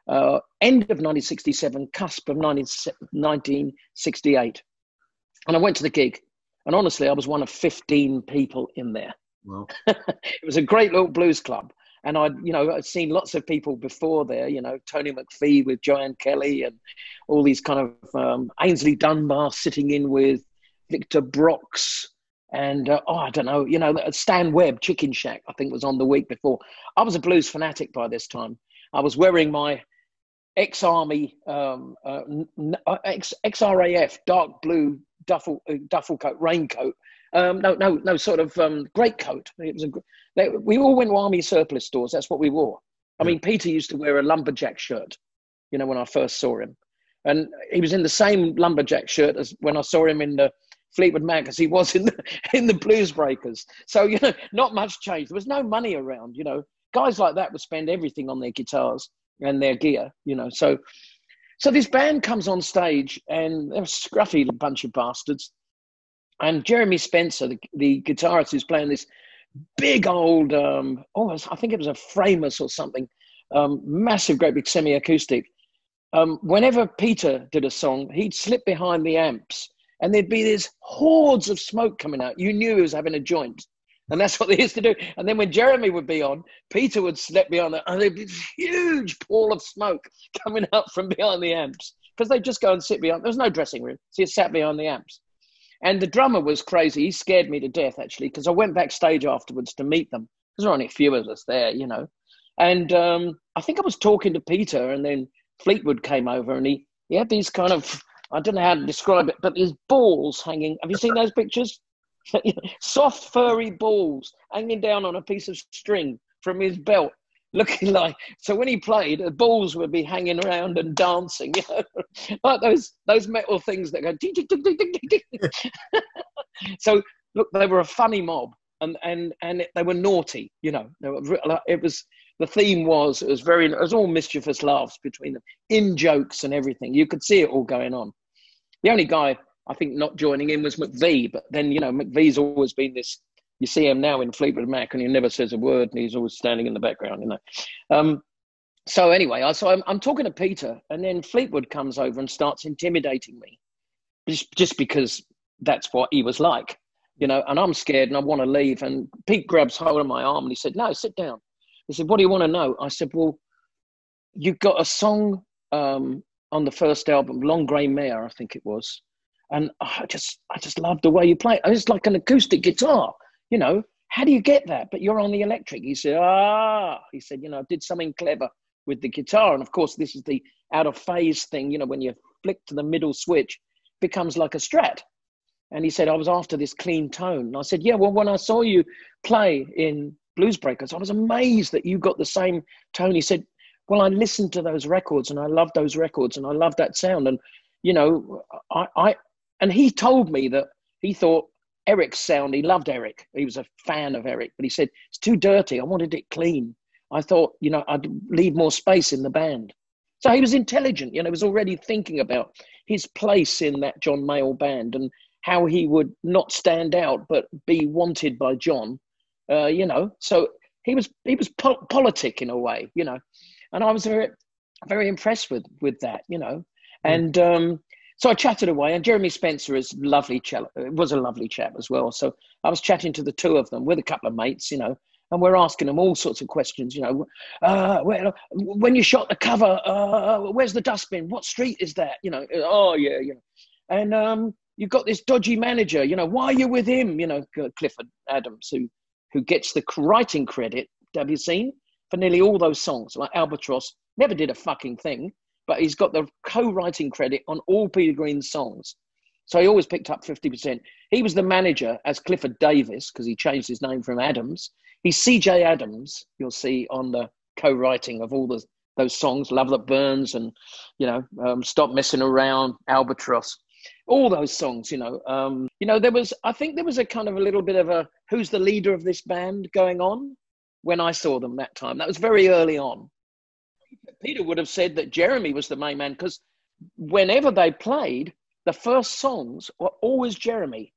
Uh, end of 1967, cusp of 19, 1968. And I went to the gig and honestly, I was one of 15 people in there. Wow. it was a great little blues club. And I'd, you know, I'd seen lots of people before there, you know, Tony McPhee with Jo Ann Kelly and all these kind of um, Aynsley Dunbar sitting in with Victor Brox and, uh, oh, I don't know, you know, Stan Webb, Chicken Shack, I think was on the week before. I was a blues fanatic by this time. I was wearing my ex-army, um, uh, uh ex, ex-RAF dark blue duffel uh, duffel coat, raincoat. Um, no, no, no, sort of um, greatcoat. It was a. They, we all went to army surplus stores. That's what we wore. I mean, Peter used to wear a lumberjack shirt. You know, when I first saw him, and he was in the same lumberjack shirt as when I saw him in the Fleetwood Mac as he was in the in the Blues Breakers. So you know, not much change. There was no money around. You know, guys like that would spend everything on their guitars and their gear. You know, so so this band comes on stage, and they're a scruffy bunch of bastards. And Jeremy Spencer, the, the guitarist who's playing this big old, um, oh, I think it was a Framus or something, um, massive, great big semi acoustic. Um, whenever Peter did a song, he'd slip behind the amps and there'd be these hordes of smoke coming out. You knew he was having a joint. And that's what they used to do. And then when Jeremy would be on, Peter would slip behind it, and there'd be this huge pall of smoke coming up from behind the amps because they'd just go and sit behind. There was no dressing room, so you sat behind the amps. And the drummer was crazy. He scared me to death actually because I went backstage afterwards to meet them. Because there were only a few of us there, you know. And um, I think I was talking to Peter, and then Fleetwood came over, and he he had these kind of I don't know how to describe it, but these balls hanging. Have you seen those pictures? soft furry balls hanging down on a piece of string from his belt looking like so when he played the balls would be hanging around and dancing you know like those those metal things that go so look they were a funny mob and and and they were naughty you know were, it was the theme was it was very it was all mischievous laughs between them in jokes and everything you could see it all going on the only guy I think not joining in was McVie, but then you know McVie's always been this. You see him now in Fleetwood Mac, and he never says a word, and he's always standing in the background, you know. Um, so anyway, I so I'm, I'm talking to Peter, and then Fleetwood comes over and starts intimidating me, just just because that's what he was like, you know. And I'm scared, and I want to leave. And Pete grabs hold of my arm, and he said, "No, sit down." He said, "What do you want to know?" I said, "Well, you've got a song um, on the first album, Long Grey Mare, I think it was." and I just I just love the way you play. It's like an acoustic guitar, you know. How do you get that? But you're on the electric. He said, ah, he said, you know, I did something clever with the guitar, and of course, this is the out of phase thing. You know, when you flick to the middle switch, becomes like a Strat. And he said, I was after this clean tone. And I said, yeah, well, when I saw you play in Blues Breakers, I was amazed that you got the same tone. He said, well, I listened to those records and I loved those records and I loved that sound. And, you know, I, I, and he told me that he thought Eric's sound, he loved Eric. He was a fan of Eric, but he said, it's too dirty. I wanted it clean. I thought, you know, I'd leave more space in the band. So he was intelligent, you know, he was already thinking about his place in that John Mayall band and how he would not stand out but be wanted by John, uh, you know. So he was he was po- politic in a way, you know, and I was very very impressed with with that, you know. Mm. And um, so I chatted away, and Jeremy Spencer is lovely chap, was a lovely chap as well. So I was chatting to the two of them with a couple of mates, you know, and we're asking them all sorts of questions, you know, uh, where, when you shot the cover, uh, where's the dustbin? What street is that? You know, oh yeah, you know, and um, you've got this dodgy manager, you know, why are you with him? You know, Clifford Adams, who who gets the writing credit. Have you seen for nearly all those songs? Like Albatross never did a fucking thing but he's got the co-writing credit on all Peter Green's songs. So he always picked up 50%. He was the manager as Clifford Davis because he changed his name from Adams. He's CJ Adams, you'll see on the co-writing of all the, those songs, Love That Burns and, you know, um, Stop Messing Around, Albatross, all those songs, you know. Um, you know, there was, I think there was a kind of a little bit of a, who's the leader of this band going on when I saw them that time. That was very early on. Peter would have said that Jeremy was the main man because whenever they played, the first songs were always Jeremy.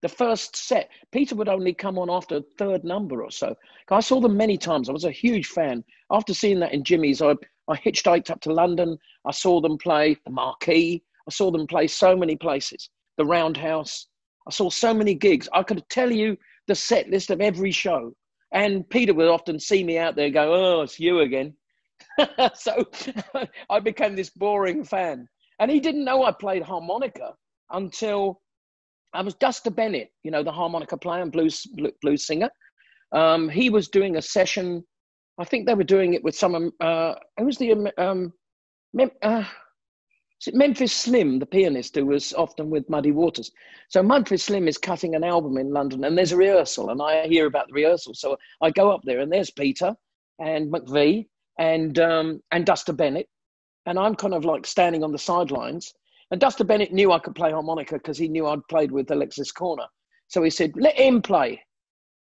The first set, Peter would only come on after a third number or so. I saw them many times. I was a huge fan. After seeing that in Jimmy's, I, I hitchhiked up to London. I saw them play the Marquee. I saw them play so many places. The Roundhouse. I saw so many gigs. I could tell you the set list of every show. And Peter would often see me out there go, Oh, it's you again. so I became this boring fan. And he didn't know I played harmonica until I was Duster Bennett, you know, the harmonica player and blues blues singer. Um, he was doing a session. I think they were doing it with some. Uh, who was the um, um Mem- uh, Memphis Slim, the pianist who was often with Muddy Waters. So Memphis Slim is cutting an album in London, and there's a rehearsal, and I hear about the rehearsal. So I go up there, and there's Peter and McVie and um, and Duster Bennett, and I'm kind of like standing on the sidelines. And Duster Bennett knew I could play harmonica because he knew I'd played with Alexis Korner, So he said, "Let him play."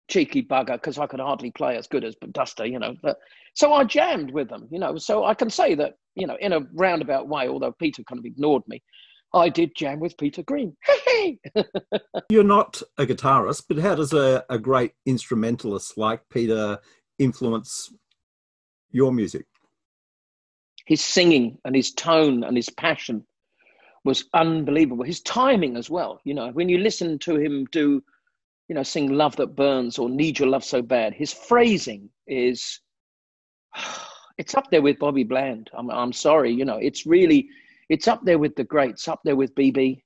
Cheeky bugger, because I could hardly play as good as Duster, you know. But so I jammed with them, you know. So I can say that, you know, in a roundabout way, although Peter kind of ignored me, I did jam with Peter Green. You're not a guitarist, but how does a, a great instrumentalist like Peter influence your music? His singing and his tone and his passion. was unbelievable. His timing as well. You know, when you listen to him do, you know, sing "Love That Burns" or "Need Your Love So Bad," his phrasing is. It's up there with Bobby Bland. I'm, I'm sorry, you know, it's really, it's up there with the greats, up there with BB.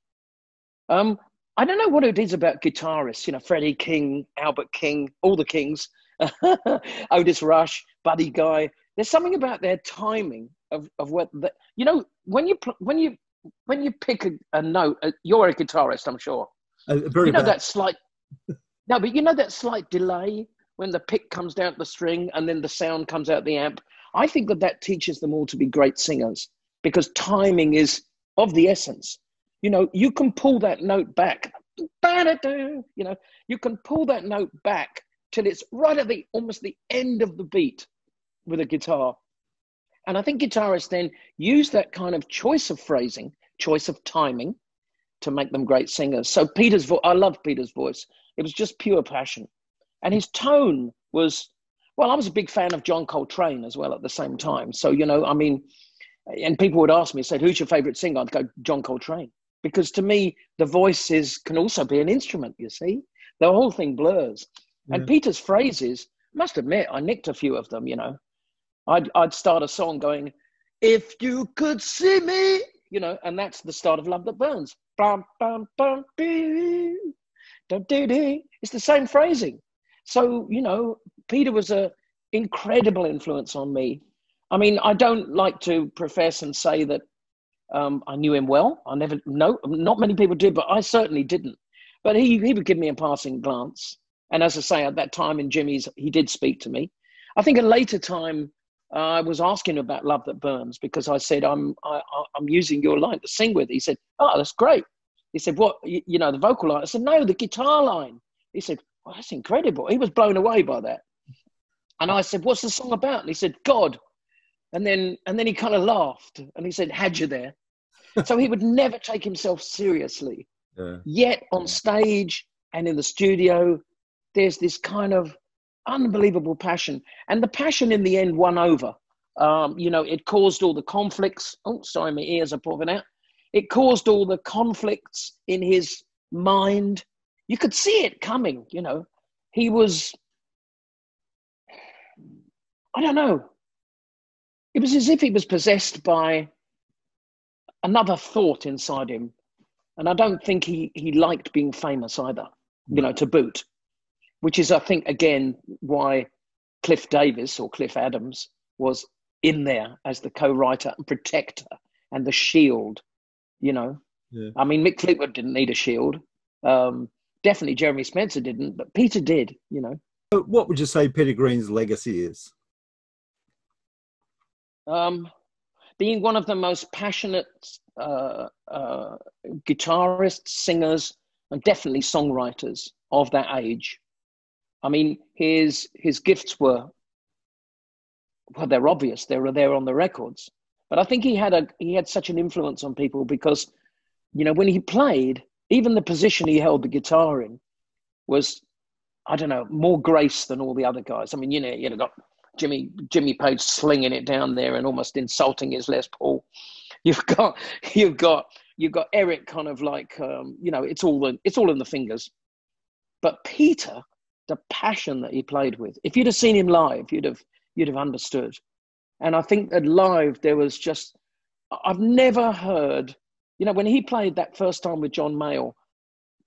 Um, I don't know what it is about guitarists, you know, Freddie King, Albert King, all the Kings, Otis Rush, Buddy Guy. There's something about their timing of, of what, the, you know, when you, when you, when you pick a, a note, uh, you're a guitarist, I'm sure. Uh, very you know bad. that slight, no, but you know that slight delay when the pick comes down the string and then the sound comes out the amp. I think that that teaches them all to be great singers because timing is of the essence. You know, you can pull that note back. You know, you can pull that note back till it's right at the almost the end of the beat with a guitar. And I think guitarists then use that kind of choice of phrasing, choice of timing to make them great singers. So Peter's voice, I love Peter's voice. It was just pure passion. And his tone was, well, I was a big fan of John Coltrane as well at the same time. So, you know, I mean, and people would ask me, said, who's your favorite singer? I'd go, John Coltrane. Because to me, the voice is, can also be an instrument, you see? The whole thing blurs. And mm. Peter's phrases, must admit, I nicked a few of them, you know. I'd, I'd start a song going, if you could see me, you know, and that's the start of Love That Burns. Bum, bum, bum, dee. It's the same phrasing. So, you know, Peter was a incredible influence on me. I mean, I don't like to profess and say that um, I knew him well. I never, no, not many people did, but I certainly didn't. But he, he would give me a passing glance. And as I say, at that time in Jimmy's, he did speak to me. I think a later time, I was asking about Love That Burns because I said, I'm, I, I'm using your line to sing with. He said, Oh, that's great. He said, What, you, you know, the vocal line? I said, No, the guitar line. He said, Well, that's incredible. He was blown away by that. And I said, What's the song about? And he said, God. And then, and then he kind of laughed and he said, Had you there? so he would never take himself seriously. Yeah. Yet on stage and in the studio, there's this kind of unbelievable passion. And the passion in the end won over. Um, you know, it caused all the conflicts. Oh, sorry, my ears are popping out. It caused all the conflicts in his mind. You could see it coming, you know. He was, I don't know. It was as if he was possessed by another thought inside him. And I don't think he, he liked being famous either, you know, to boot, which is, I think, again, why Cliff Davis or Cliff Adams was in there as the co writer and protector and the shield, you know. Yeah. I mean, Mick Fleetwood didn't need a shield. Um, definitely Jeremy Spencer didn't, but Peter did, you know. But what would you say Peter Green's legacy is? um, being one of the most passionate uh, uh, guitarists, singers, and definitely songwriters of that age. I mean, his his gifts were well, they're obvious. They were there on the records, but I think he had a he had such an influence on people because, you know, when he played, even the position he held the guitar in was, I don't know, more grace than all the other guys. I mean, you know, you know, got Jimmy Jimmy Page slinging it down there and almost insulting his Les Paul. You've got you've got you've got Eric kind of like um, you know it's all in, it's all in the fingers. But Peter, the passion that he played with, if you'd have seen him live, you'd have you'd have understood. And I think that live there was just I've never heard you know when he played that first time with John Mayall,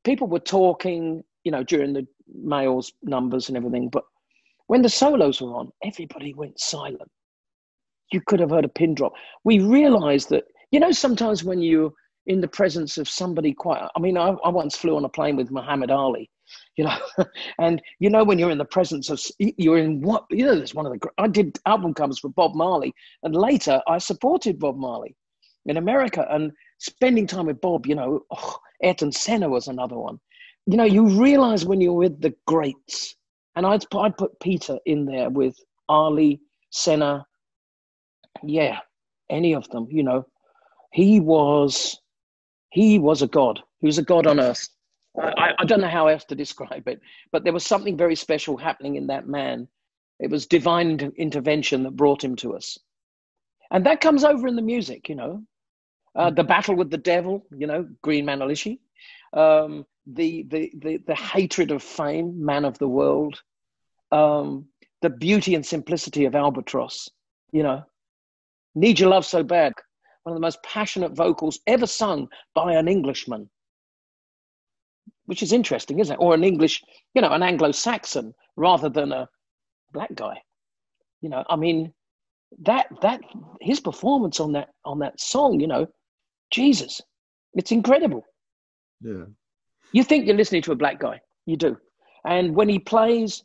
people were talking you know during the Mayall's numbers and everything, but when the solos were on, everybody went silent. You could have heard a pin drop. We realized that, you know, sometimes when you're in the presence of somebody quite, I mean, I, I once flew on a plane with Muhammad Ali, you know, and you know, when you're in the presence of, you're in what, you know, there's one of the, I did album covers for Bob Marley, and later I supported Bob Marley in America and spending time with Bob, you know, oh, Ayrton Senna was another one. You know, you realize when you're with the greats, and I'd, I'd put Peter in there with Ali, Senna, yeah, any of them, you know. He was, he was a god. He was a god on earth. I, I don't know how else to describe it, but there was something very special happening in that man. It was divine intervention that brought him to us. And that comes over in the music, you know. Uh, the battle with the devil, you know, Green Manalishi. Um, the, the, the, the hatred of fame, man of the world. Um, the beauty and simplicity of Albatross, you know. Need Your Love So Bad, one of the most passionate vocals ever sung by an Englishman, which is interesting, isn't it? Or an English, you know, an Anglo Saxon rather than a black guy. You know, I mean, that that his performance on that on that song, you know, Jesus, it's incredible. Yeah. You think you're listening to a black guy, you do, and when he plays,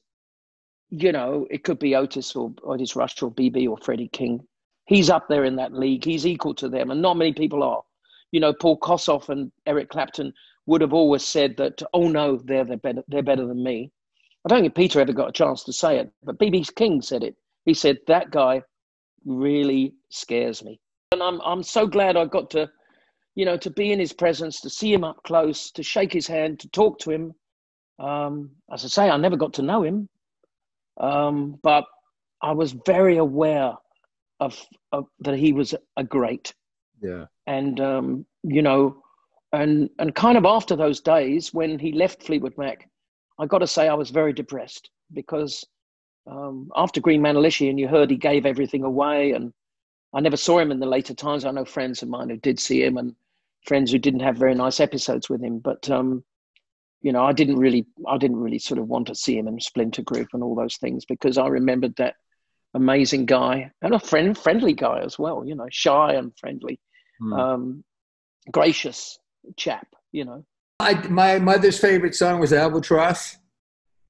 you know, it could be Otis or Otis Rush or BB or Freddie King. He's up there in that league. He's equal to them, and not many people are. You know, Paul Kossoff and Eric Clapton would have always said that, oh no, they're, they're, better, they're better than me. I don't think Peter ever got a chance to say it, but BB King said it. He said, that guy really scares me. And I'm, I'm so glad I got to, you know, to be in his presence, to see him up close, to shake his hand, to talk to him. Um, as I say, I never got to know him, um, but I was very aware of, of, that he was a great. Yeah. And um, you know, and and kind of after those days when he left Fleetwood Mac, I got to say I was very depressed because um, after Green Manalishi and you heard he gave everything away, and I never saw him in the later times. I know friends of mine who did see him and friends who didn't have very nice episodes with him, but um, you know, I didn't really, I didn't really sort of want to see him in Splinter Group and all those things because I remembered that amazing guy and a friend, friendly guy as well. You know, shy and friendly, Hmm. um, gracious chap. You know. I, my mother's favorite song was Albatross,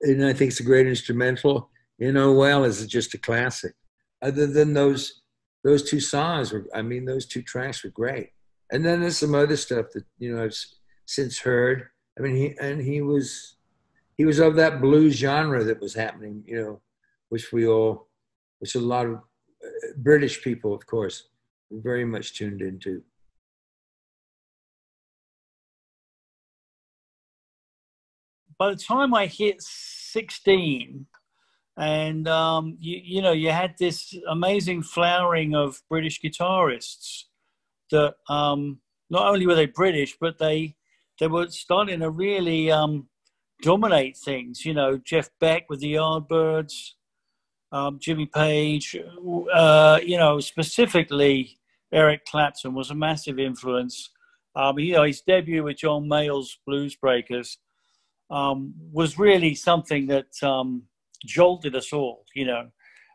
and I think it's a great instrumental. You know, well, is just a classic. Other than those those two songs, were, I mean, those two tracks were great. And then there's some other stuff that you know I've since heard. I mean, he and he was he was of that blues genre that was happening. You know, which we all, which a lot of uh, British people, of course, very much tuned into. By the time I hit 16, and um, you, you know, you had this amazing flowering of British guitarists that um, not only were they British, but they they were starting to really um, dominate things. You know, Jeff Beck with the Yardbirds, um, Jimmy Page. Uh, you know, specifically Eric Clapton was a massive influence. Um, you know, his debut with John Mayall's Blues Breakers um, was really something that um, jolted us all, you know,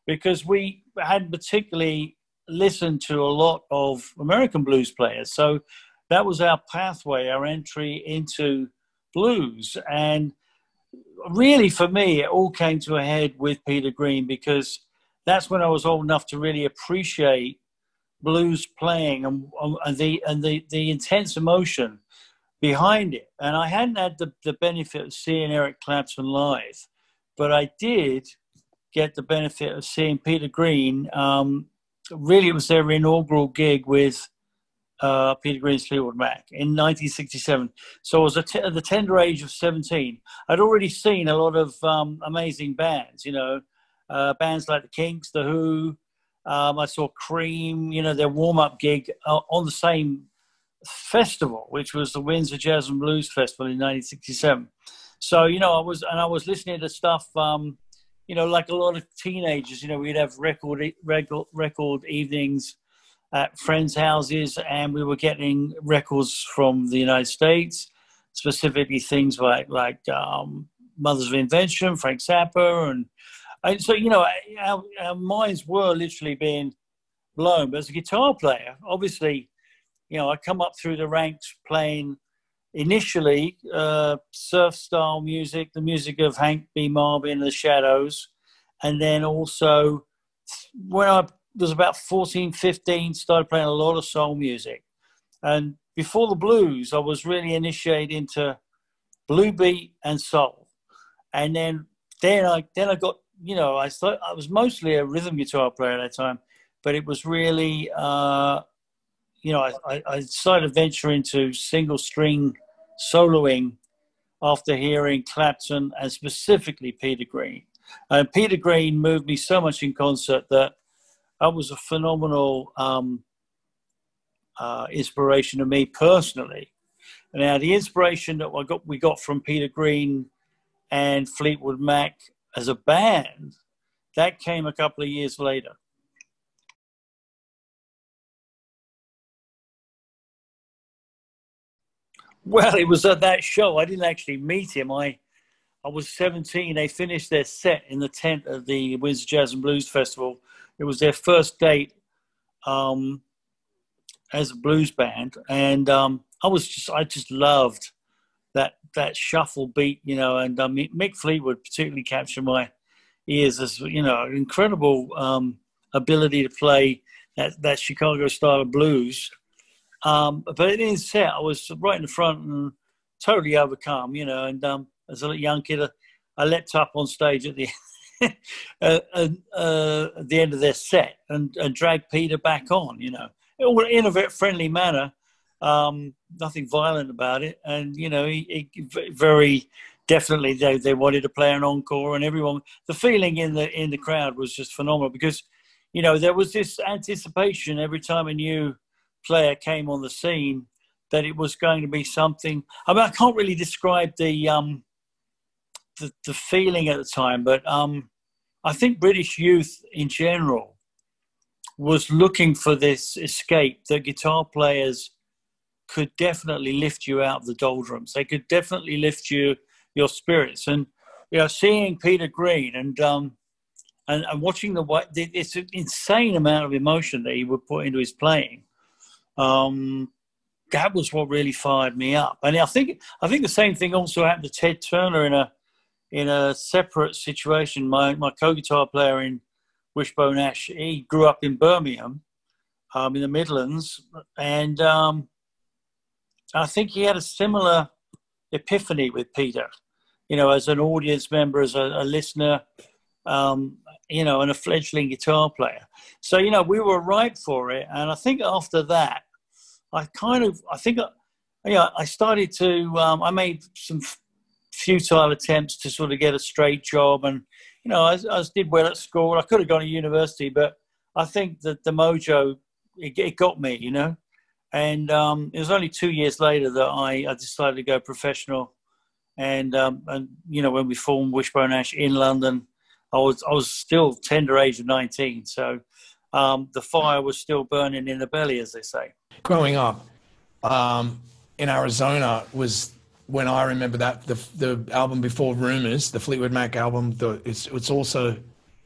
because we hadn't particularly listened to a lot of American blues players. So that was our pathway, our entry into blues. And really, for me, it all came to a head with Peter Green because that's when I was old enough to really appreciate blues playing and, and the and the, the intense emotion behind it. And I hadn't had the, the benefit of seeing Eric Clapton live, but I did get the benefit of seeing Peter Green. Um, really, it was their inaugural gig with uh, Peter Green's Fleetwood Mac in 1967. So I was at, the tender age of 17. I'd already seen a lot of um, amazing bands, you know, uh, bands like the Kinks, The Who. Um, I saw Cream, you know, their warm up gig uh, on the same festival, which was the Windsor Jazz and Blues Festival in 1967. So you know, I was and I was listening to stuff. Um, you know, like a lot of teenagers, you know, we'd have record record record evenings at friends' houses, and we were getting records from the United States, specifically things like like um, Mothers of Invention, Frank Zappa, and, and so you know, our, our minds were literally being blown. But as a guitar player, obviously you know, I come up through the ranks playing initially uh, surf style music, the music of Hank B. Marvin and the Shadows, and then also when I was about 14, 15, started playing a lot of soul music. And before the blues, I was really initiated into blue beat and soul. And then then I then I got you know I thought I was mostly a rhythm guitar player at that time, but it was really uh, you know, I, I, to venture into single string soloing after hearing Clapton and specifically Peter Green. And Peter Green moved me so much in concert that that was a phenomenal um, uh, inspiration to me personally. Now, the inspiration that got, we got from Peter Green and Fleetwood Mac as a band, that came a couple of years later. Well, it was at that show. I didn't actually meet him. I I was 17. They finished their set in the tent at the Windsor Jazz and Blues Festival. It was their first date um, as a blues band, and um, I was just I just loved that that shuffle beat, you know. And um, Mick Fleetwood particularly captured my ears as you know incredible um, ability to play that that Chicago style of blues. Um, but in set, I was right in the front and totally overcome, you know, and um, as a young kid, I leapt up on stage at the uh, uh, at the end of their set and, and dragged Peter back on. You know, in a very friendly manner, um, nothing violent about it, and you know, he, he very definitely they, they wanted to play an encore, and everyone the feeling in the in the crowd was just phenomenal because you know there was this anticipation every time a new player came on the scene that it was going to be something. I mean, I can't really describe the um, the, the feeling at the time, but um, I think British youth in general was looking for this escape that guitar players could definitely lift you out of the doldrums. They could definitely lift you your spirits. And you know, seeing Peter Green and um, and, and watching the way it's an insane amount of emotion that he would put into his playing. Um, that was what really fired me up. And I think I think the same thing also happened to Ted Turner in a in a separate situation. My my co-guitar player in Wishbone Ash, he grew up in Birmingham, um, in the Midlands, and um, I think he had a similar epiphany with Peter. You know, as an audience member, as a, a listener, um, you know, and a fledgling guitar player. So you know, we were ripe for it, and I think after that, I kind of, I think, uh, yeah, I started to, um, I made some futile attempts to sort of get a straight job. And, you know, I, I did well at school. I could have gone to university, but I think that the mojo, it, it got me, you know. And um, it was only two years later that I, I decided to go professional. And, um, and, you know, when we formed Wishbone Ash in London, I was, I was still tender age of 19. So um, the fire was still burning in the belly, as they say. Growing up um, in Arizona was when I remember that the the album before Rumors, the Fleetwood Mac album, the, it's it's also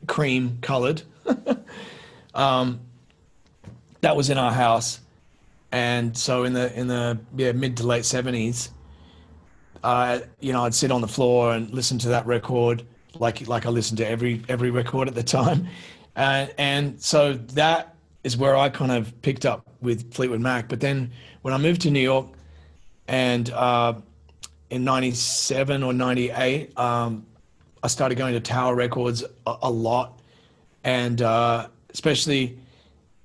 cream colored. um, that was in our house, and so in the in the yeah, mid to late seventies, I you know I'd sit on the floor and listen to that record like like I listened to every every record at the time, and and so that is where I kind of picked up with Fleetwood Mac. But then when I moved to New York, and uh, in 97 or 98, um, I started going to Tower Records a, a lot. And uh, especially,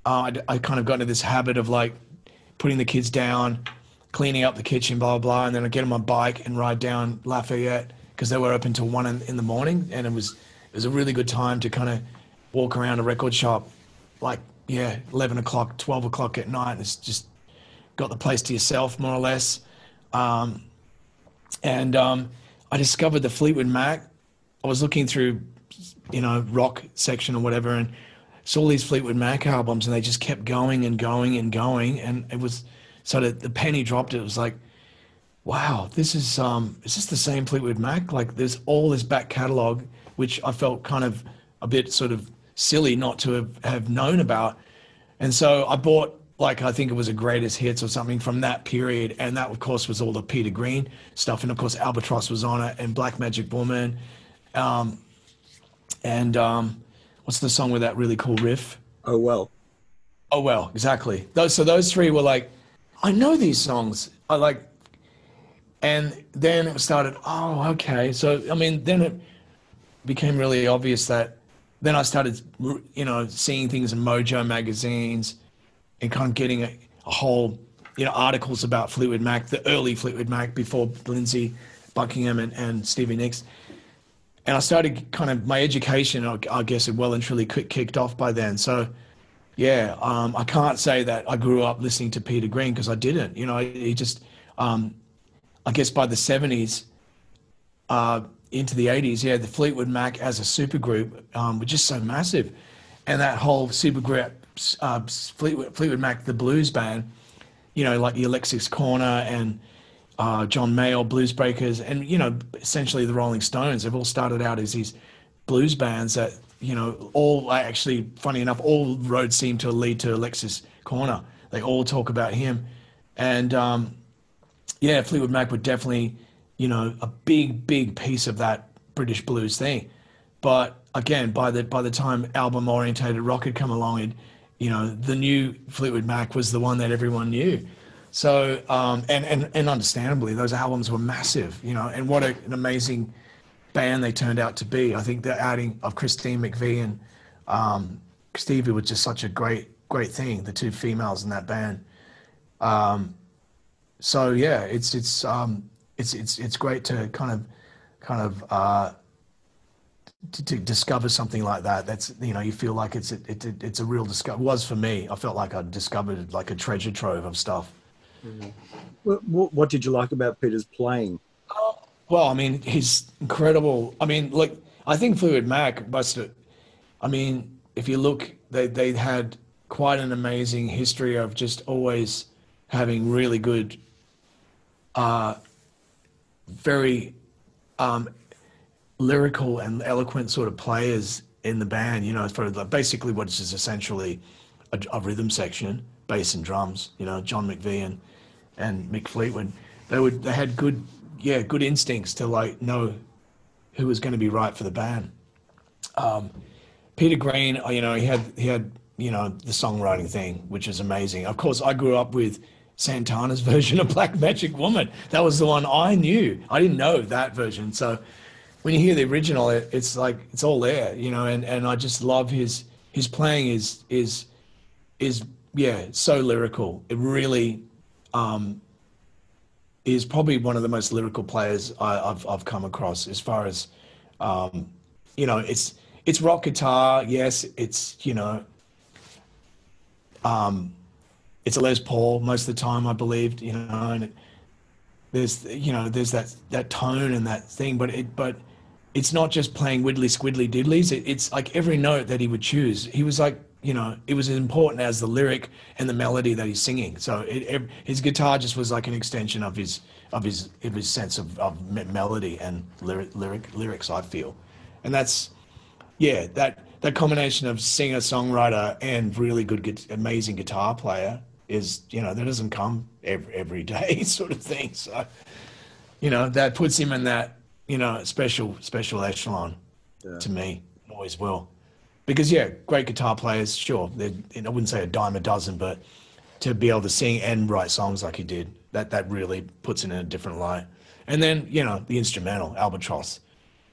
uh, I, I kind of got into this habit of like putting the kids down, cleaning up the kitchen, blah, blah, blah. And then I'd get on my bike and ride down Lafayette because they were open till one in, in the morning. And it was, it was a really good time to kind of walk around a record shop like, yeah, 11 o'clock, 12 o'clock at night. It's just got the place to yourself, more or less. Um, and um, I discovered the Fleetwood Mac. I was looking through, you know, rock section or whatever, and saw these Fleetwood Mac albums, and they just kept going and going and going, and it was sort of the penny dropped. It was like, wow, this is um, is this the same Fleetwood Mac? Like, there's all this back catalog, which I felt kind of a bit sort of silly not to have, have known about, and so I bought like I think it was a greatest hits or something from that period, and that of course was all the Peter Green stuff, and of course Albatross was on it, and Black Magic Woman, um, and um, what's the song with that really cool riff? Oh well. Oh well, exactly. Those so those three were like, I know these songs. I like, and then it started. Oh, okay. So I mean, then it became really obvious that then I started, you know, seeing things in Mojo magazines and kind of getting a, a whole, you know, articles about Fleetwood Mac, the early Fleetwood Mac before Lindsey Buckingham and, and Stevie Nicks. And I started kind of my education, I guess, it well and truly kicked off by then. So yeah, um, I can't say that I grew up listening to Peter Green because I didn't. You know, he just, um, I guess by the 70s, uh, into the 80s, yeah, the Fleetwood Mac as a supergroup um, were just so massive. And that whole supergroup, uh, Fleetwood, Fleetwood Mac, the blues band, you know, like the Alexis Korner and uh, John Mayall, Blues Breakers, and, you know, essentially the Rolling Stones, they've all started out as these blues bands that, you know, all actually, funny enough, all roads seem to lead to Alexis Korner. They all talk about him. And um, yeah, Fleetwood Mac were definitely you know, a big, big piece of that British blues thing. But again, by the by the time album orientated rock had come along, it, you know, the new Fleetwood Mac was the one that everyone knew. So um, and and and understandably, those albums were massive, you know, and what a, an amazing band they turned out to be. I think the adding of Christine McVie and um, Stevie was just such a great great thing. The two females in that band. Um, so yeah, it's it's um, it's it's it's great to kind of kind of uh, to, to, discover something like that. That's you know you feel like it's it, it it's a real discover. Was for me. I felt like I discovered like a treasure trove of stuff. Mm-hmm. What, what did you like about Peter's playing? Well, I mean, he's incredible. I mean, like I think Fleetwood Mac must. I mean, if you look, they they had quite an amazing history of just always having really good uh, very um, lyrical and eloquent sort of players in the band. You know, for basically what is essentially a, a, rhythm section, bass and drums. You know, John McVie and, and Mick Fleetwood. They would they had good yeah good instincts to like know who was going to be right for the band. Um, Peter Green, uh, you know, he had he had you know the songwriting thing, which is amazing. Of course, I grew up with Santana's version of Black Magic Woman. That was the one I knew. I didn't know that version. So when you hear the original, it, it's like it's all there, you know. And, and I just love his his playing is is is yeah so lyrical. It really um, is probably one of the most lyrical players I, have I've come across as far as um, you know. It's it's rock guitar, yes. It's you know. Um, it's a Les Paul most of the time, I believed, you know, and it, there's, you know, there's that, that tone and that thing, but it, but it's not just playing widdly squiddly diddlies. It, it's like every note that he would choose, he was like, you know, it was as important as the lyric and the melody that he's singing. So it, his guitar just was like an extension of his, of his, of his sense of, of melody and lyric, lyric, lyrics, I feel. And that's, yeah, that, that combination of singer, songwriter, and really good, amazing guitar player is you know that doesn't come every every day sort of thing. So you know that puts him in that you know special special echelon yeah. to me. Always will, because yeah, great guitar players. Sure, I wouldn't say a dime a dozen, but to be able to sing and write songs like he did, that that really puts it in a different light. And then you know the instrumental Albatross,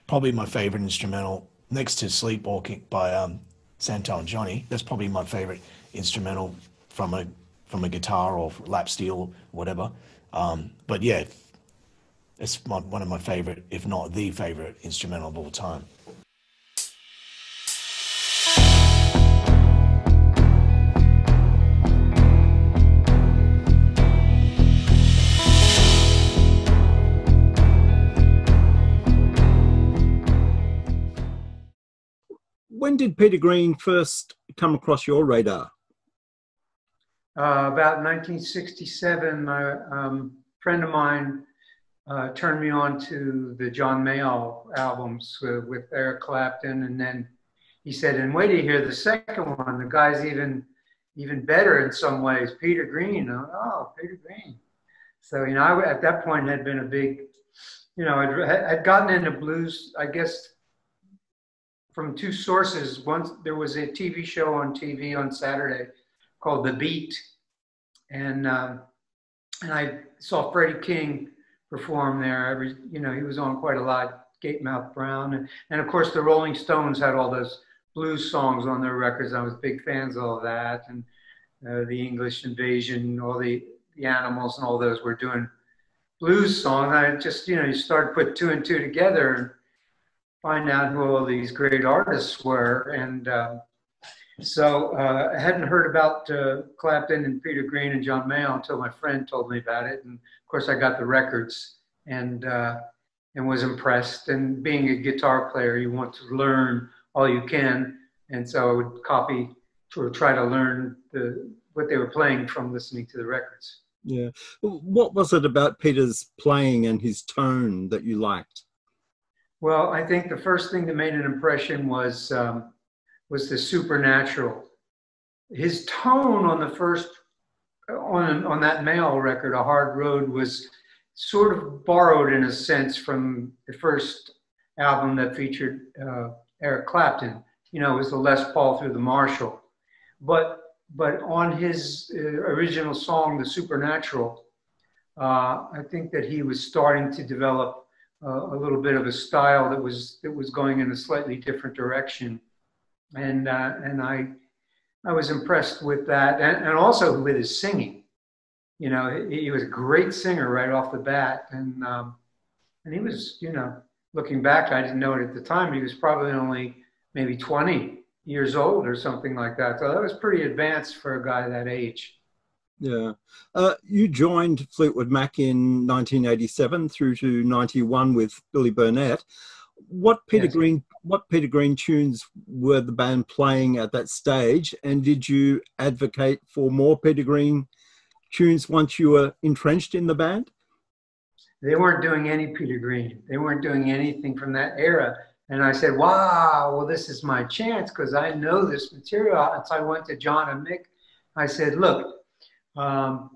probably my favorite instrumental next to Sleepwalking by um, and Johnny. That's probably my favorite instrumental from a from a guitar or lap steel, whatever. Um, but yeah, it's my, one of my favorite, if not the favorite instrumental of all time. When did Peter Green first come across your radar? Uh, about 1967, my um, friend of mine uh, turned me on to the John Mayall albums with, Eric Clapton, and then he said, "And wait you hear the second one. The guy's even even better in some ways. Peter Green. Oh, Peter Green." So you know, I at that point had been a big, you know, I'd, I'd gotten into blues. I guess from two sources. Once there was a TV show on TV on Saturday called The Beat, and um, and I saw Freddie King perform there. Every you know he was on quite a lot. Gatemouth Brown, and, and of course the Rolling Stones had all those blues songs on their records. I was big fans of all that, and uh, the English Invasion, all the the Animals, and all those were doing blues songs. I just you know you start put two and two together and find out who all these great artists were, and uh, So uh, I hadn't heard about uh, Clapton and Peter Green and John Mayall until my friend told me about it. And of course, I got the records and uh, and was impressed. And being a guitar player, you want to learn all you can. And so I would copy or try to learn the what they were playing from listening to the records. Yeah. What was it about Peter's playing and his tone that you liked? Well, I think the first thing that made an impression was um, was the supernatural. His tone on the first on on that Mayall record, A Hard Road, was sort of borrowed in a sense from the first album that featured uh, Eric Clapton. You know, it was the Les Paul through the Marshall, but but on his uh, original song, The Supernatural, uh, I think that he was starting to develop uh, a little bit of a style that was that was going in a slightly different direction, and uh, and I I was impressed with that, and, and also with his singing. You know, he, he, was a great singer right off the bat, and um, and he was, you know, looking back, I didn't know it at the time. He was probably only maybe 20 years old or something like that. So that was pretty advanced for a guy that age. Yeah. Uh, you joined Fleetwood Mac in 1987 through to 91 with Billy Burnette. What Peter yes. Green what Peter Green tunes were the band playing at that stage and did you advocate for more Peter Green tunes once you were entrenched in the band? They weren't doing any Peter Green. They weren't doing anything from that era. And I said, wow, well, this is my chance because I know this material. And so I went to John and Mick. I said, look, um,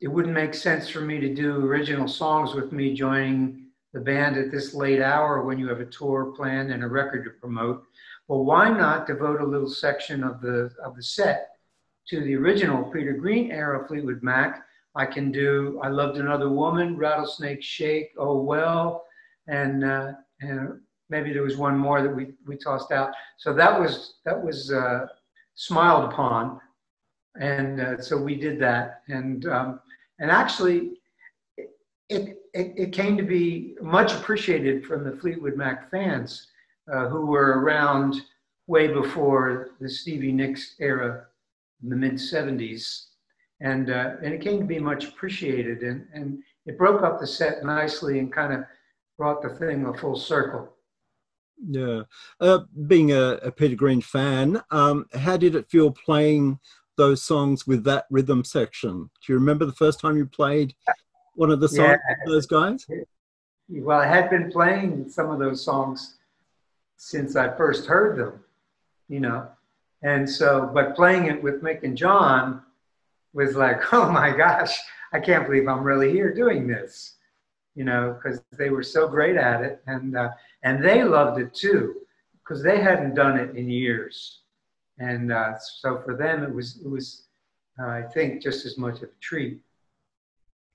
it wouldn't make sense for me to do original songs with me joining the band at this late hour when you have a tour planned and a record to promote. Well, why not devote a little section of the of the set to the original Peter Green era Fleetwood Mac? I can do I Loved Another Woman, Rattlesnake Shake, Oh Well, and uh, and maybe there was one more that we, we tossed out. So that was that was uh, smiled upon, and uh, so we did that. And um, and actually, it, it it came to be much appreciated from the Fleetwood Mac fans uh, who were around way before the Stevie Nicks era in the mid '70s, and uh, and it came to be much appreciated. And and it broke up the set nicely and kind of brought the thing a full circle. Yeah. Uh, being a, a, Peter Green fan, um, how did it feel playing those songs with that rhythm section? Do you remember the first time you played one of the songs yeah. with those guys? Well, I had been playing some of those songs since I first heard them, you know. And so, but playing it with Mick and John was like, oh my gosh, I can't believe I'm really here doing this you know, because they were so great at it, and uh, and they loved it too, because they hadn't done it in years, and uh, so for them it was it was, uh, I think, just as much of a treat.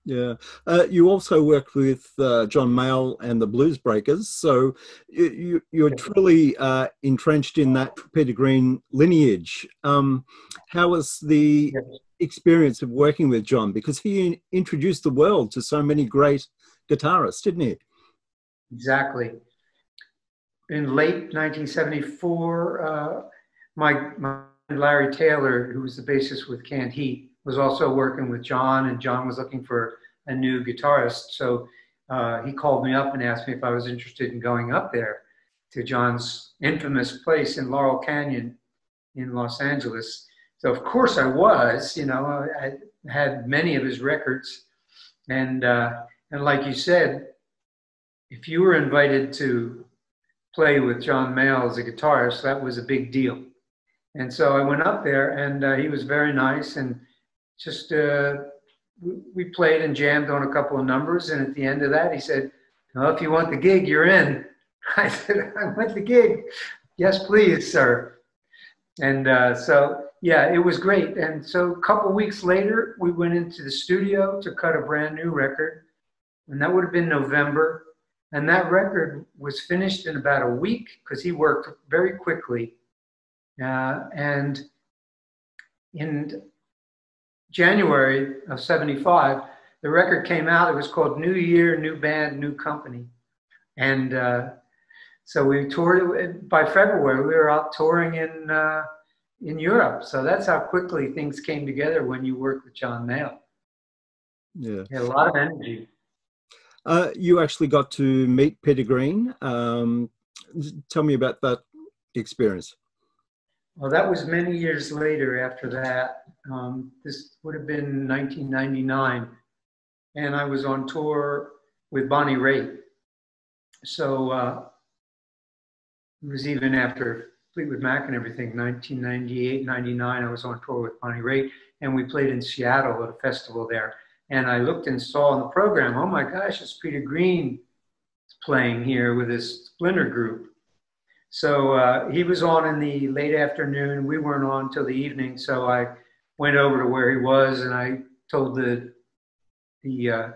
Yeah, uh, you also worked with uh, John Mayall and the Blues Breakers, so you, you, are truly uh, entrenched in that Peter Green lineage. Um, how was the experience of working with John? Because he introduced the world to so many great guitarists, didn't he? Exactly. In late 1974, uh, my, my Larry Taylor, who was the bassist with Canned Heat, was also working with John, and John was looking for a new guitarist. So uh, he called me up and asked me if I was interested in going up there to John's infamous place in Laurel Canyon in Los Angeles. So of course I was, you know, I had many of his records, and uh, and like you said, if you were invited to play with John Mayall as a guitarist, that was a big deal. And so I went up there, and uh, he was very nice, and just uh, we played and jammed on a couple of numbers. And at the end of that, he said, "Well, if you want the gig, you're in." I said, "I want the gig." Yes, please, sir. And uh, so, yeah, it was great. And so, a couple weeks later, we went into the studio to cut a brand new record and that would have been November. And that record was finished in about a week because he worked very quickly. Uh, and in January of 75, the record came out. It was called New Year, New Band, New Company. And uh, so we toured by February. We were out touring in, uh, in Europe. So that's how quickly things came together when you worked with John Mayall. Yeah. a lot of energy. Uh, you actually got to meet Peter Green. Um, tell me about that experience. Well, that was many years later after that. Um, this would have been 1999. And I was on tour with Bonnie Raitt. So uh, it was even after Fleetwood Mac and everything, 1998, 99, I was on tour with Bonnie Raitt. And we played in Seattle at a festival there. And I looked and saw in the program, oh my gosh, it's Peter Green playing here with his Splinter group. So uh, he was on in the late afternoon. We weren't on till the evening. So I went over to where he was and I told the the uh,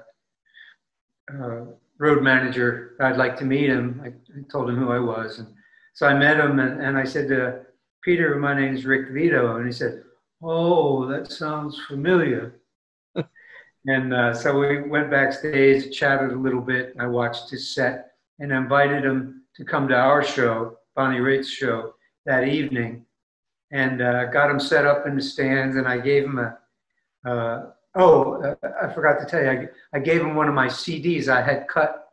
uh, road manager I'd like to meet him. I, I, told him who I was, and so I met him and, and I said to Peter, "My name is Rick Vito," and he said, "Oh, that sounds familiar." and uh, so we went backstage, chatted a little bit. I watched his set and invited him to come to our show Bonnie Raitt's show that evening and uh, got him set up in the stands. And I gave him a, uh, oh, uh, I forgot to tell you, I, I, gave him one of my CDs. I had cut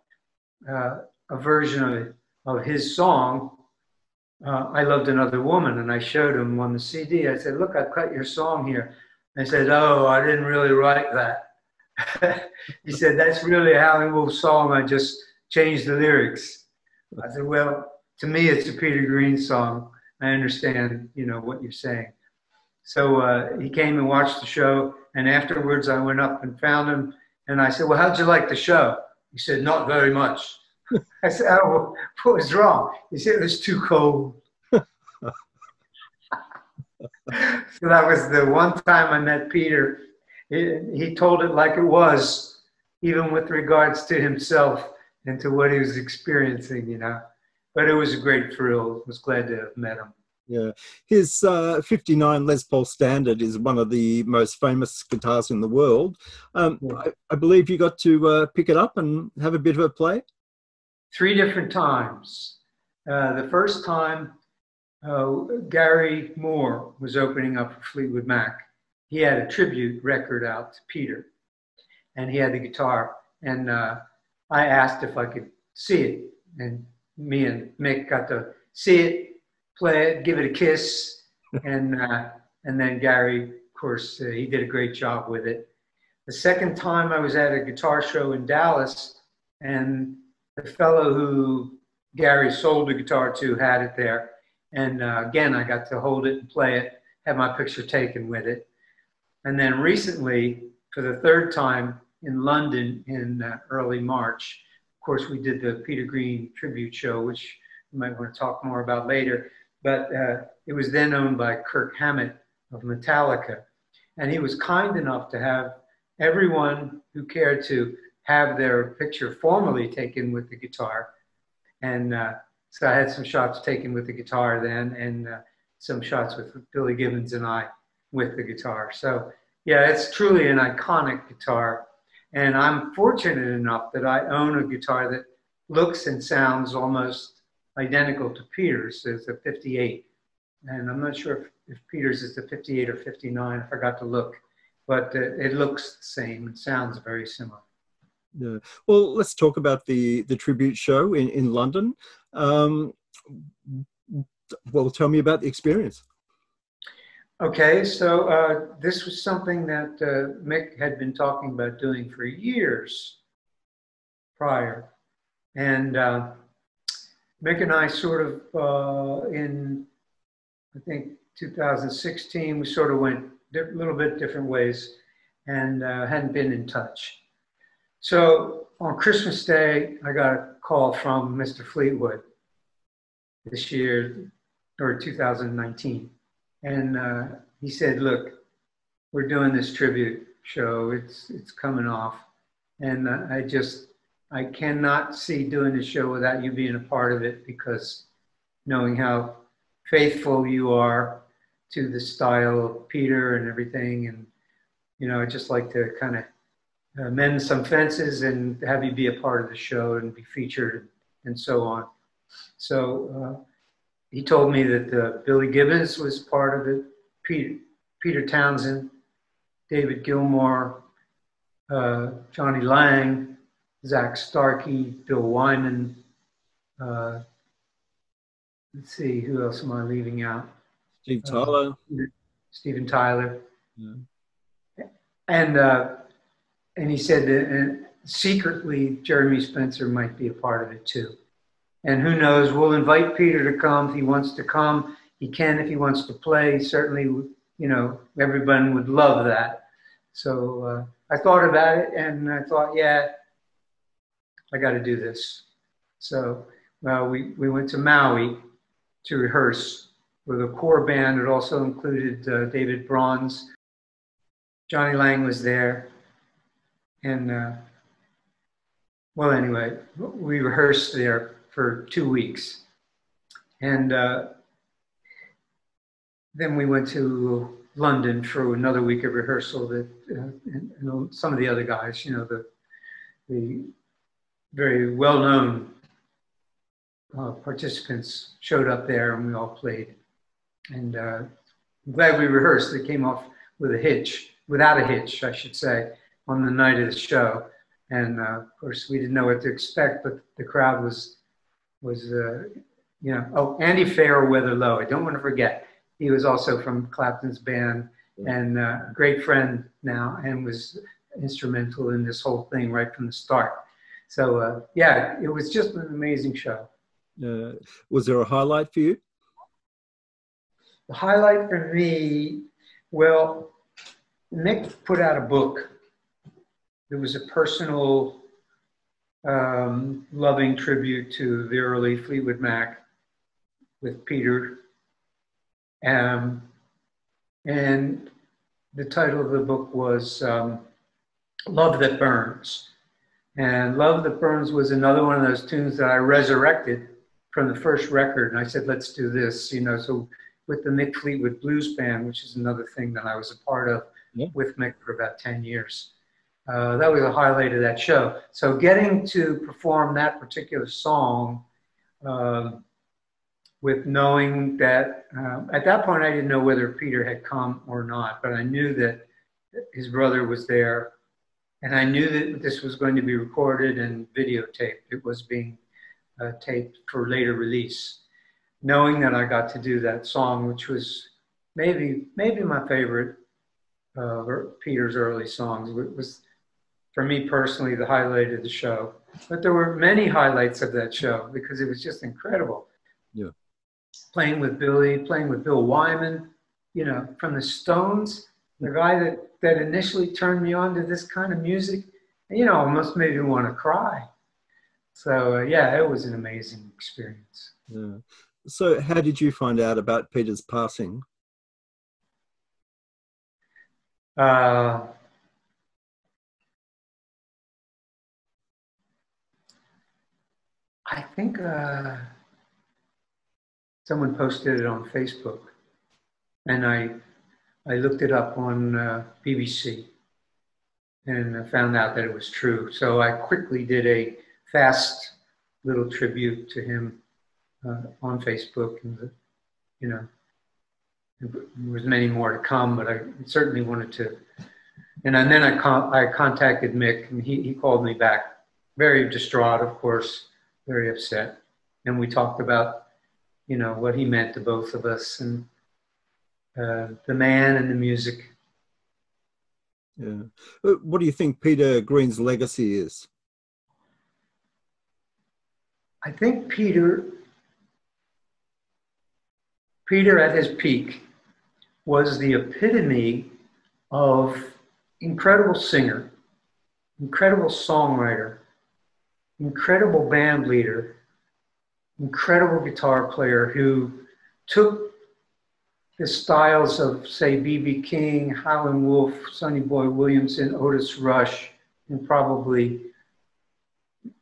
uh, a version of, of his song, uh, I Loved Another Woman, and I showed him on the CD. I said, Look, I've cut your song here. I said, Oh, I didn't really write that. he said, That's really a Howlin' Wolf song. I just changed the lyrics. I said, Well, to me, it's a Peter Green song. I understand, you know, what you're saying. So uh, he came and watched the show, and afterwards I went up and found him, and I said, "Well, how'd you like the show?" He said, "Not very much." I said, "Oh, what was wrong?" He said, "It was too cold." so that was the one time I met Peter. He, he told it like it was, even with regards to himself and to what he was experiencing, you know but it was a great thrill. I was glad to have met him. Yeah, his uh, 59 Les Paul Standard is one of the most famous guitars in the world. Um, yeah. I, I, believe you got to uh, pick it up and have a bit of a play. Three different times. Uh, the first time, uh, Gary Moore was opening up for Fleetwood Mac. He had a tribute record out to Peter, and he had the guitar. And uh, I asked if I could see it, and me and Mick got to see it, play it, give it a kiss, and uh, and then Gary, of course, uh, he did a great job with it. The second time I was at a guitar show in Dallas, and the fellow who Gary sold the guitar to had it there, and uh, again I got to hold it and play it, have my picture taken with it, and then recently for the third time in London in uh, early March course, we did the Peter Green tribute show, which you might want to talk more about later. But uh, it was then owned by Kirk Hammett of Metallica. And he was kind enough to have everyone who cared to have their picture formally taken with the guitar. And uh, so I had some shots taken with the guitar then, and uh, some shots with Billy Gibbons and I with the guitar. So, yeah, it's truly an iconic guitar. And I'm fortunate enough that I own a guitar that looks and sounds almost identical to Peter's. It's a 58. And I'm not sure if, if Peter's is the 58 or 59. I forgot to look. But uh, it looks the same and sounds very similar. Yeah. Well, let's talk about the, the tribute show in, in London. Um, well, tell me about the experience. Okay, so uh, this was something that uh, Mick had been talking about doing for years prior. And uh, Mick and I sort of, uh, in I think 2016, we sort of went a little bit different ways and uh, hadn't been in touch. So on Christmas Day, I got a call from Mr. Fleetwood this year, or 2019 and uh, he said, "Look, we're doing this tribute show. It's it's coming off, and uh, I just I cannot see doing the show without you being a part of it because knowing how faithful you are to the style of Peter and everything, and you know, I just like to kind of uh, mend some fences and have you be a part of the show and be featured and so on. So." He told me that uh, Billy Gibbons was part of it, Peter, Peter Townshend, David Gilmour, uh, Jonny Lang, Zak Starkey, Bill Wyman. Uh, let's see, who else am I leaving out? Steve Tyler. Uh, Steven Tyler. Yeah. And uh, and he said that secretly Jeremy Spencer might be a part of it too. And who knows? We'll invite Peter to come if he wants to come. He can if he wants to play. Certainly, you know, everyone would love that. So uh, I thought about it and I thought, yeah, I got to do this. So well, we, we went to Maui to rehearse with a core band. It also included uh, David Bronze. Jonny Lang was there. And uh, well, anyway, we rehearsed there for two weeks. And uh, then we went to London for another week of rehearsal that uh, and, and, some of the other guys, you know, the, the very well-known uh, participants showed up there and we all played. And uh, I'm glad we rehearsed. It came off with a hitch, without a hitch, I should say, on the night of the show. And uh, of course, we didn't know what to expect, but the crowd was, was uh, you know, oh, Andy Fairweather Low, I don't want to forget. He was also from Clapton's band and uh, a great friend now and was instrumental in this whole thing right from the start. So, uh, yeah, it was just an amazing show. Uh, was there a highlight for you? The highlight for me, well, Mick put out a book. It was a personal, um, loving tribute to the early Fleetwood Mac with Peter. Um, and the title of the book was um, Love That Burns. And Love That Burns was another one of those tunes that I resurrected from the first record. And I said, let's do this, you know. So with the Mick Fleetwood Blues Band, which is another thing that I was a part of yeah. with Mick for about 10 years. Uh, that was the highlight of that show. So getting to perform that particular song uh, with knowing that uh, at that point I didn't know whether Peter had come or not, but I knew that his brother was there and I knew that this was going to be recorded and videotaped. It was being uh, taped for later release. Knowing that I got to do that song, which was maybe maybe my favorite uh, Peter's early songs, it was for me personally the highlight of the show. But there were many highlights of that show because it was just incredible. Yeah. Playing with Billy, playing with Bill Wyman, you know, from the Stones, the guy that, that initially turned me on to this kind of music, you know, almost made me want to cry. So uh, yeah, it was an amazing experience. Yeah. So how did you find out about Peter's passing? Uh, I think uh, someone posted it on Facebook, and I I looked it up on uh, BBC, and found out that it was true. So I quickly did a fast little tribute to him uh, on Facebook, and you know, there was many more to come, but I certainly wanted to. And then I, con- I contacted Mick, and he, he called me back, very distraught, of course, very upset, and we talked about, you know, what he meant to both of us, and uh, the man and the music. Yeah. Uh, what do you think Peter Green's legacy is? I think Peter, Peter at his peak was the epitome of incredible singer, incredible songwriter, incredible band leader, incredible guitar player who took the styles of, say, B.B. King, Howlin' Wolf, Sonny Boy Williamson, Otis Rush, and probably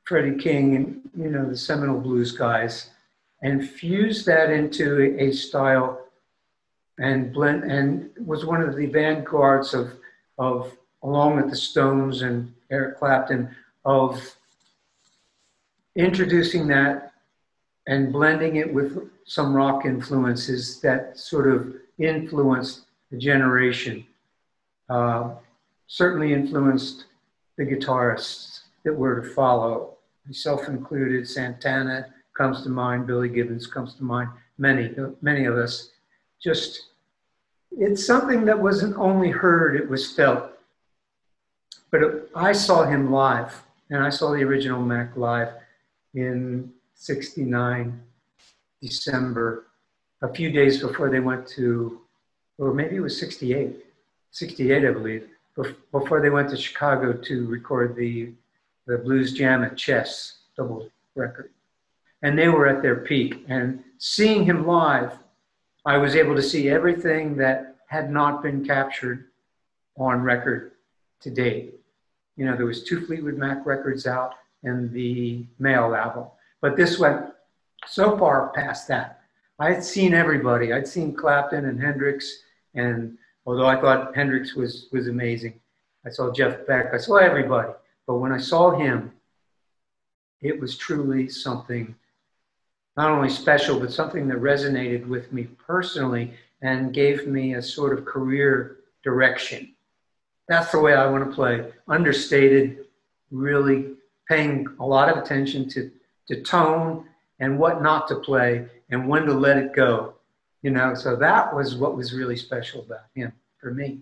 Freddie King and you know the seminal blues guys, and fused that into a style, and blend and was one of the vanguards of of along with the Stones and Eric Clapton of introducing that and blending it with some rock influences that sort of influenced the generation. Uh, certainly influenced the guitarists that were to follow, myself included. Santana comes to mind, Billy Gibbons comes to mind, many, many of us. Just, it's something that wasn't only heard, it was felt. But it, I saw him live, and I saw the original Mac live in 69, December, a few days before they went to, or maybe it was 68, 68, I believe, before they went to Chicago to record the, the Blues Jam at Chess double record. And they were at their peak. And seeing him live, I was able to see everything that had not been captured on record to date. You know, there was two Fleetwood Mac records out and the Mayall album. But this went so far past that. I had seen everybody. I'd seen Clapton and Hendrix, and although I thought Hendrix was was amazing, I saw Jeff Beck. I saw everybody. But when I saw him, it was truly something not only special, but something that resonated with me personally and gave me a sort of career direction. That's the way I want to play. Understated, really paying a lot of attention to, to tone and what not to play and when to let it go. You know, so that was what was really special about him for me.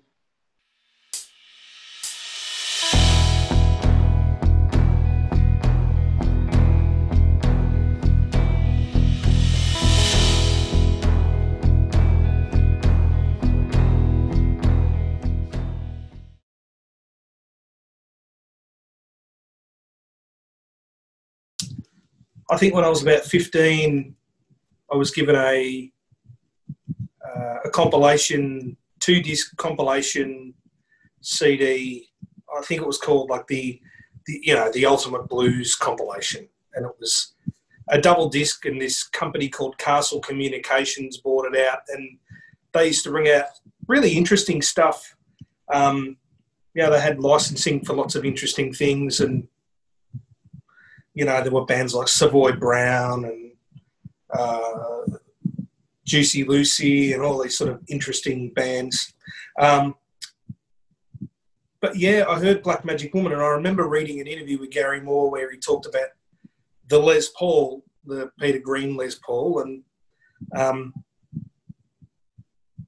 I think when I was about 15, I was given a uh, a compilation, two disc compilation CD. I think it was called like the, the you know the Ultimate Blues compilation, and it was a double disc. And this company called Castle Communications bought it out, and they used to bring out really interesting stuff. Um, you know, they had licensing for lots of interesting things, and you know, there were bands like Savoy Brown and uh, Juicy Lucy and all these sort of interesting bands. Um, but yeah, I heard Black Magic Woman, and I remember reading an interview with Gary Moore where he talked about the Les Paul, the Peter Green Les Paul, and um,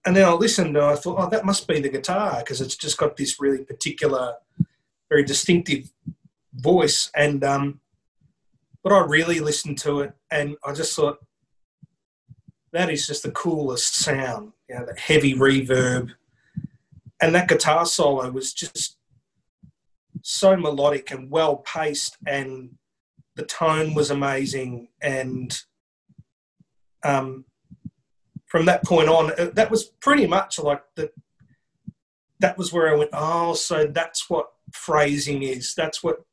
and then I listened and I thought, oh, that must be the guitar because it's just got this really particular, very distinctive voice. And um, but I really listened to it and I just thought that is just the coolest sound, you know, that heavy reverb. And that guitar solo was just so melodic and well paced and the tone was amazing and um, from that point on uh, that was pretty much like the that was where i went oh so that's what phrasing is that's what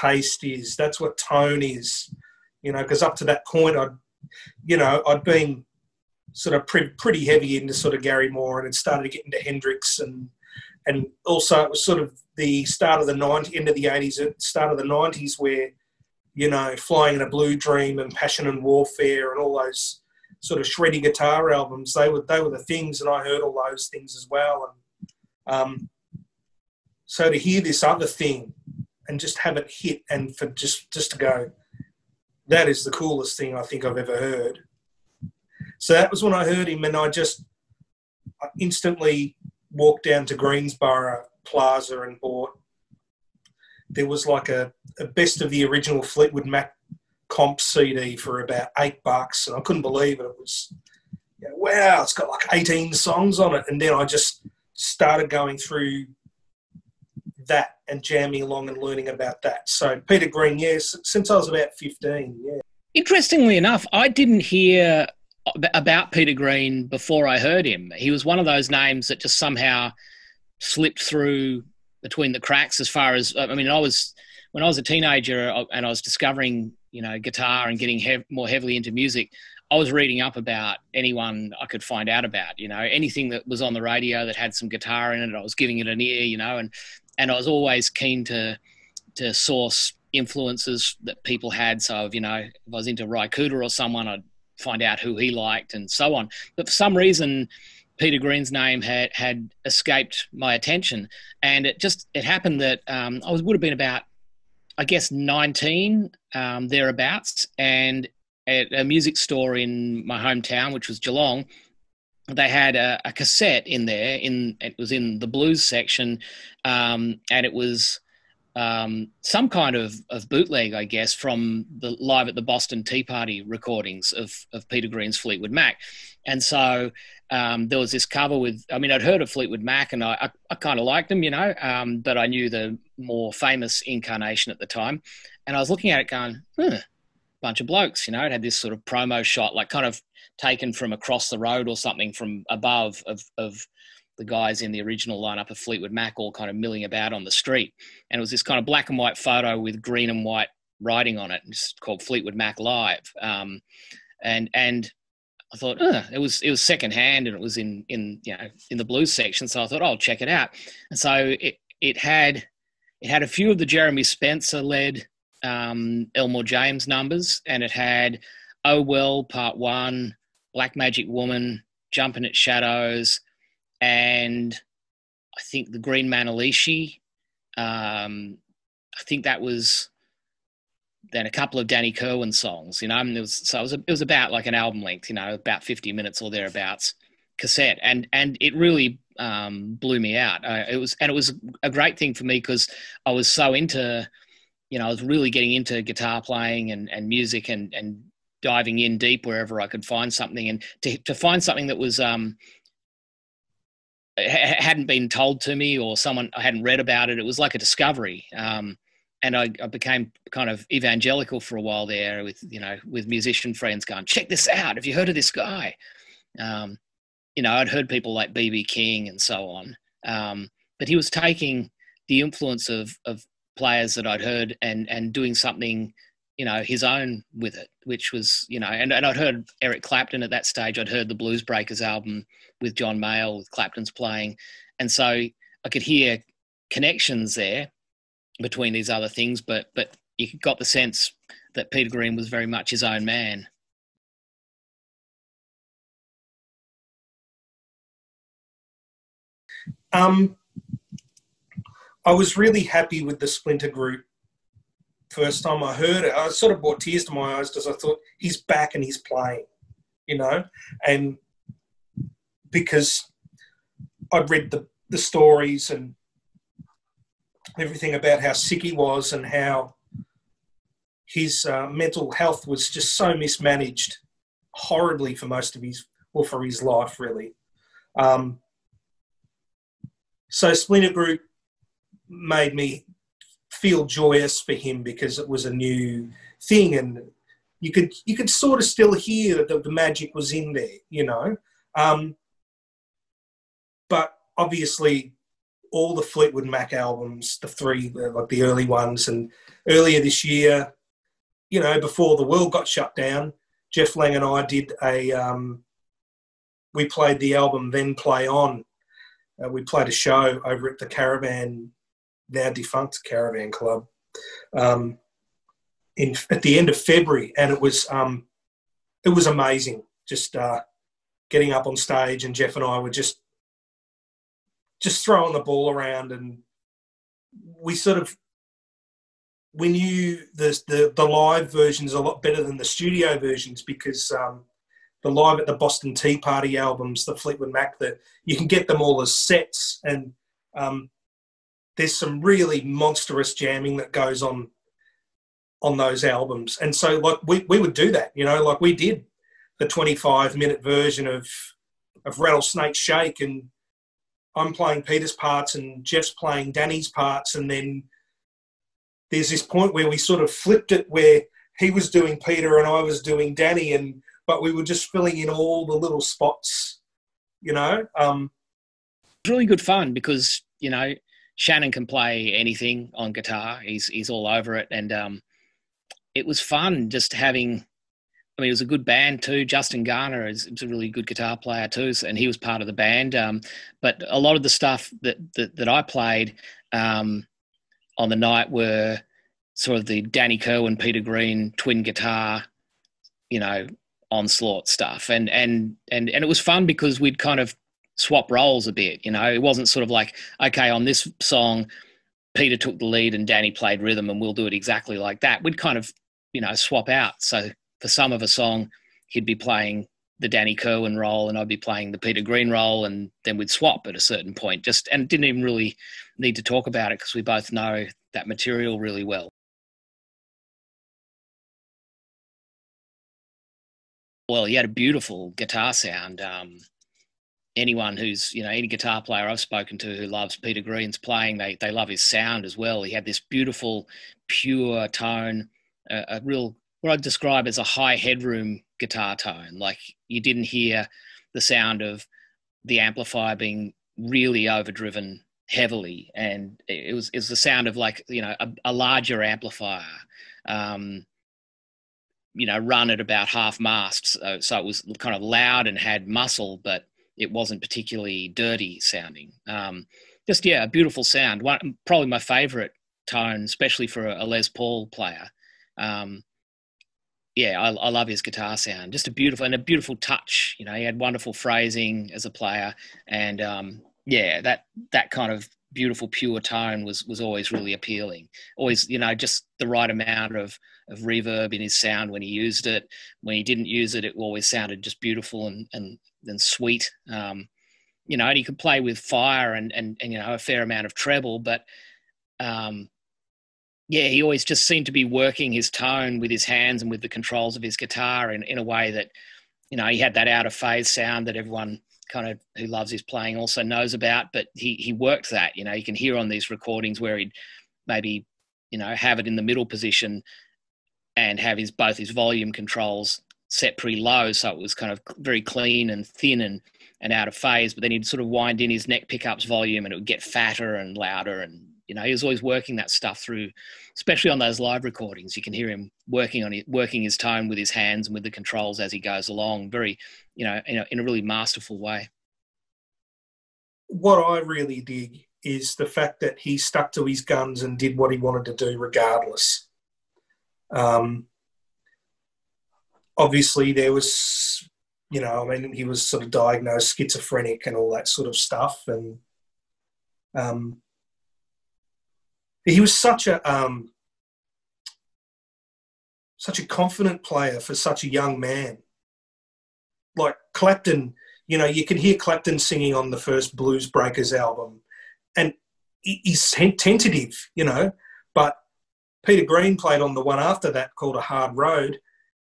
taste is. That's what tone is. You know, because up to that point, I'd, you know, I'd been sort of pre- pretty heavy into sort of Gary Moore and had started to get into Hendrix and and also it was sort of the start of the 90s, end of the 80s, start of the 90s where, you know, Flying in a Blue Dream and Passion and Warfare and all those sort of shreddy guitar albums, they were, they were the things and I heard all those things as well. And um, so to hear this other thing and just have it hit and for just just to go that is the coolest thing i think i've ever heard. So that was when i heard him and i just I instantly walked down to Greensborough plaza and bought there was like a, a best of the original fleetwood mac comp cd for about eight bucks and i couldn't believe it. It was you know, wow it's got like 18 songs on it. And then i just started going through that and jamming along and learning about that. So Peter Green, yes, since I was about 15, yeah. Interestingly enough, I didn't hear about Peter Green before I heard him. He was one of those names that just somehow slipped through between the cracks as far as I mean I was when I was a teenager and I was discovering, you know, guitar and getting hev- more heavily into music, I was reading up about anyone I could find out about, you know, anything that was on the radio that had some guitar in it, I was giving it an ear, you know, and and I was always keen to to source influences that people had. So, you know, if I was into Cooder or someone, I'd find out who he liked and so on. But for some reason, Peter Green's name had had escaped my attention, and it just it happened that um, I was would have been about, I guess, nineteen um, thereabouts, and at a music store in my hometown, which was Geelong, they had a, a cassette in there. In it was in the blues section, um, and it was um, some kind of, of bootleg, I guess, from the live at the Boston Tea Party recordings of, of Peter Green's Fleetwood Mac. And so um, there was this cover with, I mean, I'd heard of Fleetwood Mac and I, I, I kind of liked them, you know, um, but I knew the more famous incarnation at the time. And I was looking at it going, huh, bunch of blokes, you know, it had this sort of promo shot, like kind of taken from across the road or something from above of, of the guys in the original lineup of Fleetwood Mac all kind of milling about on the street. And it was this kind of black and white photo with green and white writing on it. And it's called Fleetwood Mac Live. Um, and and I thought it was it was secondhand and it was in in you know in the blues section. So I thought oh, I'll check it out. And so it it had it had a few of the Jeremy Spencer led um, Elmore James numbers, and it had Oh Well Part One, Black Magic Woman, Jumping at Shadows, and I think the Green Manalishi. Um, I think that was then a couple of Danny Kirwan songs, you know. And it was so it was, it was about like an album length, you know, about fifty minutes or thereabouts cassette, and and it really um, blew me out. Uh, it was and it was a great thing for me because I was so into, you know, I was really getting into guitar playing and and music and and diving in deep wherever I could find something, and to to find something that was um, hadn't been told to me or someone I hadn't read about it. It was like a discovery. Um, and I, I, became kind of evangelical for a while there with, you know, with musician friends going, check this out. Have you heard of this guy? Um, you know, I'd heard people like BB King and so on. Um, but he was taking the influence of, of players that I'd heard and, and doing something, you know, his own with it, which was, you know, and, and I'd heard Eric Clapton at that stage. I'd heard the Blues Breakers album with John Mayall, with Clapton's playing. And so I could hear connections there between these other things, but but you got the sense that Peter Green was very much his own man. Um, I was really happy with the Splinter Group. First time I heard it, I sort of brought tears to my eyes because I thought he's back and he's playing, you know, and because I'd read the, the stories and everything about how sick he was and how his uh, mental health was just so mismanaged horribly for most of his well for his life really. Um, so splinter group made me feel joyous for him because it was a new thing. And you could you could sort of still hear that the magic was in there you know? Um, but obviously all the Fleetwood Mac albums, the three, like the early ones, and earlier this year, you know, before the world got shut down, Jeff Lang and I did a, um, we played the album Then Play On. Uh, we played a show over at the Caravan, now defunct Caravan Club, um, in at the end of February, and it was um, it was amazing. Just uh, getting up on stage, and Jeff and I were just just throwing the ball around. And we sort of we knew the, the, the live versions a lot better than the studio versions because um, the live at the Boston Tea Party albums, the Fleetwood Mac, that you can get them all as sets, and um, there's some really monstrous jamming that goes on on those albums. And so, like we, we would do that, you know, like we did the 25 minute version of of Rattlesnake Shake, and I'm playing Peter's parts and Jeff's playing Danny's parts, and then there's this point where we sort of flipped it where he was doing Peter and I was doing Danny, and but we were just filling in all the little spots, you know. Um, it's really good fun because you know Shannon can play anything on guitar; he's he's all over it, and um, it was fun just having I mean, it was a good band too. Justin Garner is, is, a really good guitar player too, and he was part of the band. Um, but a lot of the stuff that that, that I played um, on the night were sort of the Danny Kirwan, Peter Green twin guitar, you know, onslaught stuff. And and and and it was fun because we'd kind of swap roles a bit. You know, it wasn't sort of like okay, on this song, Peter took the lead and Danny played rhythm, and we'll do it exactly like that. We'd kind of you know swap out. So for some of a song, he'd be playing the Danny Kirwan role and I'd be playing the Peter Green role and then we'd swap at a certain point just and didn't even really need to talk about it because we both know that material really well. Well, he had a beautiful guitar sound. Um, anyone who's, you know, any guitar player I've spoken to who loves Peter Green's playing, they, they love his sound as well. He had this beautiful, pure tone, a, real, what I'd describe as a high headroom guitar tone. Like you didn't hear the sound of the amplifier being really overdriven heavily. And it was, it was the sound of like, you know, a, a larger amplifier. Um, you know, run at about half mast. So, so, it was kind of loud and had muscle, but it wasn't particularly dirty sounding. Um, just, yeah, a beautiful sound. One, probably my favorite tone, especially for a, Les Paul player. Um, yeah, I, I, love his guitar sound. Just a beautiful and a beautiful touch. You know, he had wonderful phrasing as a player, and um, yeah, that that kind of beautiful pure tone was was always really appealing. Always, you know, just the right amount of of reverb in his sound when he used it. When he didn't use it, it always sounded just beautiful and and, and sweet. Um, you know, and he could play with fire and, and and you know a fair amount of treble, but um, yeah, he always just seemed to be working his tone with his hands and with the controls of his guitar in, in a way that, you know, he had that out of phase sound that everyone kind of who loves his playing also knows about. But he he worked that, you know, you can hear on these recordings where he'd maybe, you know, have it in the middle position and have his both his volume controls set pretty low, so it was kind of very clean and thin and and out of phase. But then he'd sort of wind in his neck pickups volume, and it would get fatter and louder. And you know, he was always working that stuff through, especially on those live recordings. You can hear him working on it, working his tone with his hands and with the controls as he goes along. Very, you know, in a, in a really masterful way. What I really dig is the fact that he stuck to his guns and did what he wanted to do regardless. Um, obviously, there was, you know, I mean, he was sort of diagnosed schizophrenic and all that sort of stuff, and um, he was such a um, such a confident player for such a young man. Like Clapton, you know, you can hear Clapton singing on the first Blues Breakers album, and he's tentative, you know, but Peter Green played on the one after that called A Hard Road,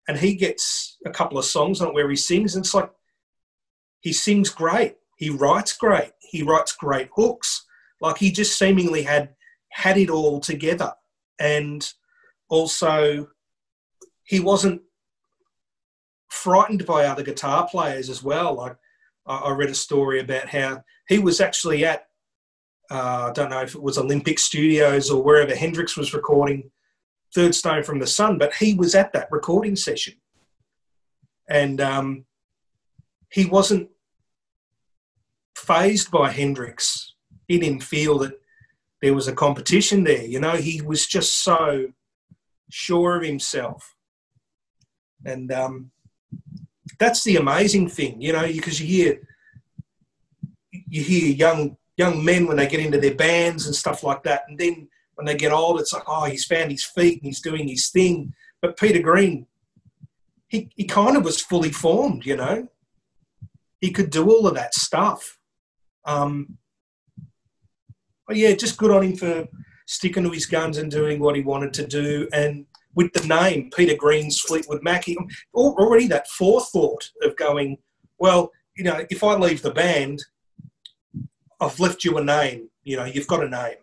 and he gets a couple of songs on it where he sings, and it's like he sings great, he writes great, he writes great hooks. Like he just seemingly had had it all together, and also he wasn't frightened by other guitar players as well. Like I read a story about how he was actually at uh, I don't know if it was Olympic Studios or wherever Hendrix was recording Third Stone from the Sun, but he was at that recording session. And um, he wasn't phased by Hendrix. He didn't feel that there was a competition there. You know, he was just so sure of himself. And um, that's the amazing thing, you know, because you hear you hear young young men when they get into their bands and stuff like that. And then when they get old, it's like, oh, he's found his feet and he's doing his thing. But Peter Green, he, he kind of was fully formed, you know. He could do all of that stuff. Um, but yeah, just good on him for sticking to his guns and doing what he wanted to do. And with the name Peter Green's Fleetwood Mac, he, already that forethought of going, well, you know, if I leave the band, I've left you a name. You know, you've got a name.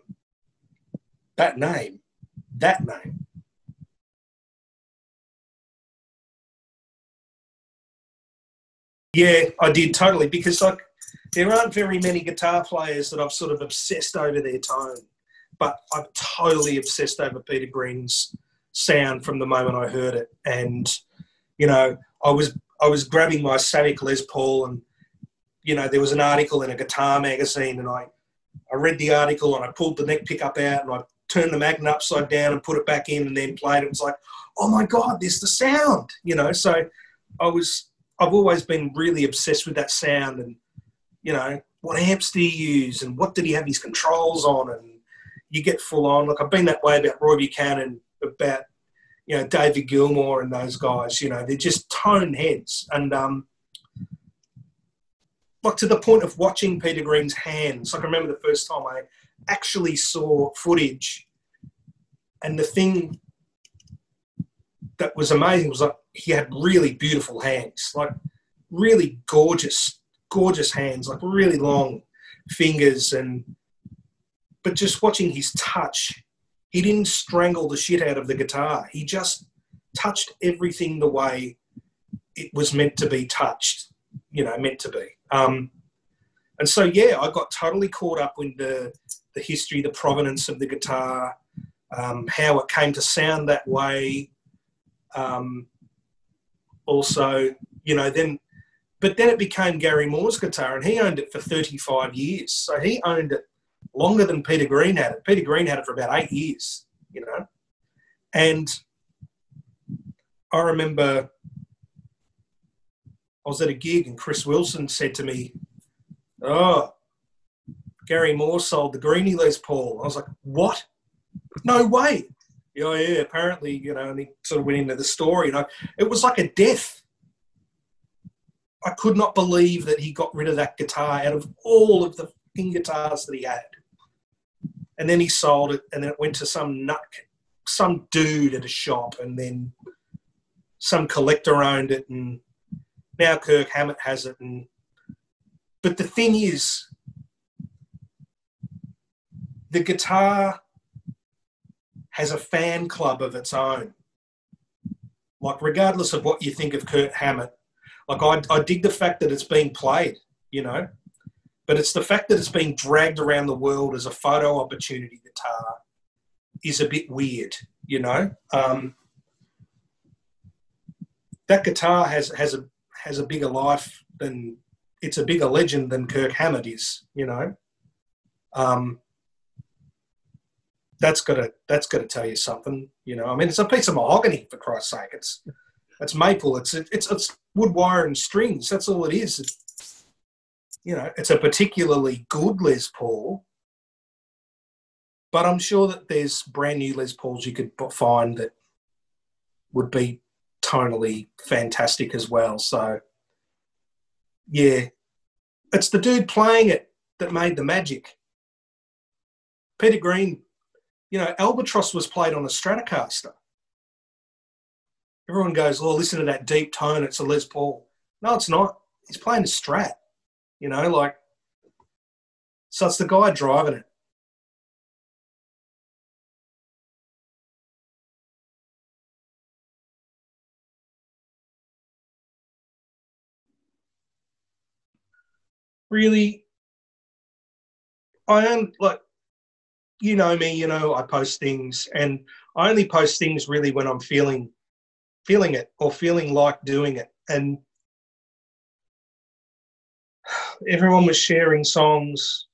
That name, that name. Yeah, I did totally because like there aren't very many guitar players that I've sort of obsessed over their tone, but I'm totally obsessed over Peter Green's sound from the moment I heard it. And you know, I was I was grabbing my Samick Les Paul and you know, there was an article in a guitar magazine, and I, I read the article and I pulled the neck pickup out and I turned the magnet upside down and put it back in and then played it. Was like, oh my God, there's the sound, you know. So I was, I've always been really obsessed with that sound and, you know, what amps did he use and what did he have his controls on and you get full on. Like I've been that way about Roy Buchanan, about you know David Gilmour and those guys. You know they're just tone heads and um, like to the point of watching Peter Green's hands. Like I remember the first time I actually saw footage, and the thing that was amazing was like he had really beautiful hands, like really gorgeous, gorgeous hands, like really long fingers and but just watching his touch, he didn't strangle the shit out of the guitar. He just touched everything the way it was meant to be touched, you know, meant to be. Um, and so, yeah, I got totally caught up in the, the history, the provenance of the guitar, um, how it came to sound that way. Um, also, you know, then, but then it became Gary Moore's guitar, and he owned it for 35 years. So he owned it longer than Peter Green had it. Peter Green had it for about eight years, you know. And I remember I was at a gig and Chris Wilson said to me, Oh, Gary Moore sold the Greenie Les Paul. I was like, What? No way. Yeah, yeah, apparently, you know, and he sort of went into the story. You know, it was like a death. I could not believe that he got rid of that guitar out of all of the guitars that he had and then he sold it, and then it went to some nut, some dude at a shop, and then some collector owned it, and now Kirk Hammett has it. And but the thing is, the guitar has a fan club of its own. Like regardless of what you think of Kirk Hammett, like I, I dig the fact that it's being played. You know, but it's the fact that it's being dragged around the world as a photo opportunity guitar is a bit weird, you know. Um, that guitar has has a has a bigger life than it's a bigger legend than Kirk Hammett is, you know. Um, that's gotta that's gotta tell you something, you know. I mean, it's a piece of mahogany for Christ's sake. It's it's maple. It's it's it's wood wire and strings. That's all it is. It's, you know, it's a particularly good Les Paul, but I'm sure that there's brand new Les Pauls you could find that would be tonally fantastic as well. So, yeah, it's the dude playing it that made the magic. Peter Green, you know, Albatross was played on a Stratocaster. Everyone goes, "Oh, listen to that deep tone. It's a Les Paul." No, it's not. He's playing a Strat. You know, like, so it's the guy driving it. Really, I am like, you know me, you know, I post things and I only post things really when I'm feeling feeling it or feeling like doing it. And everyone was sharing songs,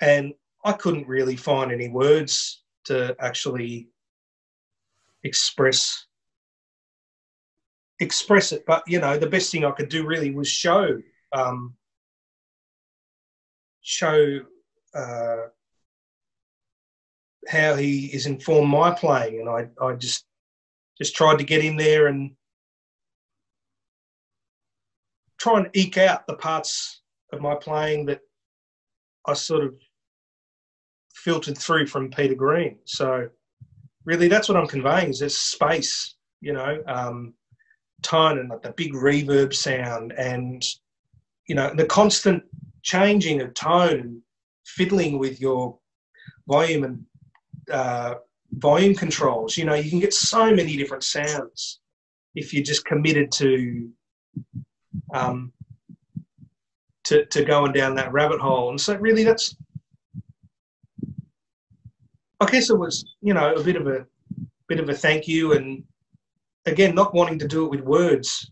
and I couldn't really find any words to actually express express it. But you know, the best thing I could do really was show um, show uh, how he is informed my playing, and I I just just tried to get in there and try and eke out the parts of my playing that I sort of filtered through from Peter Green. So really, that's what I'm conveying is this space, you know, um, tone and like the big reverb sound, and you know the constant changing of tone fiddling with your volume and uh, volume controls. You know, you can get so many different sounds if you're just committed to um, to, to going down that rabbit hole. And so really that's I guess it was, you know, a bit of a bit of a thank you and again not wanting to do it with words.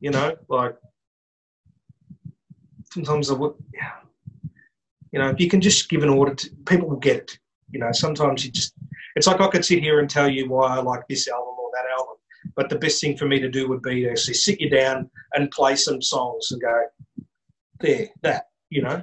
You know, like sometimes I would you know, if you can just give an order to people will get it. You know, sometimes you just, it's like I could sit here and tell you why I like this album or that album, but the best thing for me to do would be to actually sit you down and play some songs and go, there, that, you know.